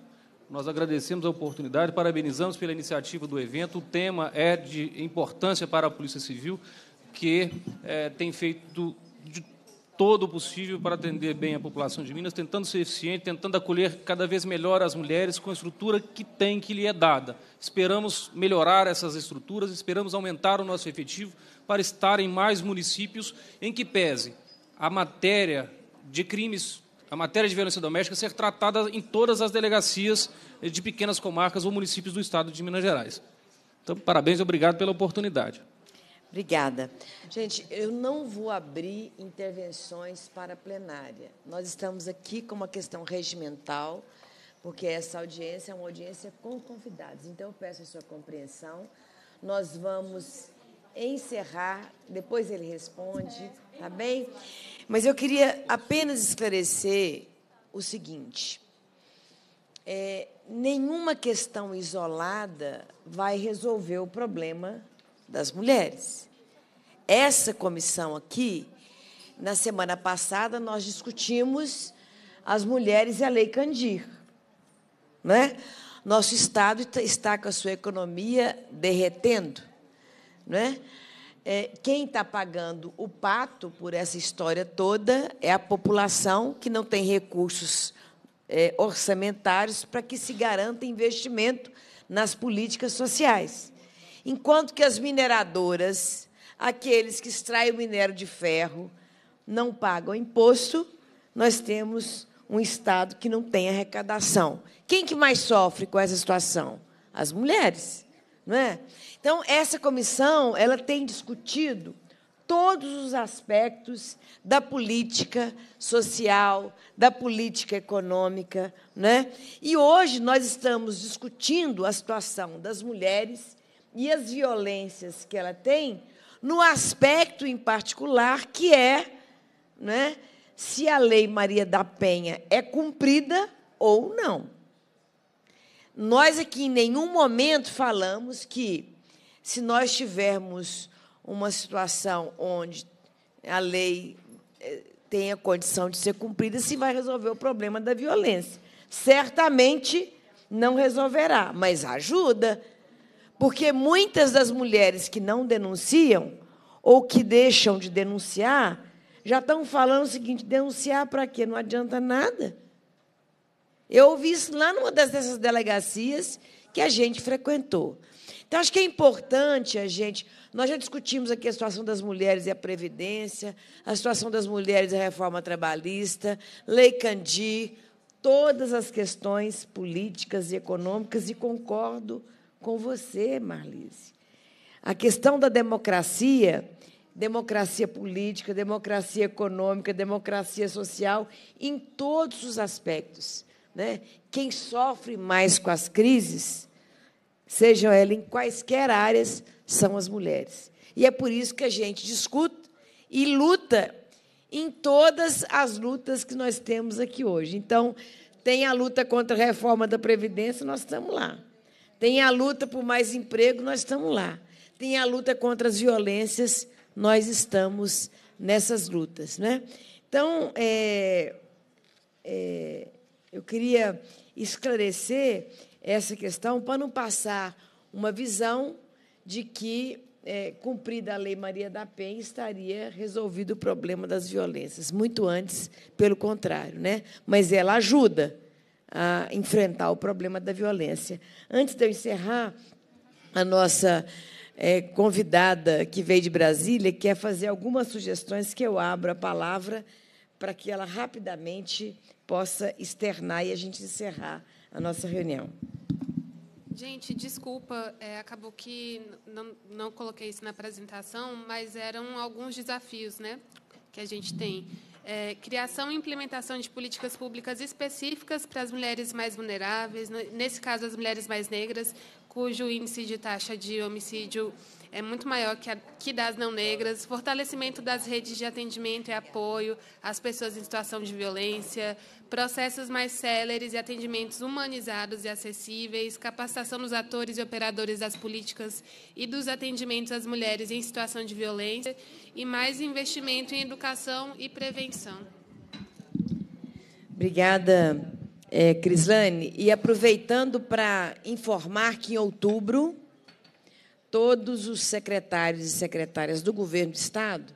S5: Nós agradecemos a oportunidade, parabenizamos pela iniciativa do evento. O tema é de importância para a Polícia Civil, que é, tem feito de todo o possível para atender bem a população de Minas, tentando ser eficiente, tentando acolher cada vez melhor as mulheres com a estrutura que tem, que lhe é dada. Esperamos melhorar essas estruturas, esperamos aumentar o nosso efetivo para estar em mais municípios em que pese a matéria de crimes, a matéria de violência doméstica ser tratada em todas as delegacias de pequenas comarcas ou municípios do estado de Minas Gerais. Então, parabéns e obrigado pela oportunidade.
S1: Obrigada. Gente, eu não vou abrir intervenções para a plenária. Nós estamos aqui com uma questão regimental, porque essa audiência é uma audiência com convidados. Então, eu peço a sua compreensão. Nós vamos encerrar, depois ele responde, tá bem? Mas eu queria apenas esclarecer o seguinte: é, nenhuma questão isolada vai resolver o problema das mulheres. Essa comissão aqui, na semana passada, nós discutimos as mulheres e a Lei Candir. Né? Nosso Estado está com a sua economia derretendo. Né? É, quem está pagando o pato por essa história toda é a população que não tem recursos é, orçamentários para que se garanta investimento nas políticas sociais. Enquanto que as mineradoras, aqueles que extraem o minério de ferro, não pagam imposto, nós temos um Estado que não tem arrecadação. Quem que mais sofre com essa situação? As mulheres. Não é? Então, essa comissão ela tem discutido todos os aspectos da política social, da política econômica. Né? E hoje nós estamos discutindo a situação das mulheres e as violências que ela tem, no aspecto em particular que é né, se a Lei Maria da Penha é cumprida ou não. Nós aqui em nenhum momento falamos que, se nós tivermos uma situação onde a lei eh, tenha condição de ser cumprida se vai resolver o problema da violência. Certamente não resolverá, mas ajuda. Porque muitas das mulheres que não denunciam ou que deixam de denunciar já estão falando o seguinte: denunciar para quê? Não adianta nada. Eu ouvi isso lá numa dessas delegacias que a gente frequentou. Então, acho que é importante a gente. Nós já discutimos aqui a situação das mulheres e a Previdência, a situação das mulheres e a reforma trabalhista, Lei Candi, todas as questões políticas e econômicas, e concordo com você, Marlise. A questão da democracia, democracia política, democracia econômica, democracia social, em todos os aspectos. Né? Quem sofre mais com as crises, sejam elas em quaisquer áreas, são as mulheres. E é por isso que a gente discute e luta em todas as lutas que nós temos aqui hoje. Então, tem a luta contra a reforma da Previdência, nós estamos lá. Tem a luta por mais emprego, nós estamos lá. Tem a luta contra as violências, nós estamos nessas lutas. Né? Então, é, é, eu queria esclarecer essa questão para não passar uma visão de que, é, cumprida a Lei Maria da Penha, estaria resolvido o problema das violências. Muito antes, pelo contrário. Né? Mas ela ajuda a enfrentar o problema da violência. Antes de eu encerrar, a nossa é, convidada que veio de Brasília quer fazer algumas sugestões que eu abro a palavra para que ela rapidamente possa externar e a gente encerrar a nossa reunião.
S3: Gente, desculpa, é, acabou que não, não coloquei isso na apresentação, mas eram alguns desafios né, que a gente tem. É, criação e implementação de políticas públicas específicas para as mulheres mais vulneráveis, nesse caso, as mulheres mais negras, cujo índice de taxa de homicídio é muito maior que, a, que das não negras, fortalecimento das redes de atendimento e apoio às pessoas em situação de violência, processos mais céleres e atendimentos humanizados e acessíveis, capacitação dos atores e operadores das políticas e dos atendimentos às mulheres em situação de violência e mais investimento em educação e prevenção.
S1: Obrigada, é, Crislane. E aproveitando para informar que em outubro todos os secretários e secretárias do governo do Estado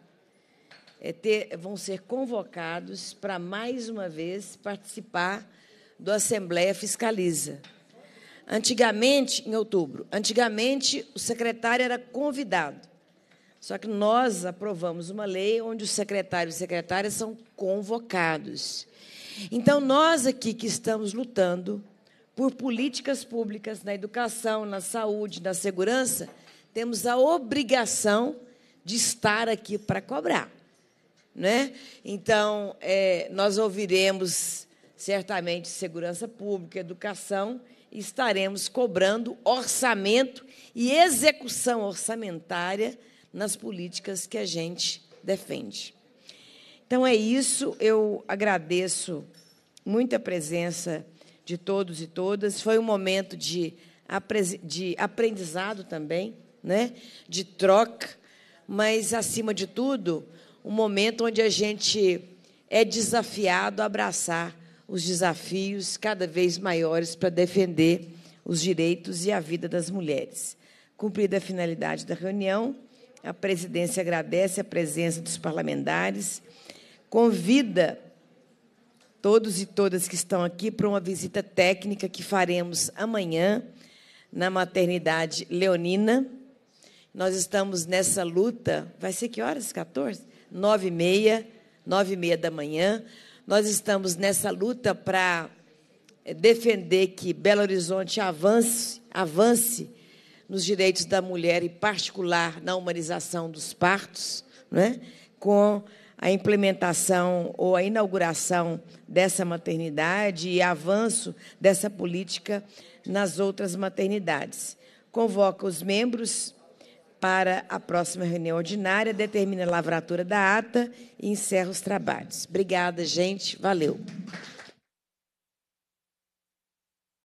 S1: é, ter, vão ser convocados para, mais uma vez, participar do Assembleia Fiscaliza. Antigamente, em outubro, antigamente o secretário era convidado. Só que nós aprovamos uma lei onde os secretários e secretárias são convocados. Então, nós aqui que estamos lutando por políticas públicas na educação, na saúde, na segurança, temos a obrigação de estar aqui para cobrar. Né? Então, é, nós ouviremos certamente segurança pública, educação, e estaremos cobrando orçamento e execução orçamentária nas políticas que a gente defende. Então é isso, eu agradeço muito a presença de todos e todas. Foi um momento de, de aprendizado também né, de troca, mas, acima de tudo, um momento onde a gente é desafiado a abraçar os desafios cada vez maiores para defender os direitos e a vida das mulheres. Cumprida a finalidade da reunião, a presidência agradece a presença dos parlamentares, convida todos e todas que estão aqui para uma visita técnica que faremos amanhã na maternidade Leonina. Nós estamos nessa luta. Vai ser que horas? 14? Nove e meia, nove e meia da manhã. Nós estamos nessa luta para eh, defender que Belo Horizonte avance, avance nos direitos da mulher, em particular na humanização dos partos, né? com a implementação ou a inauguração dessa maternidade e avanço dessa política nas outras maternidades. Convoca os membros para a próxima reunião ordinária, determina a lavratura da ata e encerra os trabalhos. Obrigada, gente. Valeu.